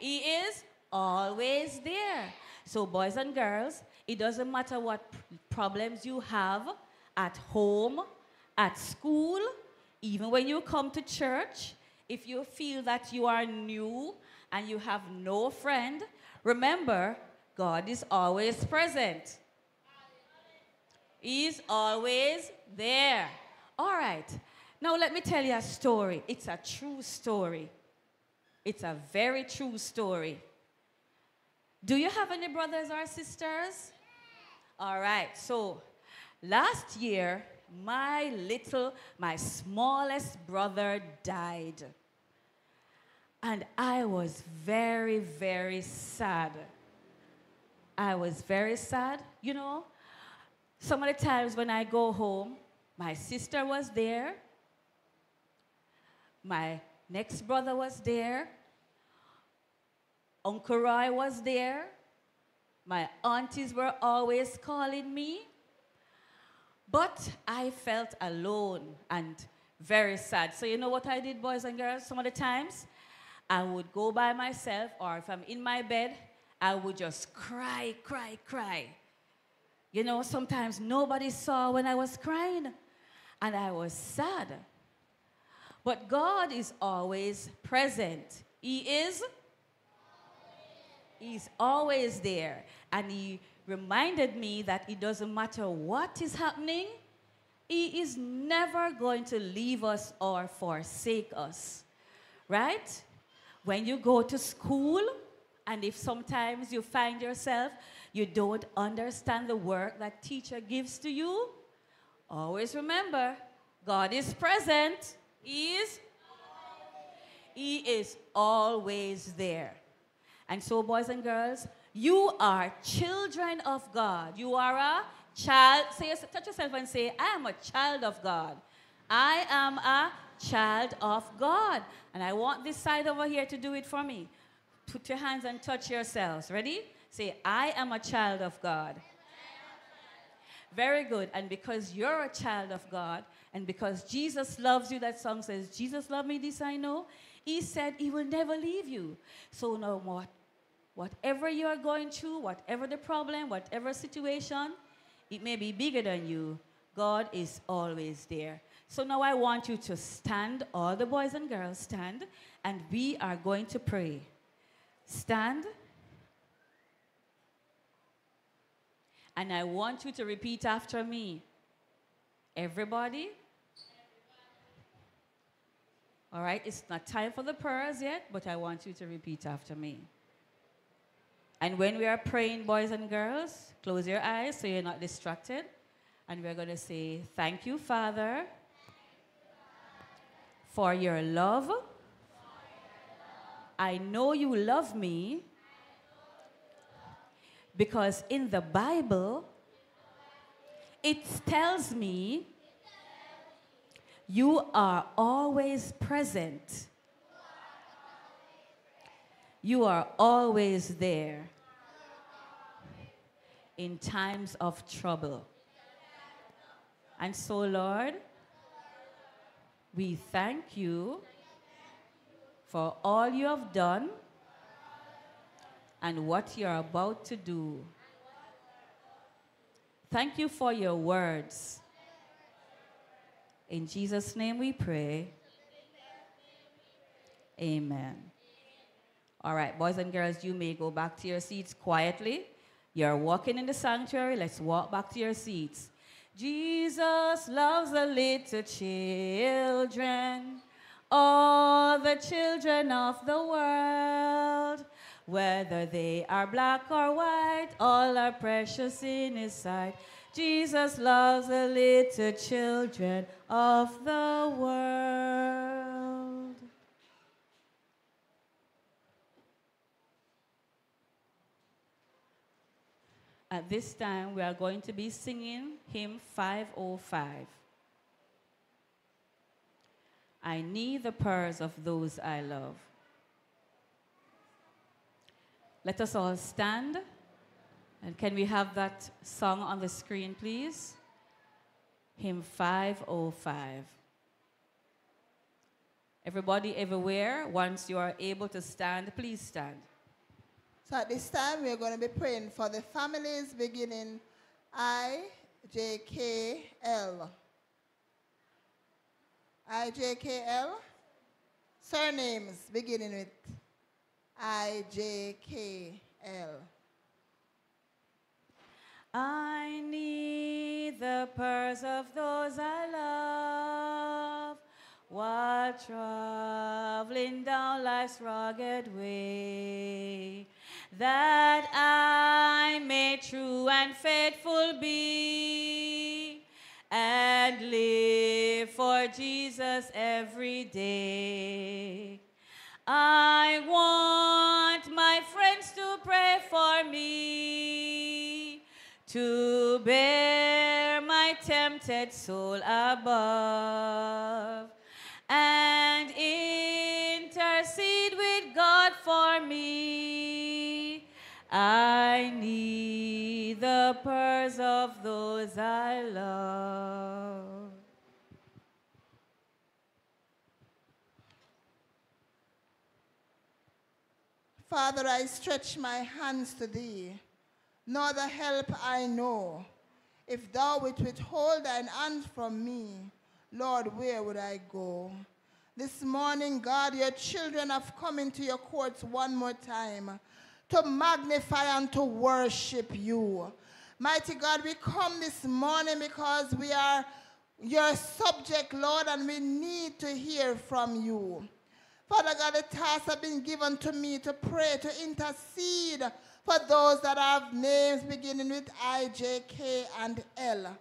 Speaker 22: He is always there. So, boys and girls, it doesn't matter what problems you have at home, at school, even when you come to church, if you feel that you are new and you have no friend, remember God is always present. He's always there. All right. Now let me tell you a story. It's a true story. It's a very true story. Do you have any brothers or sisters? All right. So last year, my little, my smallest brother died. And I was very, very sad. I was very sad, you know. Some of the times when I go home, my sister was there, my next brother was there, Uncle Roy was there, my aunties were always calling me. But I felt alone and very sad. So, you know what I did, boys and girls? Some of the times, I would go by myself, or if I'm in my bed, I would just cry, cry, cry. You know, sometimes nobody saw when I was crying, and I was sad. But God is always present. He is He's always there. And he reminded me that it doesn't matter what is happening, he is never going to leave us or forsake us. Right? When you go to school, and if sometimes you find yourself you don't understand the work that teacher gives to you, always remember God is present. He is He is always there. And so boys and girls, you are children of God. You are a child. Say, touch yourself and say, I am a child of God. I am a child of God. And I want this side over here to do it for me. Put your hands and touch yourselves. Ready? Say, I am a child of God. Very good. And because you're a child of God, and because Jesus loves you, that song says, Jesus loved me, this I know. He said he will never leave you. So no more. Whatever you are going through, whatever the problem, whatever situation, it may be bigger than you. God is always there. So now I want you to stand, all the boys and girls stand, and we are going to pray. Stand. And I want you to repeat after me. Everybody? All right, it's not time for the prayers yet, but I want you to repeat after me. And when we are praying, boys and girls, close your eyes so you're not distracted. And we're going to say, Thank you, Father, for your love. I know you love me because in the Bible, it tells me you are always present. You are always there in times of trouble. And so, Lord, we thank you for all you have done and what you're about to do. Thank you for your words. In Jesus' name we pray. Amen. All right, boys and girls, you may go back to your seats quietly. You're walking in the sanctuary. Let's walk back to your seats. Jesus loves the little children, all the children of the world. Whether they are black or white, all are precious in his sight. Jesus loves the little children of the world. At this time, we are going to be singing hymn 505. I need the prayers of those I love. Let us all stand. And can we have that song on the screen, please? Hymn 505. Everybody everywhere, once you are able to stand, please stand.
Speaker 16: So at this time, we're going to be praying for the families beginning I, J, K, L. I, J, K, L. Surnames beginning with I, J, K, L.
Speaker 22: I need the prayers of those I love while traveling down life's rugged way, that I may true and faithful be and live for Jesus every day. I want my friends to pray for me, to bear my tempted soul above, and intercede with God for me. I need the prayers of those I love.
Speaker 16: Father, I stretch my hands to thee. nor the help I know. If thou wilt withhold thine hand from me, Lord, where would I go? This morning, God, your children have come into your courts one more time to magnify and to worship you. Mighty God, we come this morning because we are your subject, Lord, and we need to hear from you. Father God, the task has been given to me to pray, to intercede for those that have names beginning with I, J, K, and L.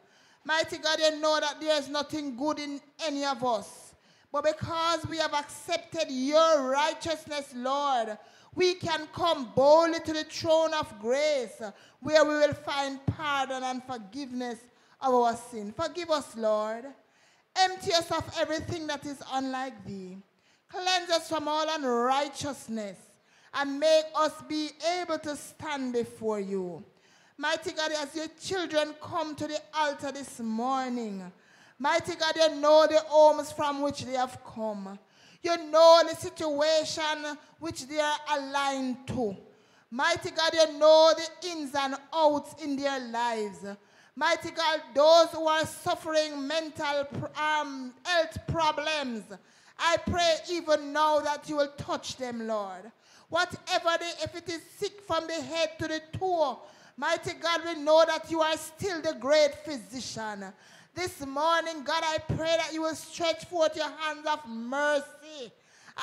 Speaker 16: Mighty God, you know that there is nothing good in any of us. But because we have accepted your righteousness, Lord, we can come boldly to the throne of grace where we will find pardon and forgiveness of our sin. Forgive us, Lord. Empty us of everything that is unlike thee. Cleanse us from all unrighteousness and make us be able to stand before you. Mighty God, as your children come to the altar this morning, mighty God, you know the homes from which they have come. You know the situation which they are aligned to. Mighty God, you know the ins and outs in their lives. Mighty God, those who are suffering mental um, health problems, I pray even now that you will touch them, Lord. Whatever they, if it is sick from the head to the toe, mighty God, we know that you are still the great physician. This morning, God, I pray that you will stretch forth your hands of mercy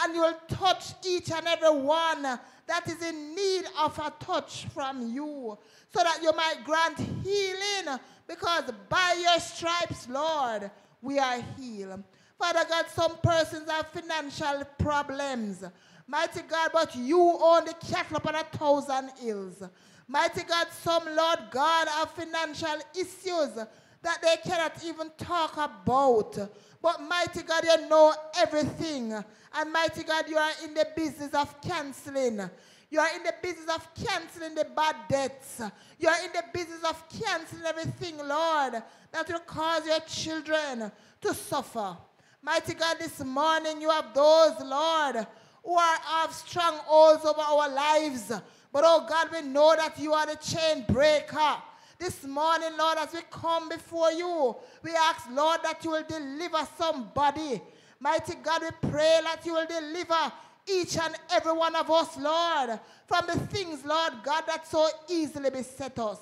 Speaker 16: and you will touch each and every one that is in need of a touch from you so that you might grant healing because by your stripes, Lord, we are healed. Father God, some persons have financial problems. Mighty God, but you own the cattle upon a thousand hills. Mighty God, some, Lord God, have financial issues that they cannot even talk about. But mighty God, you know everything. And mighty God, you are in the business of canceling. You are in the business of canceling the bad debts. You are in the business of canceling everything, Lord, that will cause your children to suffer. Mighty God, this morning you have those, Lord, who are have strongholds over our lives. But oh God, we know that you are the chain breaker. This morning, Lord, as we come before you, we ask, Lord, that you will deliver somebody. Mighty God, we pray that you will deliver each and every one of us, Lord, from the things, Lord God, that so easily beset us.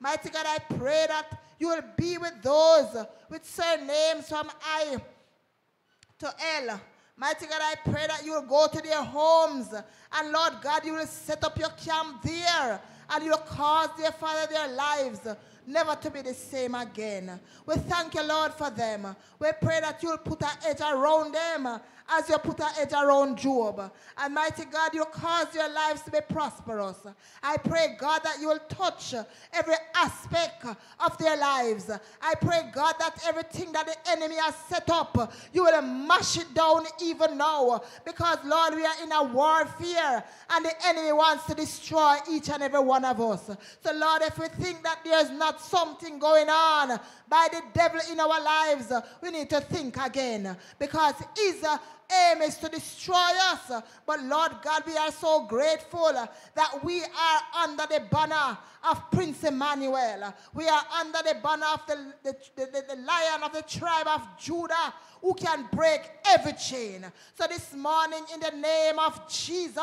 Speaker 16: Mighty God, I pray that you will be with those with surnames from I to L. Mighty God, I pray that you will go to their homes and Lord God, you will set up your camp there and you will cause their Father their lives never to be the same again. We thank you, Lord, for them. We pray that you'll put an edge around them as you put an edge around Job. Almighty God, you cause your lives to be prosperous. I pray, God, that you will touch every aspect of their lives. I pray, God, that everything that the enemy has set up, you will mash it down even now. Because, Lord, we are in a warfare and the enemy wants to destroy each and every one of us. So, Lord, if we think that there's not something going on by the devil in our lives, we need to think again. Because his aim is to destroy us. But Lord God, we are so grateful that we are under the banner of Prince Emmanuel. We are under the banner of the, the, the, the lion of the tribe of Judah who can break every chain. So this morning, in the name of Jesus,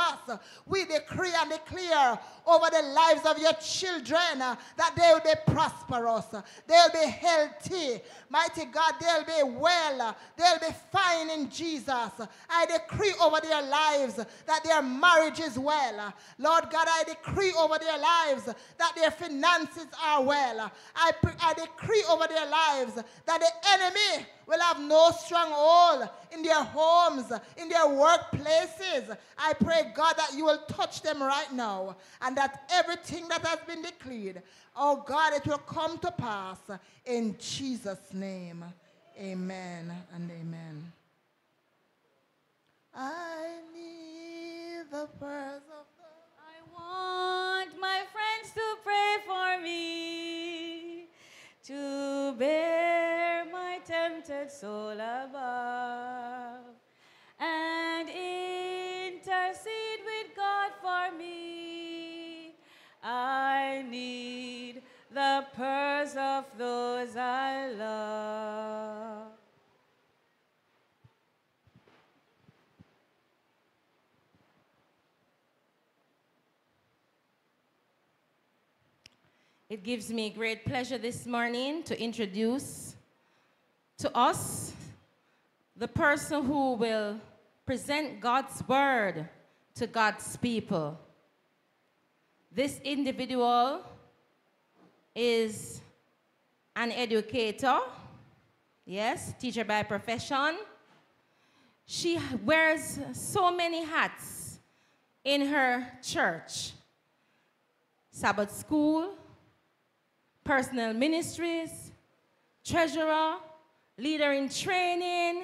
Speaker 16: we decree and declare over the lives of your children that they will be prosperous, they'll be healthy. Mighty God, they'll be well, they'll be fine in Jesus. I decree over their lives that their marriage is well. Lord God, I decree over their lives that their finances are well. I, I decree over their lives that the enemy will have no stronghold in their homes, in their workplaces. I pray, God, that you will touch them right now and that everything that has been declared, oh God, it will come to pass in Jesus' name. Amen and amen. I need the presence of
Speaker 22: I want my friends to pray for me, to bear my tempted soul above, and intercede with God for me. I need the prayers of those I love. It gives me great pleasure this morning to introduce to us the person who will
Speaker 25: present God's word to God's people. This individual is an educator, yes, teacher by profession. She wears so many hats in her church Sabbath school, personal ministries, treasurer, leader in training,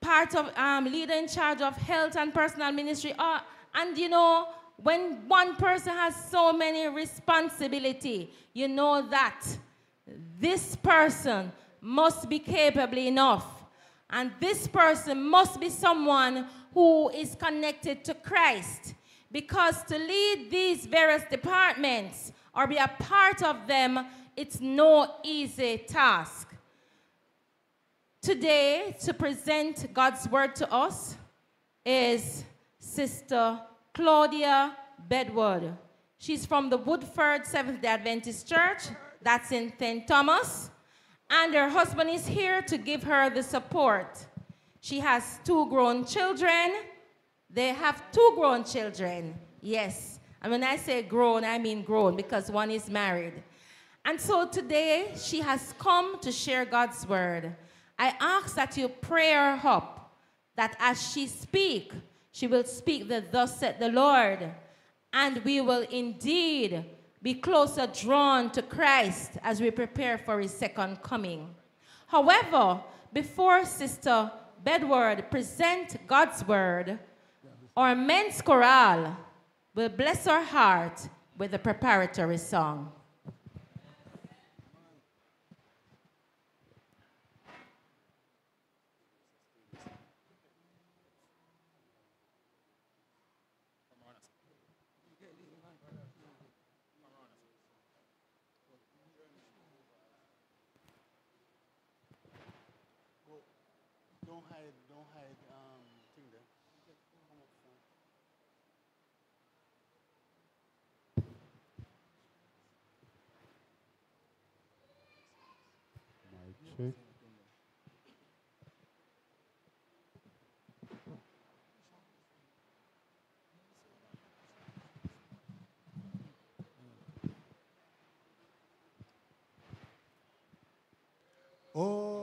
Speaker 25: part of um, leader in charge of health and personal ministry. Uh, and you know, when one person has so many responsibility, you know that this person must be capable enough. And this person must be someone who is connected to Christ. Because to lead these various departments or be a part of them, it's no easy task. Today, to present God's word to us is Sister Claudia Bedward. She's from the Woodford Seventh day Adventist Church, that's in St. Thomas, and her husband is here to give her the support. She has two grown children. They have two grown children, yes. And when I say grown, I mean grown because one is married. And so today, she has come to share God's word. I ask that you pray her up, that as she speak, she will speak the thus said the Lord, and we will indeed be closer drawn to Christ as we prepare for his second coming. However, before Sister Bedward present God's word, our men's chorale will bless our heart with a preparatory song.
Speaker 20: Don't hide, don't hide, um, thing there. Come up front.
Speaker 26: Check.
Speaker 20: Oh,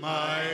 Speaker 20: feeling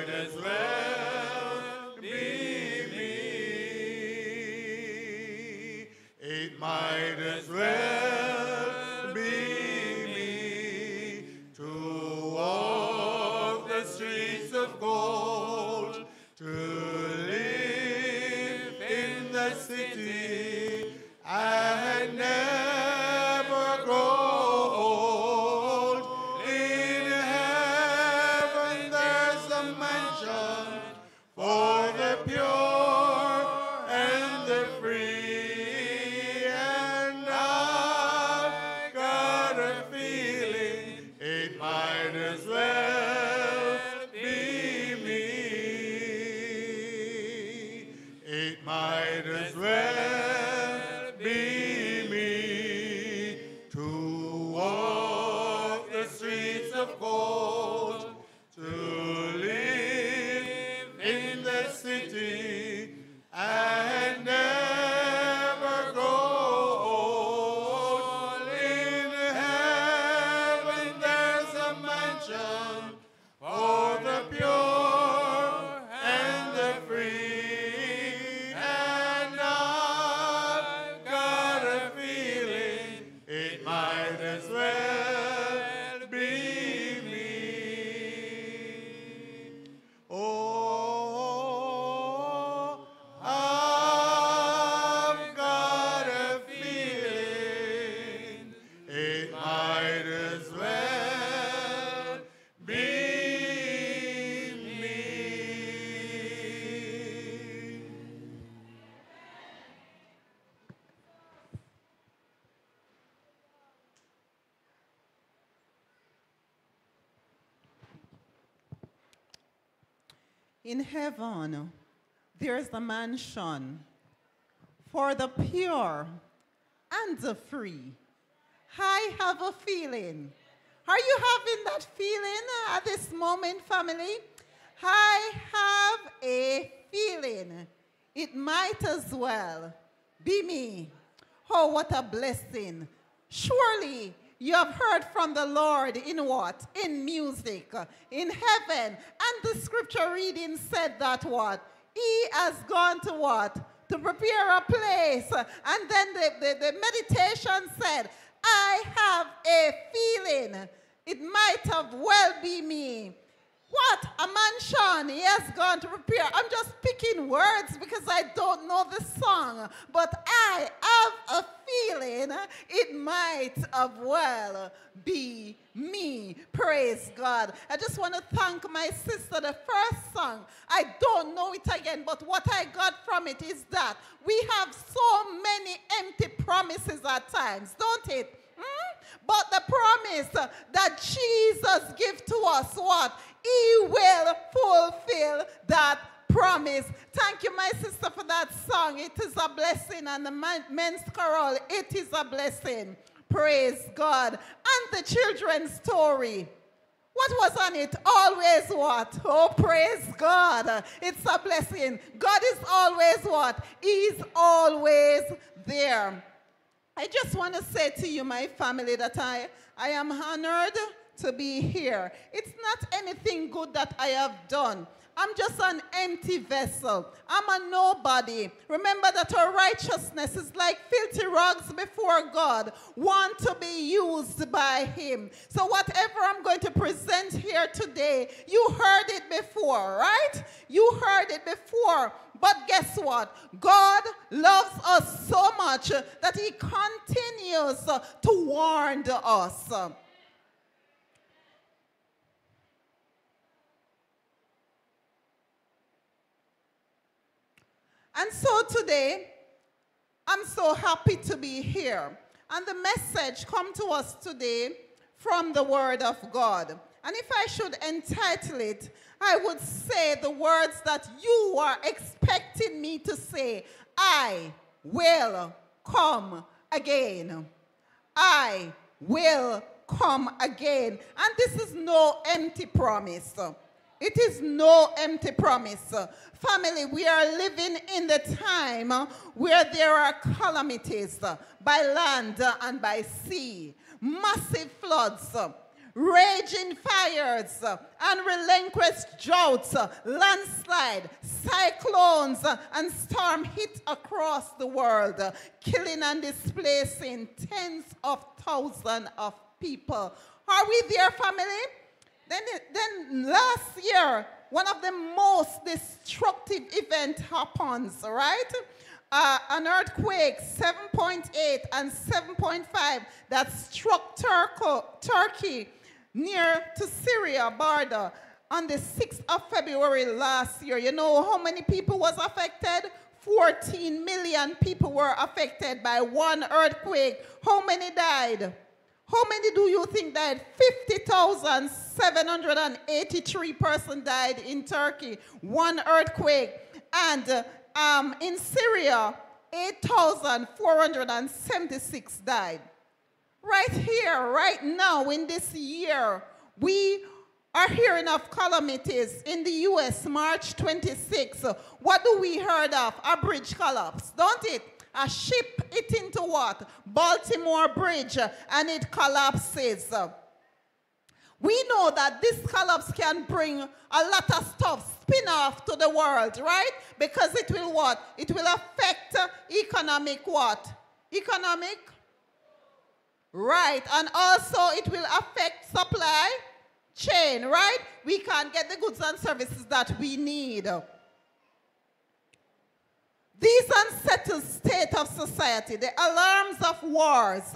Speaker 20: In heaven, there's a mansion for the pure and the free.
Speaker 27: I have a feeling. Are you having that feeling uh, at this moment, family? I have a feeling. It might as well be me. Oh, what a blessing. Surely you have heard from the Lord in what? In music, uh, in heaven. Scripture reading said that what? He has gone to what? To prepare a place. And then the, the, the meditation said, I have a feeling it might have well be me. What? A mansion. He has gone to prepare. I'm just picking words because I don't know the song. But I have a feeling it might have well be me. Praise God. I just want to thank my sister. The first song, I don't know it again, but what I got from it is that we have so many empty promises at times, don't it? Hmm? But the promise that Jesus gives to us, what? He will fulfill that promise. Thank you, my sister, for that song. It is a blessing. And the men's choral, it is a blessing. Praise God. And the children's story. What was on it? Always what? Oh, praise God. It's a blessing. God is always what? He's always there. I just want to say to you, my family, that I, I am honored to be here. It's not anything good that I have done. I'm just an empty vessel. I'm a nobody. Remember that our righteousness is like filthy rags before God, want to be used by Him. So, whatever I'm going to present here today, you heard it before, right? You heard it before. But guess what? God loves us so much that He continues to warn us. And so today, I'm so happy to be here. And the message come to us today from the Word of God. And if I should entitle it, I would say the words that you are expecting me to say I will come again. I will come again. And this is no empty promise. It is no empty promise. Family, we are living in the time where there are calamities by land and by sea, massive floods, raging fires, unrelentless droughts, landslide, cyclones, and storm hit across the world, killing and displacing tens of thousands of people. Are we there, family? Then, then last year, one of the most destructive events happens, right? Uh, an earthquake 7.8 and 7.5 that struck Turco, Turkey near to Syria border on the 6th of February last year. You know how many people was affected? 14 million people were affected by one earthquake. How many died? How many do you think died? 50,783 persons died in Turkey, one earthquake. And um, in Syria, 8,476 died. Right here, right now, in this year, we are hearing of calamities in the U.S. March 26. What do we heard of? A bridge collapse, don't it? A ship hit into what? Baltimore Bridge, and it collapses. We know that this collapse can bring a lot of stuff spin off to the world, right? Because it will what? It will affect economic what? Economic? Right. And also it will affect supply chain, right? We can't get the goods and services that we need. These unsettled state of society, the alarms of wars,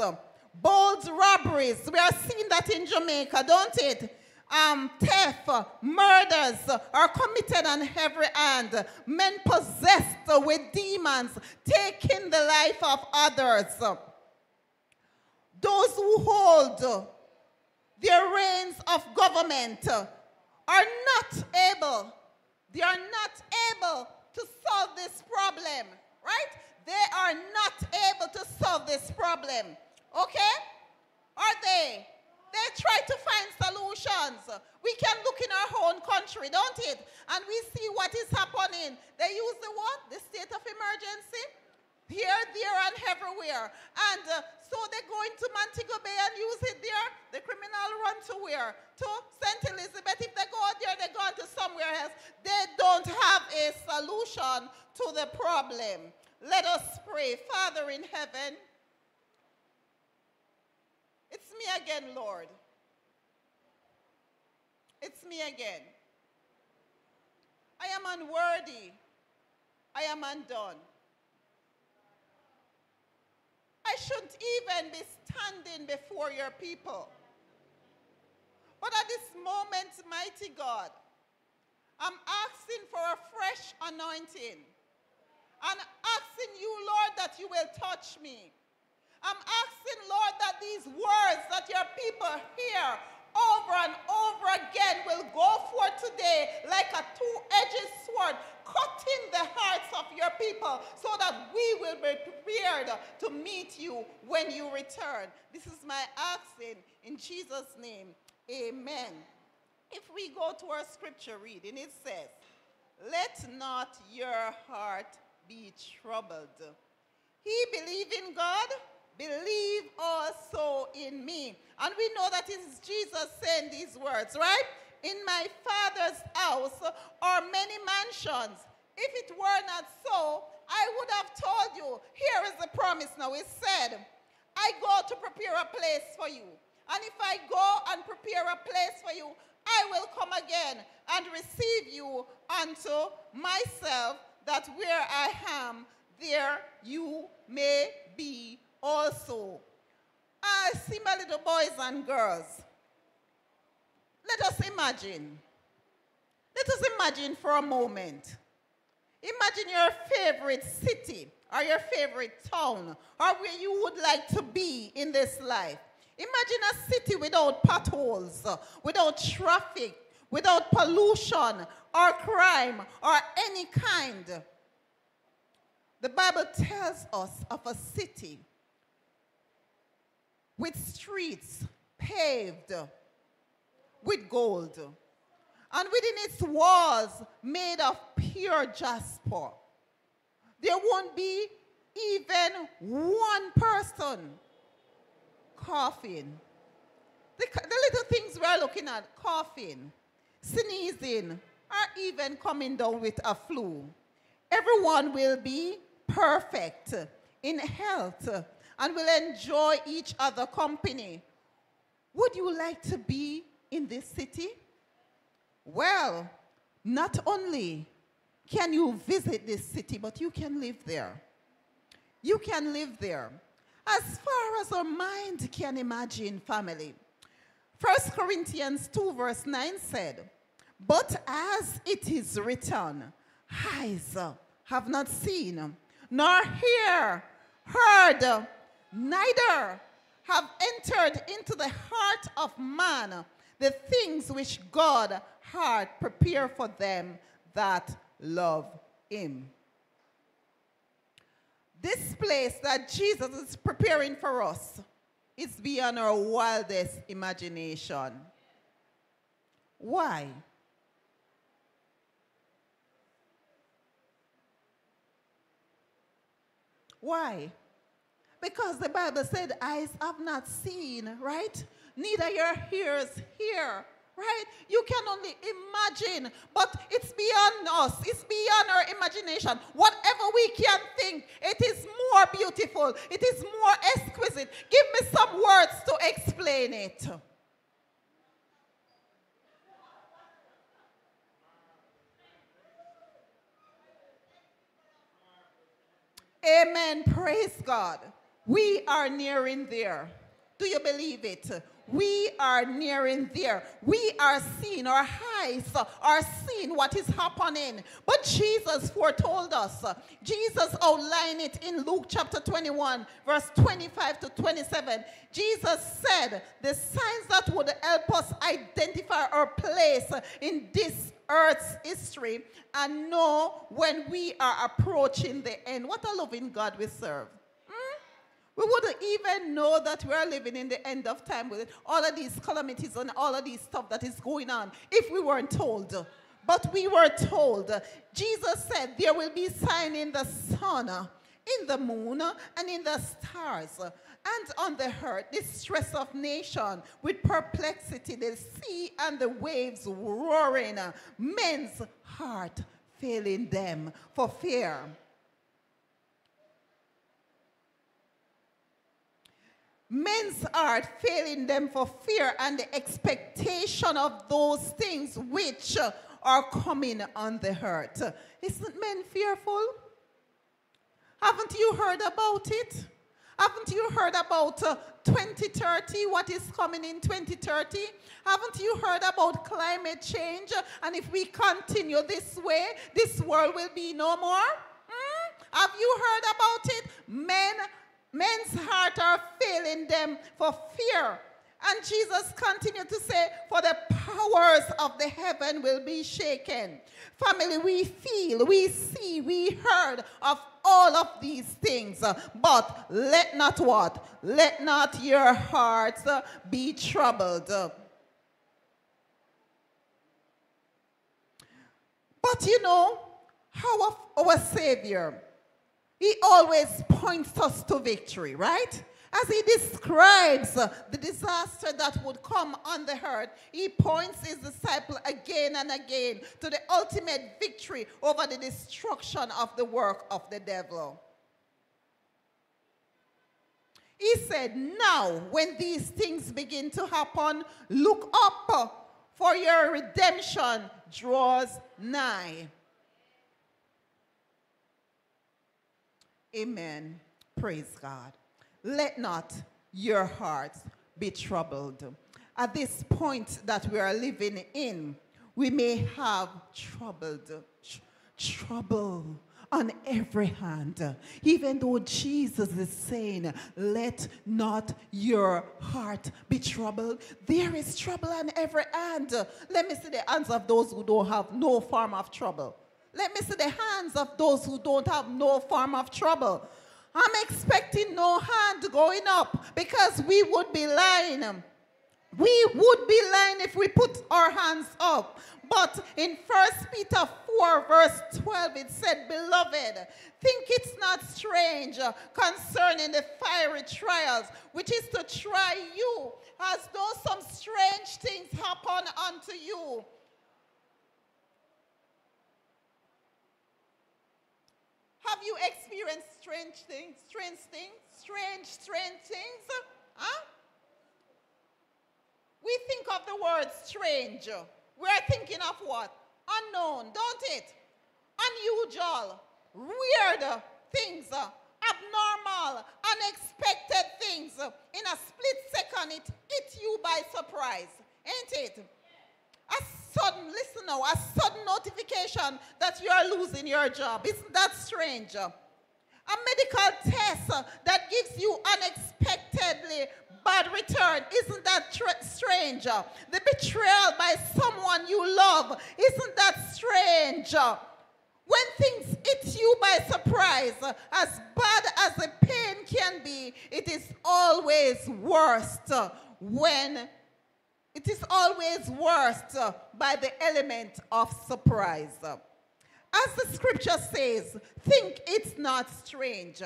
Speaker 27: bold robberies, we are seeing that in Jamaica, don't it? Um, theft, murders are committed on every hand. Men possessed with demons, taking the life of others. Those who hold their reins of government are not able, they are not able to solve this problem, right? They are not able to solve this problem, okay? Are they? They try to find solutions. We can look in our own country, don't it? And we see what is happening. They use the what? The state of emergency here, there, and everywhere. And uh, so they go into Montego Bay and use it there. The criminal run to where? To St. Elizabeth. If they go out there, they go to somewhere else. They don't have a solution to the problem. Let us pray. Father in heaven, it's me again, Lord. It's me again. I am unworthy. I am undone. I shouldn't even be standing before your people. But at this moment, mighty God, I'm asking for a fresh anointing. I'm asking you, Lord, that you will touch me. I'm asking, Lord, that these words that your people hear over and over again will go forth today like a two-edged sword, cutting the hearts of your people so that we will be prepared to meet you when you return. This is my asking in Jesus' name. Amen. If we go to our scripture reading, it says, Let not your heart be troubled. He believed in God, believe also in me. And we know that it is Jesus saying these words, right? In my Father's house are many mansions. If it were not so, I would have told you. Here is the promise now. It said, I go to prepare a place for you. And if I go and prepare a place for you, I will come again and receive you unto myself, that where I am, there you may be also. I see my little boys and girls. Let us imagine. Let us imagine for a moment. Imagine your favorite city or your favorite town or where you would like to be in this life. Imagine a city without potholes, without traffic, without pollution or crime or any kind. The Bible tells us of a city with streets paved with gold, and within its walls made of pure jasper. There won't be even one person coughing. The, the little things we're looking at, coughing, sneezing, or even coming down with a flu. Everyone will be perfect in health and will enjoy each other company. Would you like to be in this city? Well, not only can you visit this city, but you can live there. You can live there. As far as our mind can imagine, family. 1 Corinthians 2, verse 9 said, But as it is written, eyes have not seen, nor ear heard, neither have entered into the heart of man the things which God had prepared for them that love him. This place that Jesus is preparing for us is beyond our wildest imagination. Why? Why? Because the Bible said, eyes have not seen, right? Neither your ears hear, right? You can only imagine, but it's beyond us. It's beyond our imagination. Whatever we can think, it is more beautiful. It is more exquisite. Give me some words to explain it. Amen. Praise God. We are nearing there. Do you believe it? We are nearing there. We are seeing, our eyes are seeing what is happening. But Jesus foretold us. Jesus outlined it in Luke chapter 21, verse 25 to 27. Jesus said the signs that would help us identify our place in this earth's history and know when we are approaching the end. What a loving God we serve. We wouldn't even know that we're living in the end of time with all of these calamities and all of these stuff that is going on if we weren't told. But we were told. Jesus said there will be sign in the sun, in the moon, and in the stars. And on the earth, distress of nation with perplexity, the sea and the waves roaring, men's heart failing them for fear. Men's heart failing them for fear and the expectation of those things which are coming on the earth. Isn't men fearful? Haven't you heard about it? Haven't you heard about uh, 2030, what is coming in 2030? Haven't you heard about climate change? And if we continue this way, this world will be no more? Hmm? Have you heard about it? Men Men's heart are failing them for fear. And Jesus continued to say, For the powers of the heaven will be shaken. Family, we feel, we see, we heard of all of these things. But let not what? Let not your hearts uh, be troubled. But you know, how of our Savior, he always points us to victory, right? As he describes the disaster that would come on the earth, he points his disciple again and again to the ultimate victory over the destruction of the work of the devil. He said, Now, when these things begin to happen, look up, for your redemption draws nigh. Amen. Praise God. Let not your hearts be troubled. At this point that we are living in, we may have troubled, tr- trouble on every hand. Even though Jesus is saying, Let not your heart be troubled, there is trouble on every hand. Let me see the hands of those who don't have no form of trouble. Let me see the hands of those who don't have no form of trouble. I'm expecting no hand going up because we would be lying. We would be lying if we put our hands up. But in 1 Peter 4, verse 12, it said, Beloved, think it's not strange concerning the fiery trials, which is to try you, as though some strange things happen unto you. Have you experienced strange things, strange things, strange, strange things? Huh? We think of the word strange. We're thinking of what? unknown, don't it? Unusual, weird things, abnormal, unexpected things. In a split second, it hit you by surprise, ain't it? A sudden, listen now, a sudden notification that you are losing your job. Isn't that strange? A medical test that gives you unexpectedly bad return. Isn't that tr- strange? The betrayal by someone you love. Isn't that strange? When things hit you by surprise, as bad as the pain can be, it is always worst when it is always worst uh, by the element of surprise. As the scripture says, think it's not strange.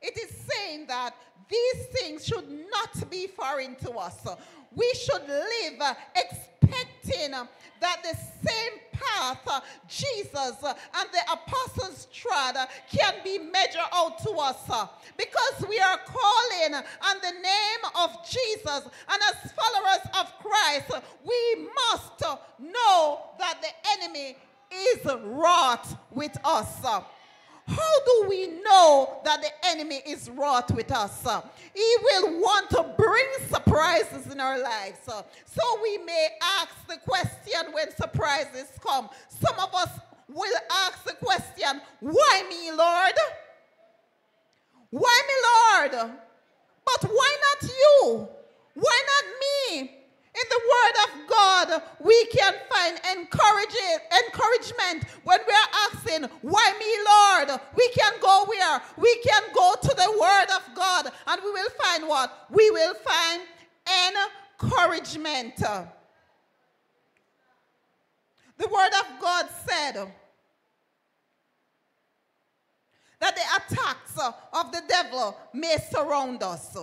Speaker 27: It is saying that these things should not be foreign to us. We should live uh, expecting uh, that the same path uh, Jesus and the apostles trod can be measured out to us because we are calling on the name of Jesus and as followers of Christ we must know that the enemy is wrought with us. How do we know that the enemy is wrought with us? He will want to bring surprises in our lives. So we may ask the question when surprises come. Some of us will ask the question, Why me, Lord? Why me, Lord? But why not you? Why not me? In the Word of God, we can find encouragement when we are asking, Why me, Lord? We can go where? We can go to the Word of God and we will find what? We will find encouragement. The Word of God said that the attacks of the devil may surround us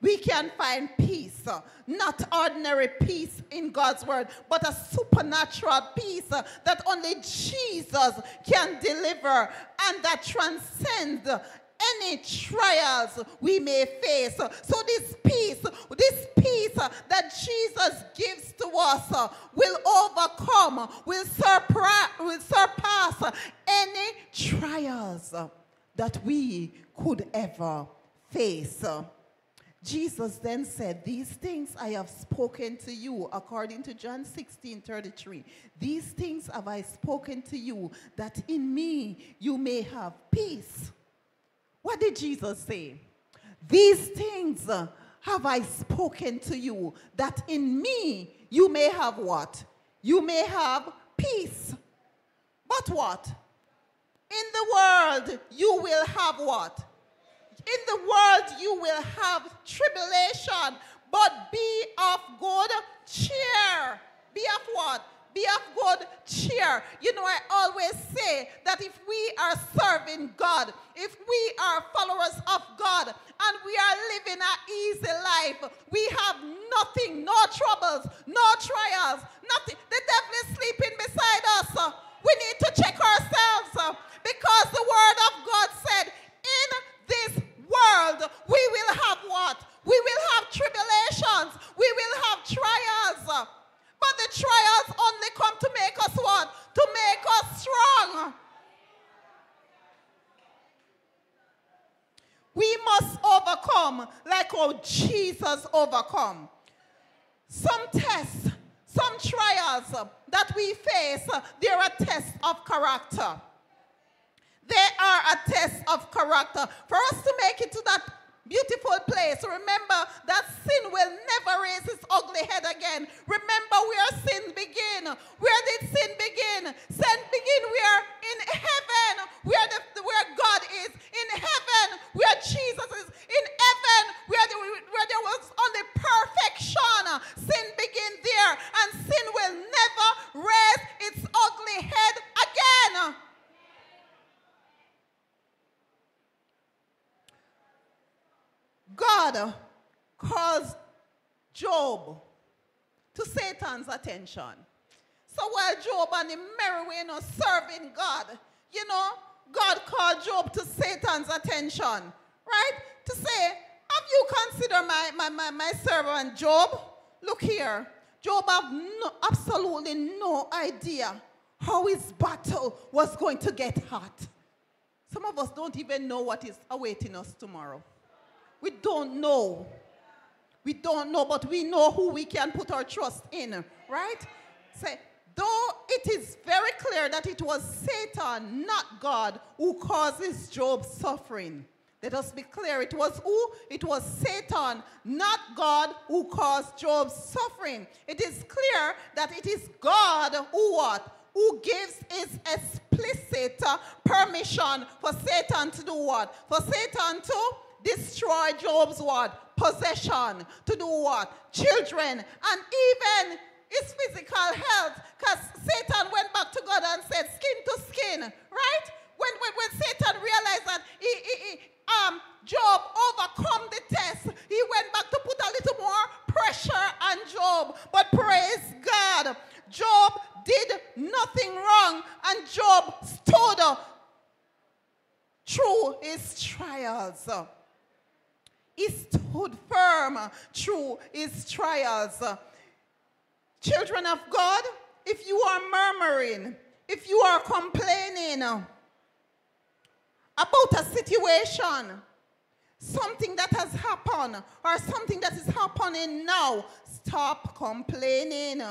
Speaker 27: we can find peace. Not ordinary peace in God's word, but a supernatural peace that only Jesus can deliver and that transcends any trials we may face. So this peace, this peace that Jesus gives to us will overcome, will surpass, will surpass any trials that we could ever face. Jesus then said, These things I have spoken to you, according to John 16 33. These things have I spoken to you, that in me you may have peace. What did Jesus say? These things have I spoken to you, that in me you may have what? You may have peace. But what? In the world you will have what? In the world you will have tribulation, but be of good cheer. Be of what? Be of good cheer. You know, I always say that if we are serving God, if we are followers of God, and we are living an easy life, we have nothing, no troubles, no trials, nothing. The devil is sleeping beside us. We need to check ourselves because the word of God said, world, we will have what? We will have tribulations. We will have trials. But the trials only come to make us what? To make us strong. We must overcome like how Jesus overcome. Some tests, some trials that we face, they are a test of character. They are a test of character. For us to make it to that beautiful place, remember that sin will never raise its ugly head again. Remember where sin began. Where did sin begin? Sin began where in heaven, where, the, where God is. In heaven, where Jesus is. In heaven, where, the, where there was only perfection. Sin began there, and sin will never raise its ugly head again. God calls Job to Satan's attention. So while Job and the merry way, you know, serving God, you know, God called Job to Satan's attention, right? To say, have you considered my, my, my, my servant Job? Look here. Job have no, absolutely no idea how his battle was going to get hot. Some of us don't even know what is awaiting us tomorrow. We don't know. We don't know, but we know who we can put our trust in, right? Say, though it is very clear that it was Satan, not God, who causes Job's suffering. Let us be clear. It was who? It was Satan, not God, who caused Job's suffering. It is clear that it is God who what? Who gives his explicit uh, permission for Satan to do what? For Satan to destroy Job's what? Possession. To do what? Children. And even his physical health. Because Satan went back to God and said, skin to skin. Right? When, when, when Satan realized that he, he, he um, Job overcome the test, he went back to put a little more pressure on Job. But praise God, Job did nothing wrong, and Job stood through his trials. He stood firm through his trials. Children of God, if you are murmuring, if you are complaining about a situation, something that has happened, or something that is happening now, stop complaining.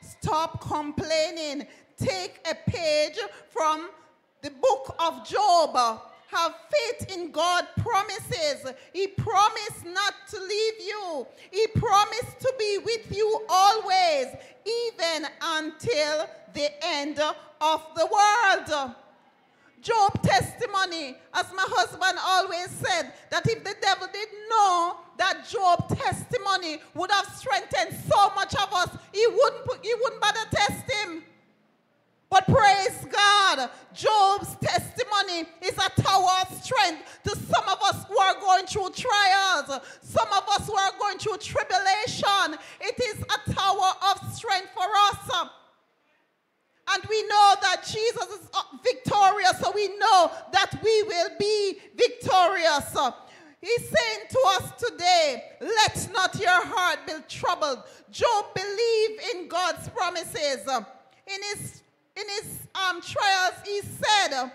Speaker 27: Stop complaining. Take a page from the book of Job. Have faith in God promises. He promised not to leave you. He promised to be with you always, even until the end of the world. Job testimony, as my husband always said, that if the devil didn't know that Job testimony would have strengthened so much of us, he wouldn't, he wouldn't bother test him. But praise God, Job's testimony is a tower of strength to some of us who are going through trials, some of us who are going through tribulation. It is a tower of strength for us. And we know that Jesus is uh, victorious, so we know that we will be victorious. He's saying to us today, let not your heart be troubled. Job believed in God's promises. In his, in his um, trials, he said,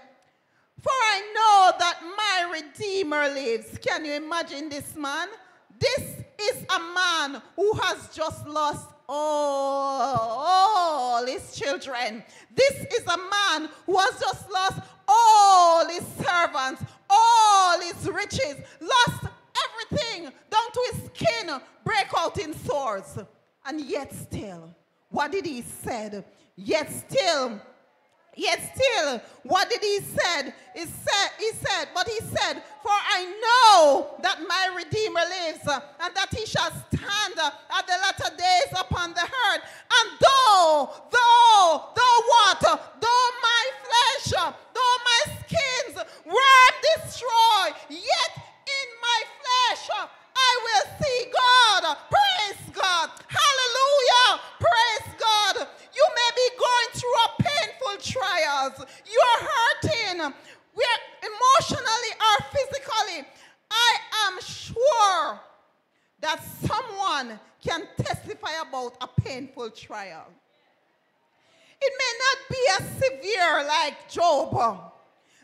Speaker 27: For I know that my Redeemer lives. Can you imagine this man? This is a man who has just lost all, all his children. This is a man who has just lost all his servants, all his riches, lost everything down to his skin, break out in sores. And yet still, what did he said? Yet still, Yet still, what did he said? He said, he said, but he said, for I know that my Redeemer lives, uh, and that he shall stand uh, at the latter days upon the earth. And though, though, though what? Though my flesh, uh, though my skins were destroyed, yet in my flesh I will see God. Praise God. Hallelujah. Praise God. You may be going through a painful trials. You are hurting. We are emotionally or physically. I am sure that someone can testify about a painful trial. It may not be as severe like Job.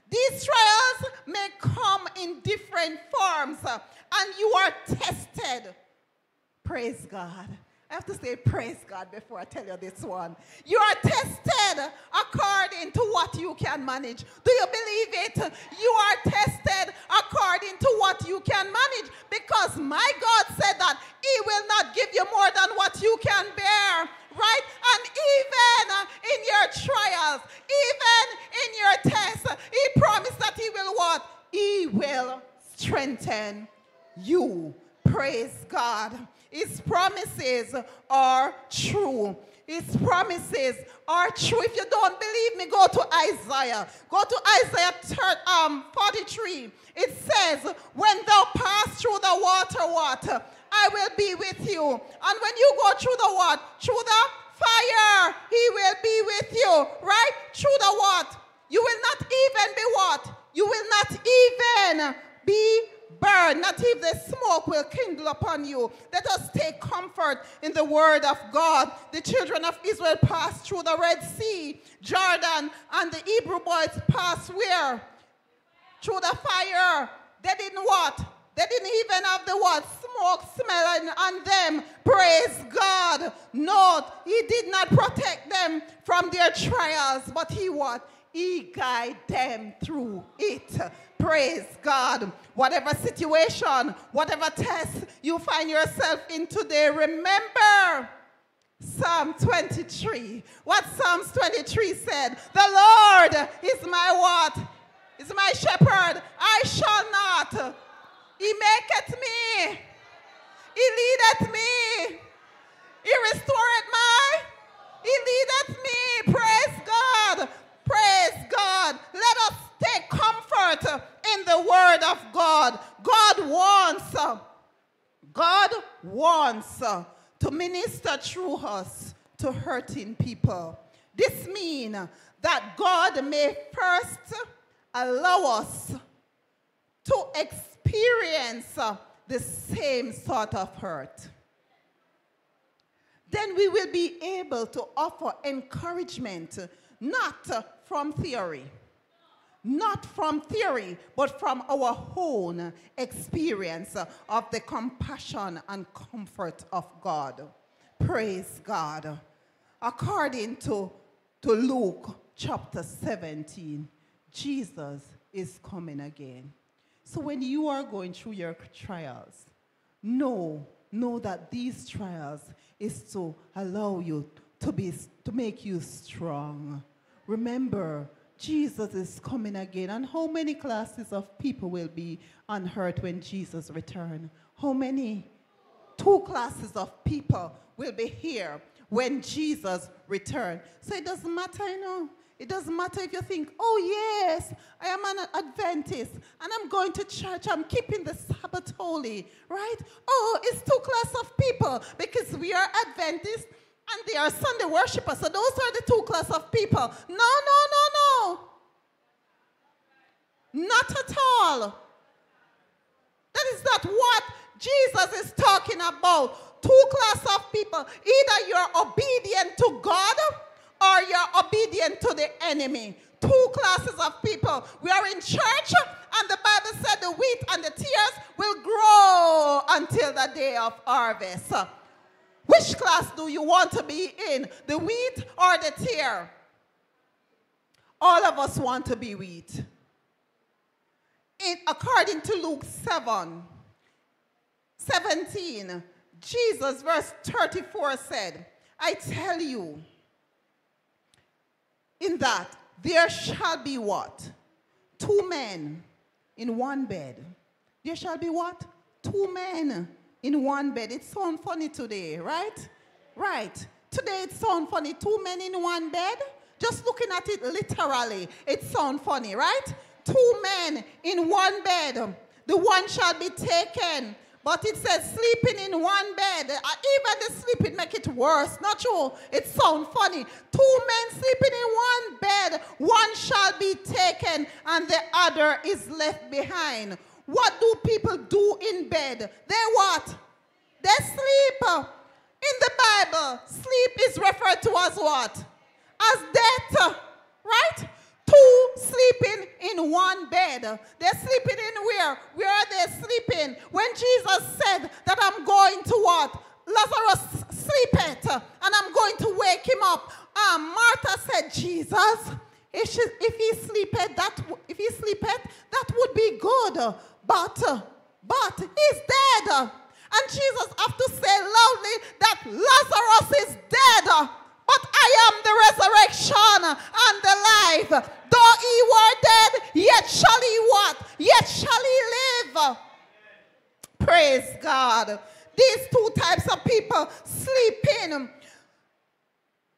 Speaker 27: These trials may come in different forms and you are tested. Praise God. I have to say praise God before I tell you this one. You are tested according to what you can manage. Do you believe it? You are tested according to what you can manage because my God said that He will not give you more than what you can bear. Right? And even in your trials, even in your tests, He promised that He will what? He will strengthen you. Praise God. His promises are true. His promises are true. If you don't believe me, go to Isaiah. Go to Isaiah 30, um, 43. It says, When thou pass through the water, water, I will be with you. And when you go through the what? Through the fire, he will be with you. Right? Through the what? You will not even be what? You will not even be burn, not even the smoke will kindle upon you. Let us take comfort in the word of God. The children of Israel passed through the Red Sea, Jordan, and the Hebrew boys passed where? Through the fire. They didn't what? They didn't even have the what? Smoke smelling on them. Praise God. Note, he did not protect them from their trials, but he what? He guide them through it. Praise God. Whatever situation, whatever test you find yourself in today, remember Psalm 23. What Psalms 23 said, The Lord is my what? Is my shepherd. I shall not. He maketh me. He leadeth me. He restoreth my. He leadeth me. Praise. Praise God. Let us take comfort in the word of God. God wants, God wants to minister through us to hurting people. This means that God may first allow us to experience the same sort of hurt. Then we will be able to offer encouragement, not from theory, not from theory, but from our own experience of the compassion and comfort of God. Praise God. According to, to Luke chapter 17, Jesus is coming again. So when you are going through your trials, know, know that these trials is to allow you to be to make you strong. Remember, Jesus is coming again. And how many classes of people will be unhurt when Jesus returns? How many? Two classes of people will be here when Jesus returns. So it doesn't matter, you know. It doesn't matter if you think, oh, yes, I am an Adventist and I'm going to church, I'm keeping the Sabbath holy, right? Oh, it's two classes of people because we are Adventists and they are Sunday worshippers. So those are the two class of people. No, no, no, no. Not at all. That is not what Jesus is talking about. Two class of people. Either you're obedient to God or you're obedient to the enemy. Two classes of people. We are in church, and the Bible said the wheat and the tares will grow until the day of harvest. Which class do you want to be in, the wheat or the tare? All of us want to be wheat. In, according to Luke 7, 17, Jesus, verse 34 said, I tell you, in that there shall be what? Two men in one bed. There shall be what? Two men in one bed. It sounds funny today, right? Right. Today it sounds funny. Two men in one bed. Just looking at it literally, it sounds funny, right? Two men in one bed. The one shall be taken but it says sleeping in one bed. Uh, even the sleeping make it worse. Not true. It sounds funny. Two men sleeping in one bed. One shall be taken and the other is left behind. What do people do in bed? They what? They sleep. In the Bible, sleep is referred to as what? As death. Right? two sleeping in one bed. They're sleeping in where? Where are they sleeping? When Jesus said that I'm going to what? Lazarus sleepeth, and I'm going to wake him up. Um, Martha said, Jesus, if, she, if he sleepeth, that if he sleepeth, that would be good. But, but he's dead. And Jesus have to say loudly that Lazarus is dead. But I am the resurrection and the life. Though he were dead, yet shall he what? Yet shall he live. Praise God. These two types of people sleeping.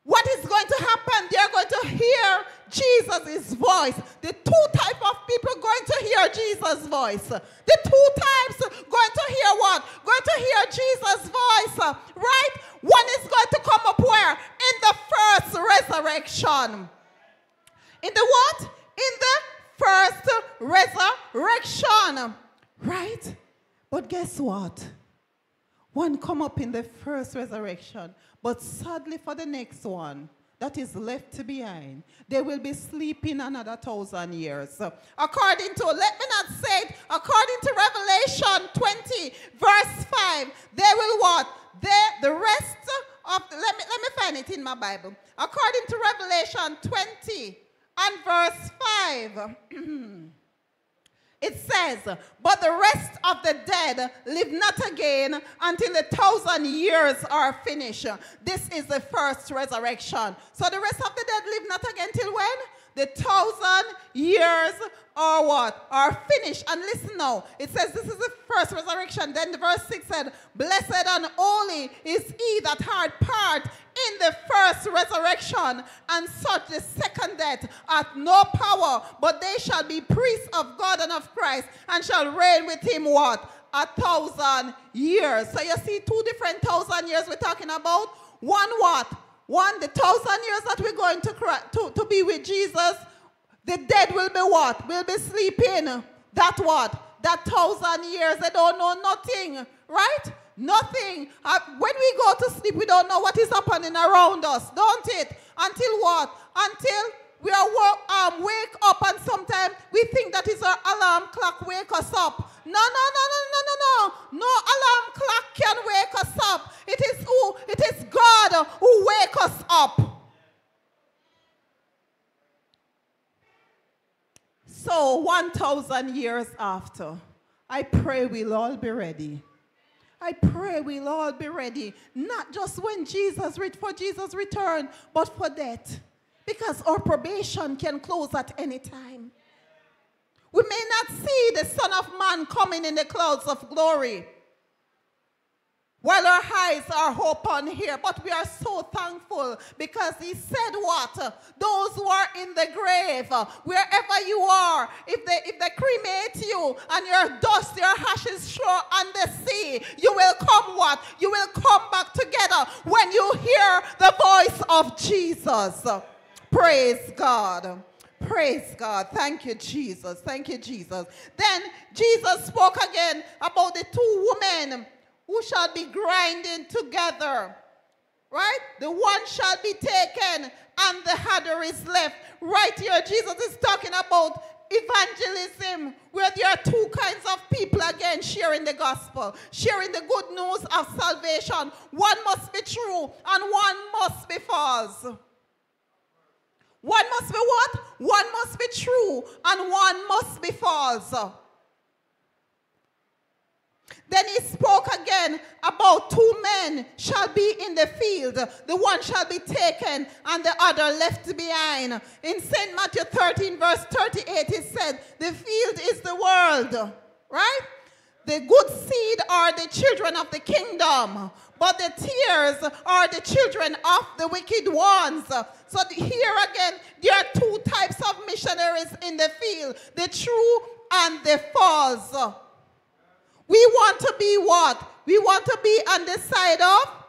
Speaker 27: What is going to happen? They're going to hear Jesus' voice. The two type of people going to hear Jesus' voice. The two types going to hear what? Going to hear Jesus' voice. Right? One is going to come up where? In the first resurrection. In the what? In the first resurrection. Right? But guess what? One come up in the first resurrection, but sadly for the next one that is left behind, they will be sleeping another thousand years. According to, let me not say it, according to Revelation 20, verse 5, they will what? They, the rest of, let me, let me find it in my Bible. According to Revelation 20 and verse 5, It says, But the rest of the dead live not again until the thousand years are finished. This is the first resurrection. So the rest of the dead live not again till when? The thousand years are what? Are finished. And listen now, it says this is the first resurrection. Then the verse 6 said, Blessed and holy is he that had part in the first resurrection, and such the second death hath no power, but they shall be priests of God and of Christ, and shall reign with him what? A thousand years. So you see, two different thousand years we're talking about. One what? One, the thousand years that we're going to, to, to be with Jesus, the dead will be what? Will be sleeping. That what? That thousand years, they don't know nothing, right? Nothing. Uh, when we go to sleep, we don't know what is happening around us, don't it? Until what? Until we are um, wake up and sometimes we think that is our alarm clock wake us up. No, no, no, no, no, no, no. No alarm clock can wake us up. It is who? It is God who wake us up. So 1,000 years after, I pray we'll all be ready. I pray we'll all be ready, not just when Jesus, for Jesus' return, but for death. Because our probation can close at any time. We may not see the Son of Man coming in the clouds of glory while our eyes are open here. But we are so thankful because he said what? Those who are in the grave, wherever you are, if they, if they cremate you and your dust, your ashes show on the sea, you will come what? You will come back together when you hear the voice of Jesus. Praise God. Praise God. Thank you, Jesus. Thank you, Jesus. Then Jesus spoke again about the two women who shall be grinding together. Right? The one shall be taken and the other is left. Right here, Jesus is talking about evangelism, where there are two kinds of people again sharing the gospel, sharing the good news of salvation. One must be true and one must be false. One must be what? One must be true and one must be false. Then he spoke again about two men shall be in the field. The one shall be taken and the other left behind. In St. Matthew 13, verse 38, it said, The field is the world, right? The good seed are the children of the kingdom, but the tares are the children of the wicked ones. So here again, there are two types of missionaries in the field the true and the false. We want to be what? We want to be on the side of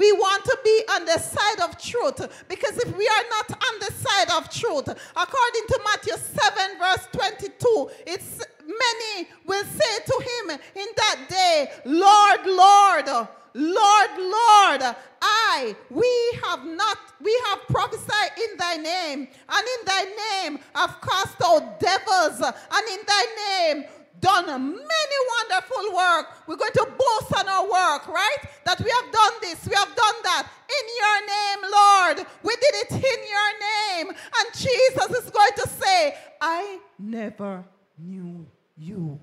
Speaker 27: we want to be on the side of truth because if we are not on the side of truth, according to Matthew 7, verse 22, it's many will say to him in that day, Lord, Lord, Lord, Lord, I, we have not, we have prophesied in thy name, and in thy name have cast out devils, and in thy name done many wonderful work. We're going to boast on our work, right? That we have done this, we have done that. In your name, Lord. We did it in your name. And Jesus is going to say, I never knew you.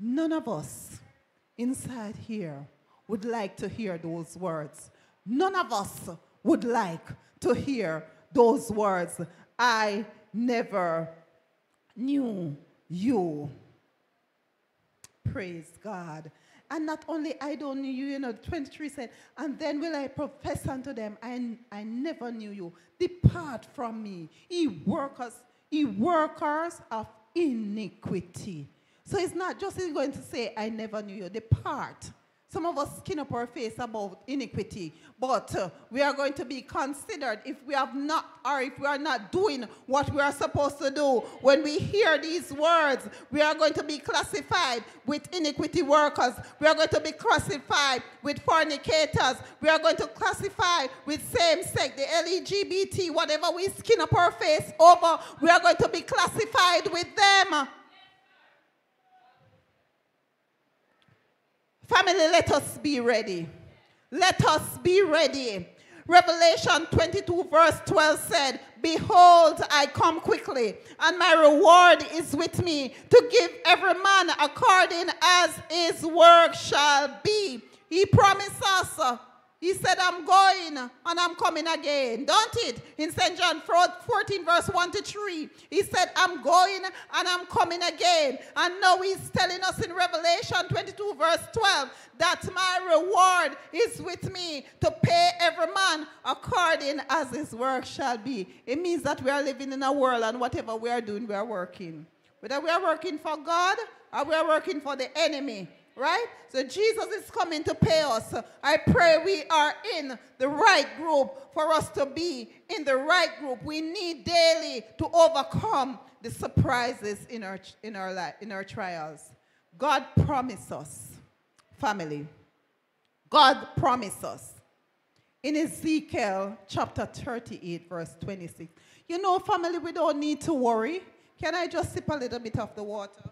Speaker 27: None of us inside here would like to hear those words. None of us would like to hear those words. I never knew you. Praise God. And not only I don't know you, you know, 23 said, and then will I profess unto them, I, I never knew you. Depart from me, ye workers, ye workers of iniquity. So it's not just going to say, I never knew you. Depart. Some of us skin up our face about iniquity, but uh, we are going to be considered if we have not, or if we are not doing what we are supposed to do. When we hear these words, we are going to be classified with iniquity workers. We are going to be classified with fornicators. We are going to classify with same sex, the LGBT, whatever we skin up our face over, we are going to be classified with them. Family, let us be ready. Let us be ready. Revelation 22, verse 12 said, Behold, I come quickly, and my reward is with me to give every man according as his work shall be. He promised us uh, he said, I'm going and I'm coming again. Don't it? In St. John 14, verse 1 to 3, he said, I'm going and I'm coming again. And now he's telling us in Revelation 22, verse 12, that my reward is with me to pay every man according as his work shall be. It means that we are living in a world and whatever we are doing, we are working. Whether we are working for God or we are working for the enemy, right? So Jesus is coming to pay us. I pray we are in the right group for us to be in the right group. We need daily to overcome the surprises in our in our life, in our trials. God promised us, family. God promised us in Ezekiel chapter 38, verse 26. You know, family, we don't need to worry. Can I just sip a little bit of the water?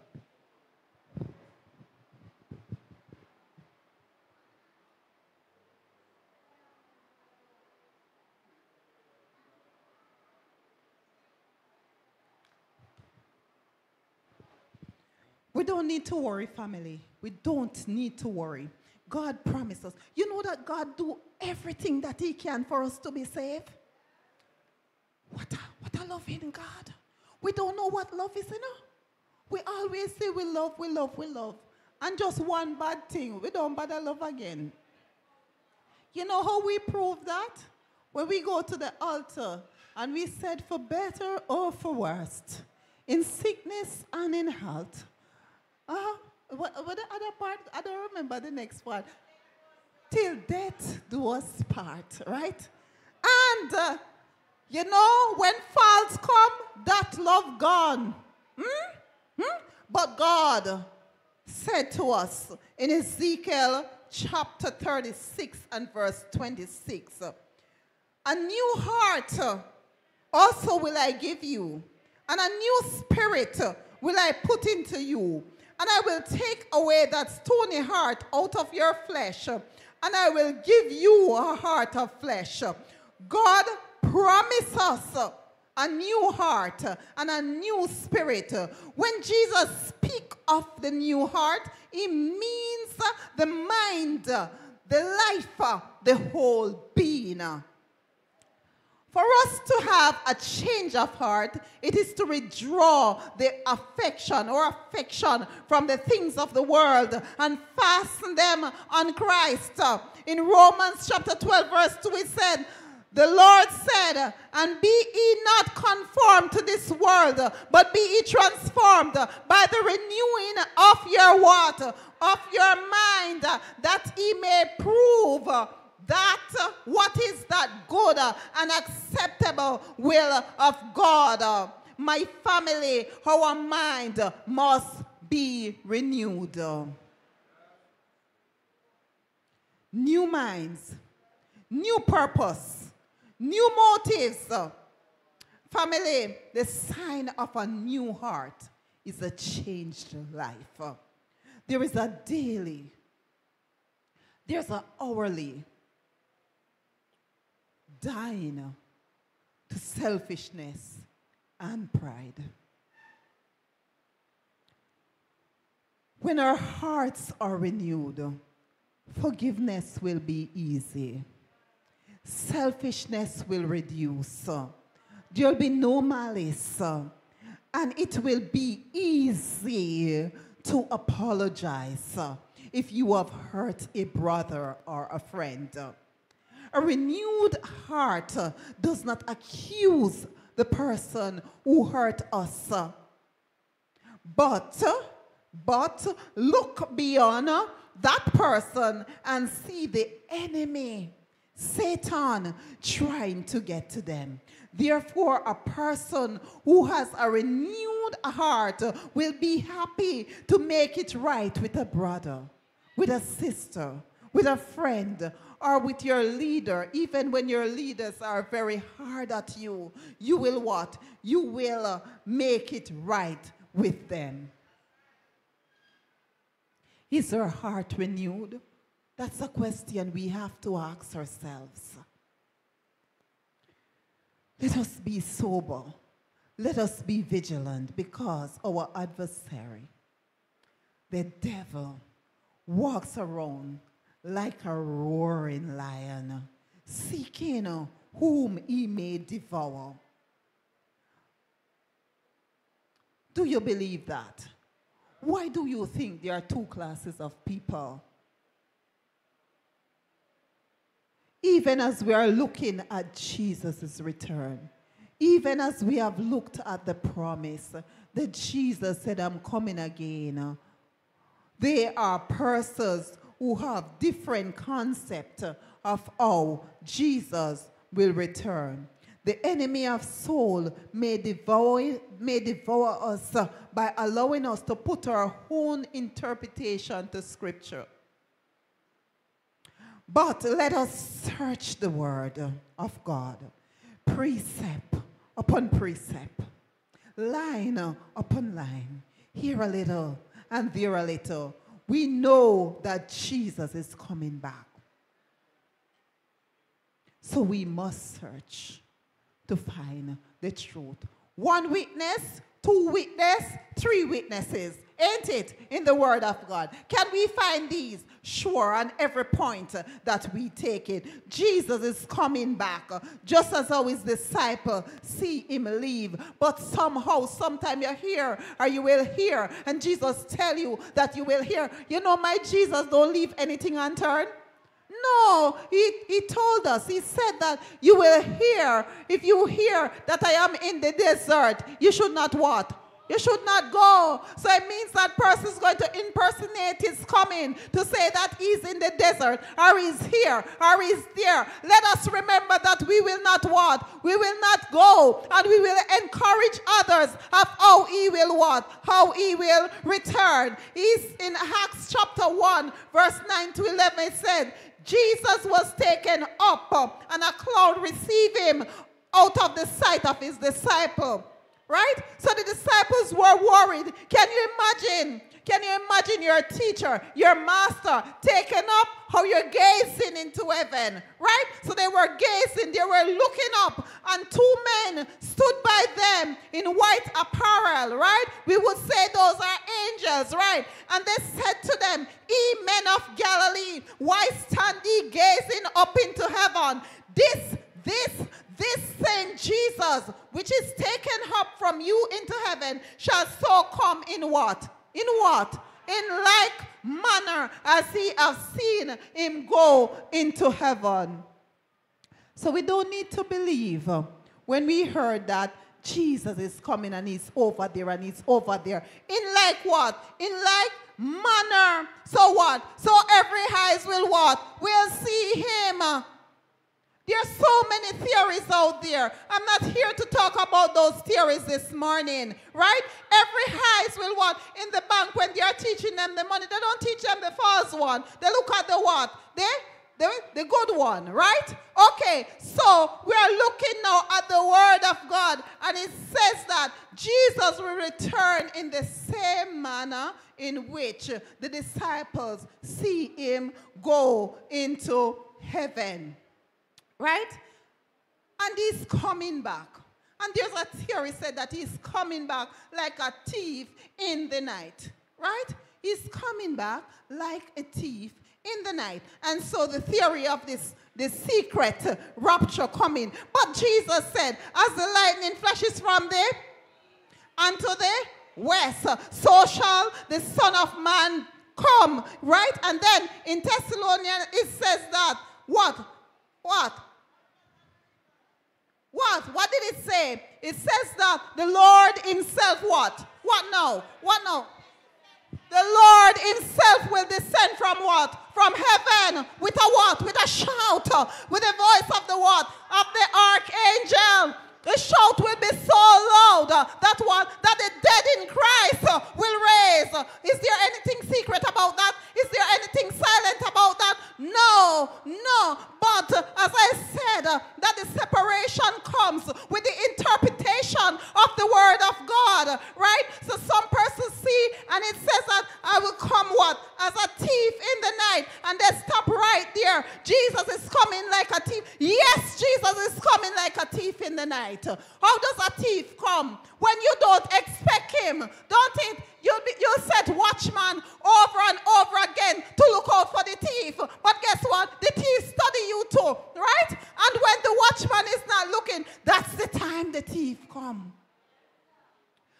Speaker 27: We don't need to worry, family. We don't need to worry. God promised us. You know that God do everything that he can for us to be saved? What a, what a loving God. We don't know what love is, you know? We always say we love, we love, we love. And just one bad thing, we don't bother love again. You know how we prove that? When we go to the altar and we said for better or for worst, in sickness and in health, uh, what, what the other part? I don't remember the next one. Till death do us part, right? And uh, you know, when faults come, that love gone. Hmm? Hmm? But God said to us in Ezekiel chapter 36 and verse 26, a new heart also will I give you, and a new spirit will I put into you and I will take away that stony heart out of your flesh, and I will give you a heart of flesh. God promised us a new heart and a new spirit. When Jesus speaks of the new heart, it means the mind, the life, the whole being. For us to have a change of heart, it is to withdraw the affection or affection from the things of the world and fasten them on Christ. In Romans chapter 12, verse 2, it said, the Lord said, and be ye not conformed to this world, but be ye transformed by the renewing of your what? Of your mind, that ye may prove that uh, what is that good uh, and acceptable will of God. Uh, my family, our mind must be renewed. New minds, new purpose, new motives. Family, the sign of a new heart is a changed life. There is a daily, there's an hourly, dying to selfishness and pride. When our hearts are renewed, forgiveness will be easy. Selfishness will reduce. There will be no malice. And it will be easy to apologize if you have hurt a brother or a friend. A renewed heart uh, does not accuse the person who hurt us, but, uh, but look beyond uh, that person and see the enemy, Satan, trying to get to them. Therefore, a person who has a renewed heart will be happy to make it right with a brother, with a sister, with a friend, or with your leader, even when your leaders are very hard at you, you will what? You will uh, make it right with them. Is her heart renewed? That's a question we have to ask ourselves. Let us be sober. Let us be vigilant because our adversary, the devil, walks around like a roaring lion, seeking whom he may devour. Do you believe that? Why do you think there are two classes of people? Even as we are looking at Jesus' return, even as we have looked at the promise that Jesus said, I'm coming again, there are persons who have different concept of how Jesus will return. The enemy of soul may devour, may devour us by allowing us to put our own interpretation to scripture. But let us search the word of God, precept upon precept, line upon line, here a little and there a little. We know that Jesus is coming back. So we must search to find the truth. One witness, two witness, three witnesses. Ain't it in the word of God? Can we find these? Sure, on every point that we take it. Jesus is coming back, just as how his disciple see him leave. But somehow, sometime you're here or you will hear, and Jesus tell you that you will hear. You know, my Jesus don't leave anything unturned. No, he, he told us, he said that you will hear, if you hear that I am in the desert, you should not what? You should not go. So it means that person is going to impersonate his coming to say that he's in the desert or he's here or he's there. Let us remember that we will not what? We will not go and we will encourage others of how he will what? How he will return. He's in Acts chapter 1 verse 9 to 11 it said, Jesus was taken up uh, and a cloud received him out of the sight of his disciple. Right? So the disciples were worried. Can you imagine? Can you imagine your teacher, your master, taken up how you're gazing into heaven? Right? So they were gazing, they were looking up, and two men stood by them in white apparel, right? We would say those are angels, right? And they said to them, Ye men of Galilee, why stand ye gazing up into heaven? This, this, this same Jesus, which is taken up from you into heaven, shall so come in what? In what? In like manner as he have seen him go into heaven. So we don't need to believe when we heard that Jesus is coming and he's over there and he's over there. In like what? In like manner. So what? So every eyes will what? Will see him. There's so many theories out there. I'm not here to talk about those theories this morning, right? Every eyes will what? In the bank when they are teaching them the money, they don't teach them the false one. They look at the what? The, the good one, right? Okay, so we are looking now at the word of God, and it says that Jesus will return in the same manner in which the disciples see him go into heaven. Right? And he's coming back. And there's a theory said that he's coming back like a thief in the night. Right? He's coming back like a thief in the night. And so the theory of this, this secret rapture coming. But Jesus said, as the lightning flashes from the unto the west, so shall the Son of Man come. Right? And then in Thessalonians it says that what? What? What? What did it say? It says that the Lord himself what? What now? What now? the Lord himself will descend from what? From heaven with a what? With a shout, with the voice of the what? Of the archangel. The shout will be so loud that what? That the dead in Christ will raise. Is there anything secret about that? Is there anything silent about that? No, no. But as I said, that the separation comes with the interpretation of the word of God, right? So some persons see and it says that I will come what? As a thief in the night. And they stop right there. Jesus is coming like a thief. Yes, Jesus is coming like a thief in the night. How does a thief come? When you don't expect him. Don't it? You'll, you'll set watchman over and over again to look out for the thief. But guess what? The thief study you too, right? And when the watchman is not looking, that's the time the thief come.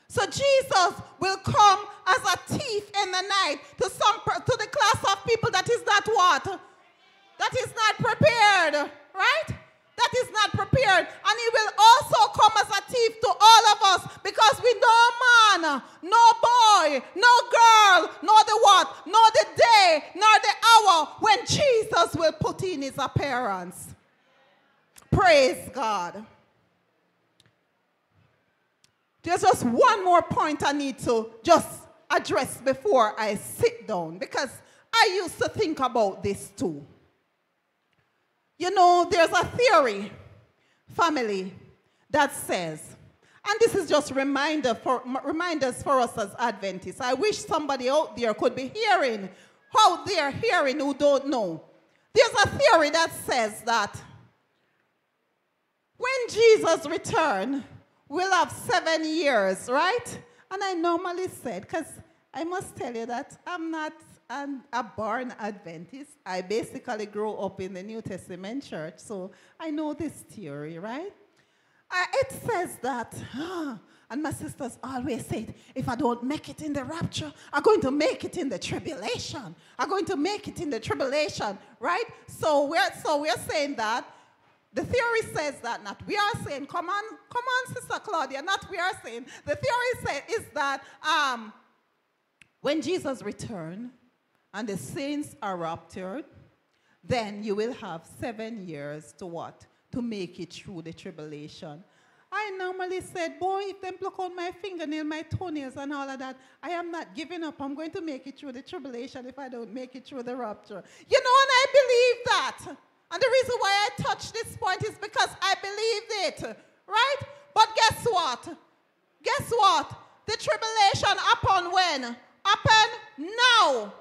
Speaker 27: So Jesus will come as a thief in the night to some to the class of people that is not what? That is not prepared, right? That is not prepared. And he will also come as a thief to all of us because we no man, no boy, no girl, nor the what, nor the day, nor the hour when Jesus will put in his appearance. Praise God. There's just one more point I need to just address before I sit down because I used to think about this too. You know, there's a theory, family, that says, and this is just reminder for, reminders for us as Adventists. I wish somebody out there could be hearing how they're hearing who don't know. There's a theory that says that when Jesus returned, we'll have seven years, right? And I normally said, because I must tell you that I'm not an, a born Adventist. I basically grew up in the New Testament church, so I know this theory, right? Uh, it says that, and my sisters always said, if I don't make it in the rapture, I'm going to make it in the tribulation. I'm going to make it in the tribulation, right? So we're, so we're saying that the theory says that not we are saying, come on, come on, Sister Claudia, not we are saying. The theory say, is that um, when Jesus returned and the saints are raptured, then you will have seven years to what? To make it through the tribulation. I normally said, boy, if them pluck out my fingernail, my toenails, and all of that, I am not giving up. I'm going to make it through the tribulation if I don't make it through the rapture. You know, and I believe that. And the reason why I touch this point is because I believed it, right? But guess what? Guess what? The tribulation upon when? Upon now.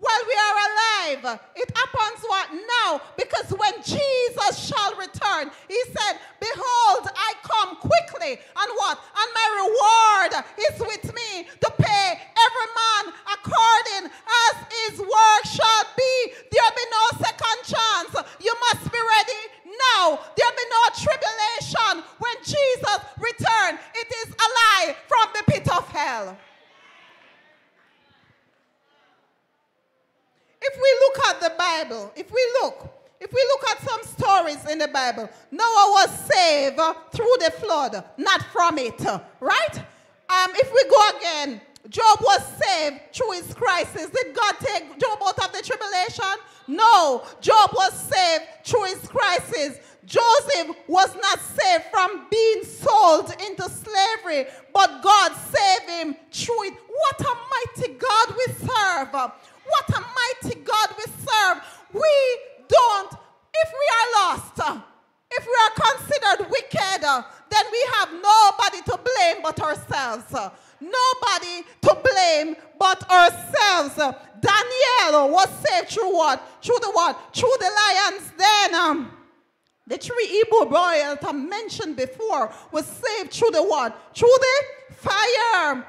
Speaker 27: While we are alive, it happens what? Now. Because when Jesus shall return, he said, Behold, I come quickly. And what? And my reward is with me to pay every man according as his work shall be. There'll be no second chance. You must be ready now. There'll be no tribulation when Jesus return. It is a lie from the pit of hell. If we look at the Bible, if we look, if we look at some stories in the Bible, Noah was saved through the flood, not from it, right? Um, if we go again, Job was saved through his crisis. Did God take Job out of the tribulation? No. Job was saved through his crisis. Joseph was not saved from being sold into slavery, but God saved him through it. What a mighty God we serve. What a mighty God we serve. We don't, if we are lost, if we are considered wicked, then we have nobody to blame but ourselves. Nobody to blame but ourselves. Daniel was saved through what? Through the what? Through the lions. Then um, the three Hebrew boys I mentioned before was saved through the what? Through the fire.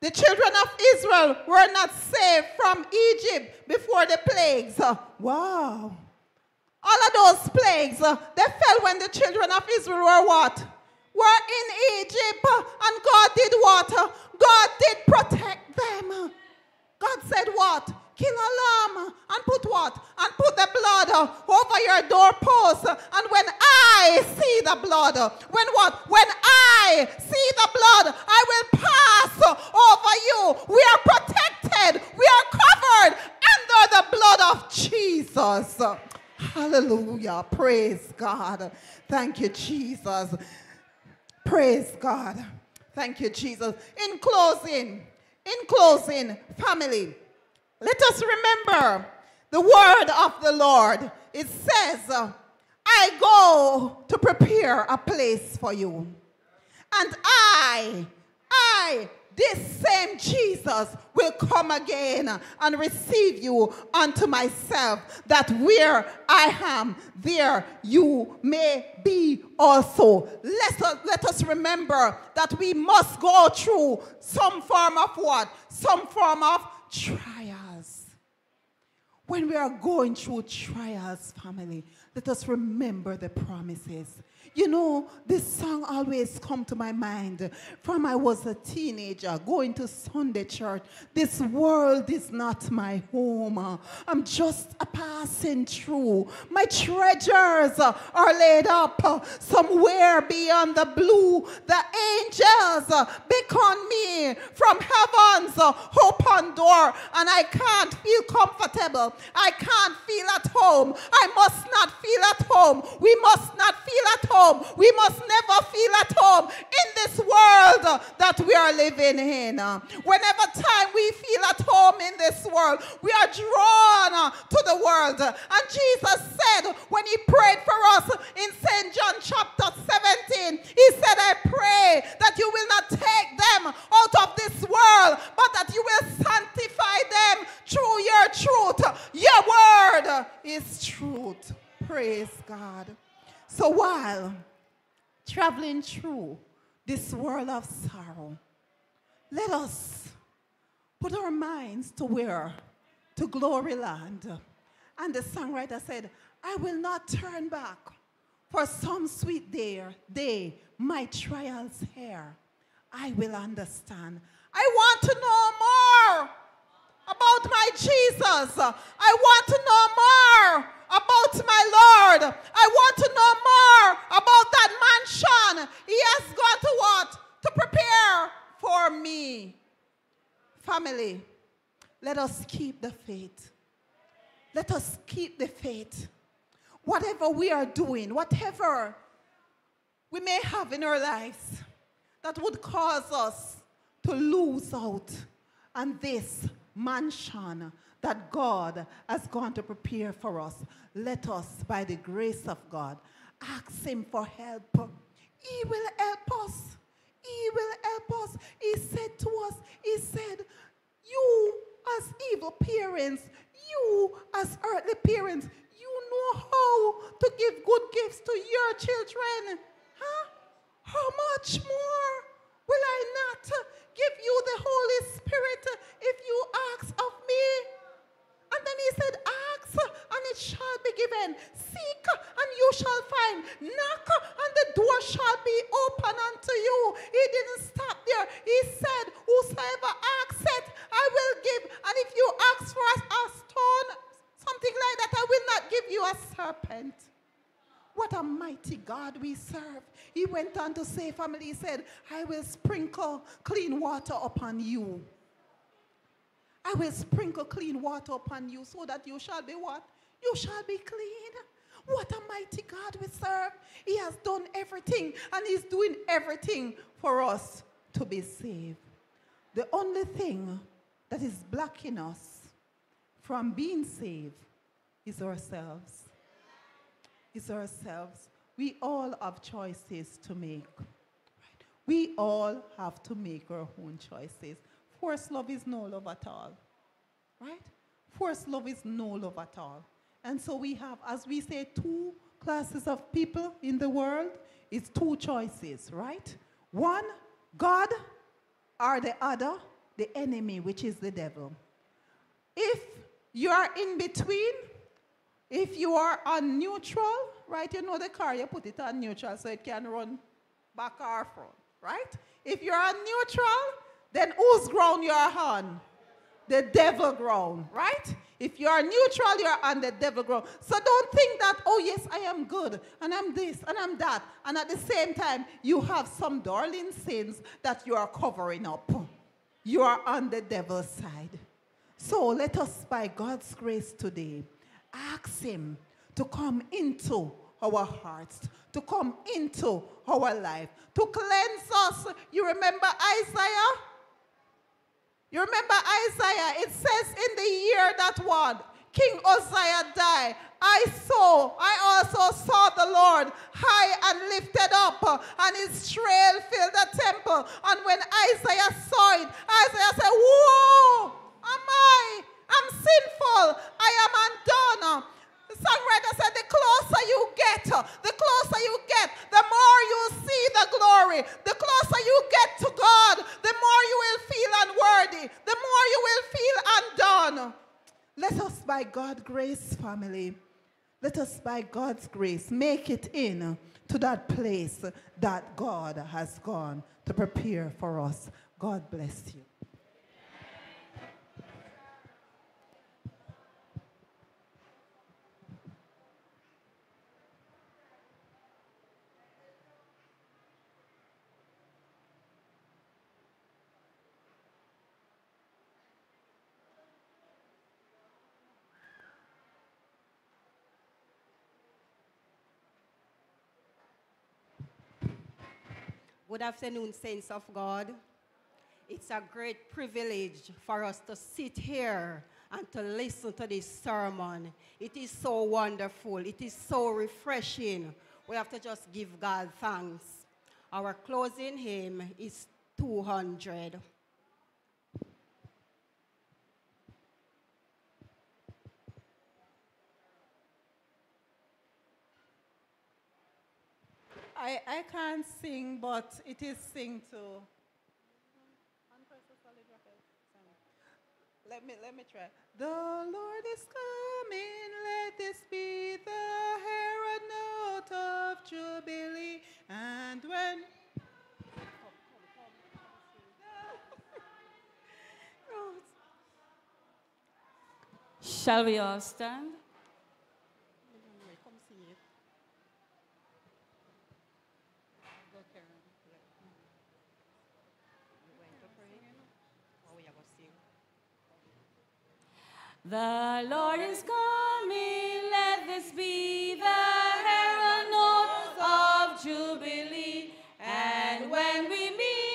Speaker 27: The children of Israel were not saved from Egypt before the plagues. Wow. All of those plagues, uh, they fell when the children of Israel were what? Were in Egypt. uh, And God did what? Uh, God did protect them. God said what? kill a lamb and put what? And put the blood uh, over your doorpost. And when I see the blood, when what? When I see the blood, I will pass over you. We are protected. We are covered under the blood of Jesus. Hallelujah. Praise God. Thank you, Jesus. Praise God. Thank you, Jesus. In closing, in closing, family, let us remember the word of the Lord. It says, I go to prepare a place for you. And I, I, this same Jesus will come again and receive you unto myself, that where I am, there you may be also. Let us, let us remember that we must go through some form of what? Some form of trials. When we are going through trials, family, let us remember the promises. You know, this song always come to my mind from I was a teenager going to Sunday church. This world is not my home. I'm just a passing through. My treasures are laid up somewhere beyond the blue. The angels beckon me from heaven's open door, and I can't feel comfortable. I can't feel at home. I must not feel at home. We must not feel at home. We must never feel at home in this world that we are living in. Whenever time we feel at home in this world, we are drawn to the world. And Jesus said when he prayed for us in St. John chapter 17, he said, I pray that you will not take them out of this world, but that you will sanctify them through your truth. Your word is truth. Praise God. So while traveling through this world of sorrow, let us put our minds to where? To glory land. And the songwriter said, I will not turn back for some sweet day, day my trials here. I will understand. I want to know more about my Jesus. I want to know more about my Lord. I want to know more about that mansion he has gone to what? To prepare for me. Family, let us keep the faith. Let us keep the faith. Whatever we are doing, whatever we may have in our lives that would cause us to lose out on this mansion that God has gone to prepare for us. Let us, by the grace of God, ask Him for help. He will help us. He will help us. He said to us, He said, You as evil parents, you as earthly parents, you know how to give good gifts to your children. Huh? How much more will I not give you the Holy Spirit if you ask of me? And then he said, Ask and it shall be given. Seek and you shall find. Knock and the door shall be open unto you. He didn't stop there. He said, Whosoever asks it, I will give. And if you ask for a, stone, something like that, I will not give you a serpent. What a mighty God we serve. He went on to say, family, he said, I will sprinkle clean water upon you. I will sprinkle clean water upon you so that you shall be what? You shall be clean. What a mighty God we serve. He has done everything and he's doing everything for us to be saved. The only thing that is blocking us from being saved is ourselves. Is ourselves. We all have choices to make. We all have to make our own choices. Forced love is no love at all. Right? Forced love is no love at all. And so we have, as we say, two classes of people in the world. It's two choices, right? One, God, or the other, the enemy, which is the devil. If you are in between, if you are on neutral, right, you know the car, you put it on neutral so it can run back or front, right? If you're on neutral, then whose ground you're on? The devil ground, right? If you are neutral, you're on the devil ground. So don't think that, oh, yes, I am good, and I'm this, and I'm that. And at the same time, you have some darling sins that you are covering up. You are on the devil's side. So let us, by God's grace today, ask Him to come into our hearts, to come into our life, to cleanse us. You remember Isaiah? You remember Isaiah? It says in the year that one, King Uzziah died. I saw, I also saw the Lord high and lifted up, uh, and his trail filled the temple. And when Isaiah saw it, Isaiah said, Whoa, am I? I'm sinful. I am undone. The songwriter said, The closer you get, the closer you get, the more you see the glory. The closer you get to God, the more you will feel unworthy, the more you will feel undone. Let us, by God's grace, family, let us, by God's grace, make it in to that place that God has gone to prepare for us. God bless you.
Speaker 28: Good afternoon, saints of God. It's a great privilege for us to sit here and to listen to this sermon. It is so wonderful. It is so refreshing. We have to just give God thanks. Our closing hymn is 200.
Speaker 27: I, I can't sing, but it is sing too. Let me let me try. The Lord is coming, let this be the herald note of jubilee. And when
Speaker 22: Shall we all stand? The Lord is coming, let this be the herald of jubilee. And when we meet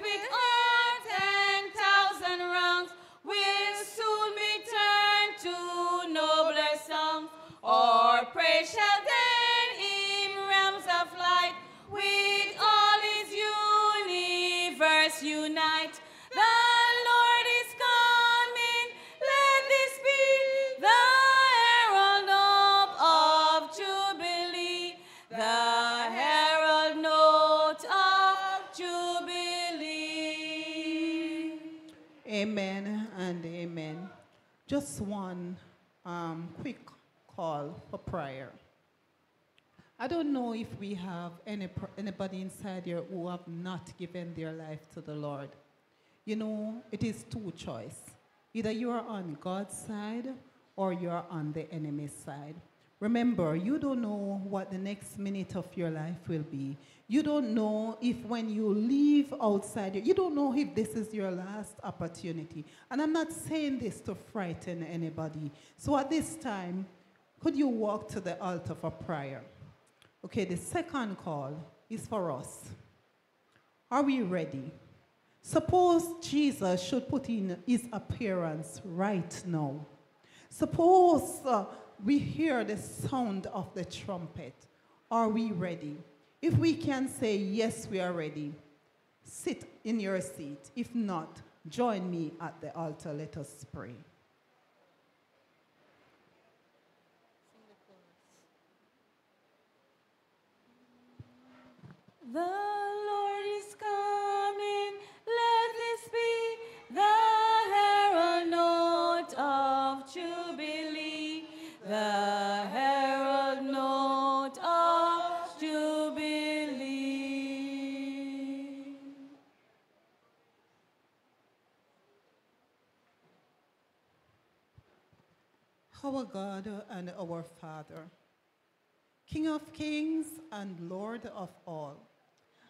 Speaker 22: This earth
Speaker 27: one um, quick call for prayer. I don't know if we have any, anybody inside here who have not given their life to the Lord. You know, it is two choice. Either you are on God's side or you are on the enemy's side. Remember, you don't know what the next minute of your life will be. You don't know if when you leave outside, you don't know if this is your last opportunity. And I'm not saying this to frighten anybody. So at this time, could you walk to the altar for prayer? Okay, the second call is for us. Are we ready? Suppose Jesus should put in his appearance right now. Suppose uh, we hear the sound of the trumpet. Are we ready? If we can say, yes, we are ready, sit in your seat. If not, join me at the altar. Let us pray.
Speaker 22: The Lord is coming, let this be the herald note of Jubilee, the herald Jubilee.
Speaker 27: Our God and our Father, King of kings and Lord of all,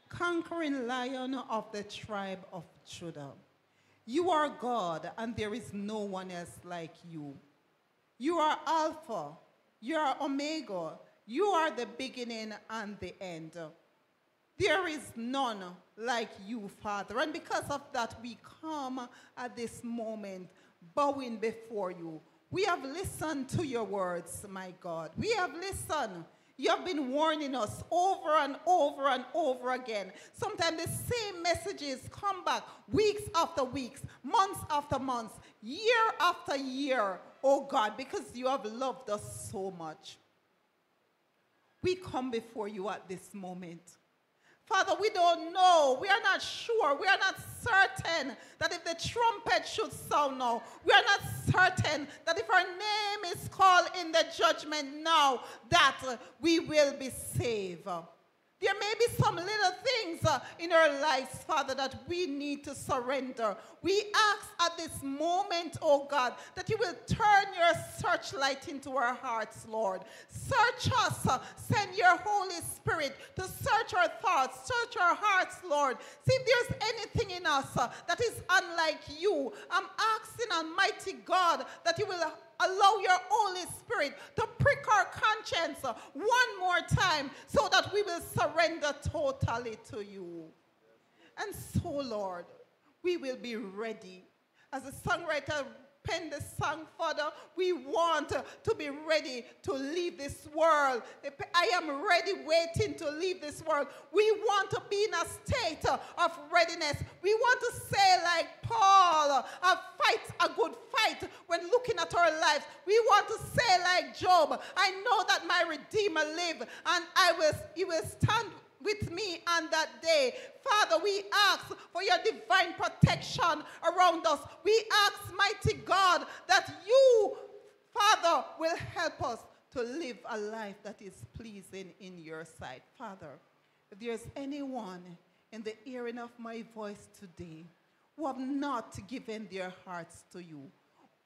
Speaker 27: conquering lion of the tribe of Judah. You are God, and there is no one else like you. You are Alpha, you are Omega, you are the beginning and the end. There is none like you, Father. And because of that, we come at this moment bowing before you. We have listened to your words, my God. We have listened. You have been warning us over and over and over again. Sometimes the same messages come back weeks after weeks, months after months, year after year, oh God, because you have loved us so much. We come before you at this moment. Father, we don't know. We are not sure. We are not certain that if the trumpet should sound now, we are not certain that if our name is called in the judgment now, that we will be saved. There may be some little things uh, in our lives, Father, that we need to surrender. We ask at this moment, oh God, that you will turn your searchlight into our hearts, Lord. Search us. uh, send your Holy Spirit to search our thoughts, search our hearts, Lord. See if there's anything in us uh, that is unlike you. I'm asking, Almighty God, that you will allow your Holy Spirit to prick our conscience one more time so that we will surrender totally to you. And so, Lord, we will be ready. As the songwriter penned the song, Father, we want to be ready to leave this world. I am ready, waiting to leave this world. We want to be in a state of readiness. We want to say, like Paul, I fight a good fight when looking at our lives. We want to say, like Job, I know that my Redeemer live, and I will, he will stand with me on that day. Father, we ask for your divine protection around us. We ask, mighty God, that you, Father, will help us to live a life that is pleasing in your sight. Father, if there's anyone in the hearing of my voice today who have not given their hearts to you,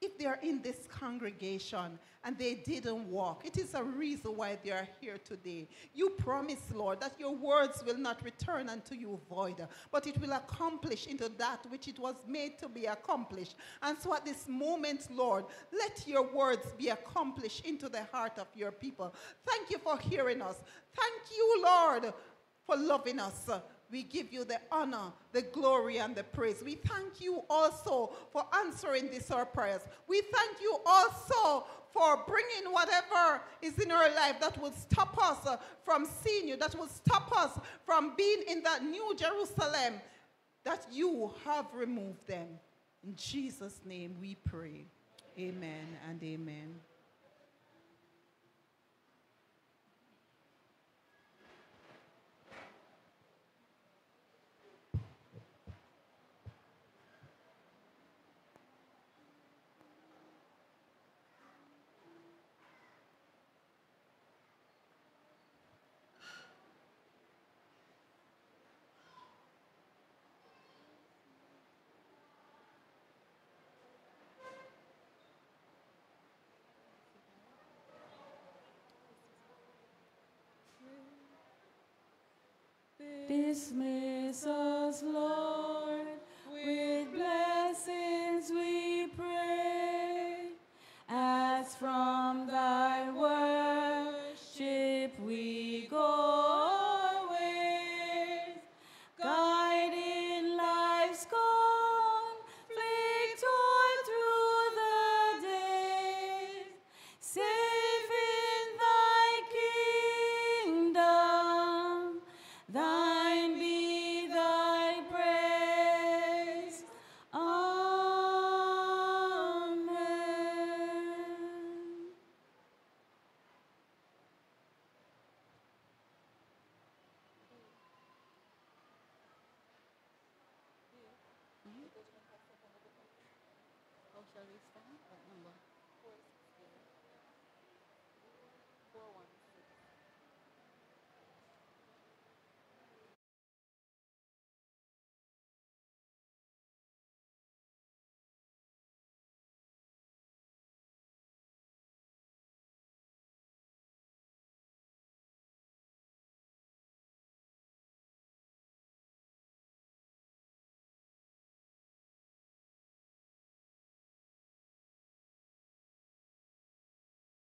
Speaker 27: if they are in this congregation and they didn't walk, it is a reason why they are here today. You promise, Lord, that your words will not return unto you void, but it will accomplish into that which it was made to be accomplished. And so at this moment, Lord, let your words be accomplished into the heart of your people. Thank you for hearing us. Thank you, Lord, for loving us. We give you the honor, the glory, and the praise. We thank you also for answering these our prayers. We thank you also for bringing whatever is in our life that will stop us uh, from seeing you, that will stop us from being in that new Jerusalem, that you have removed them. In Jesus' name we pray. Amen and amen.
Speaker 22: dismay.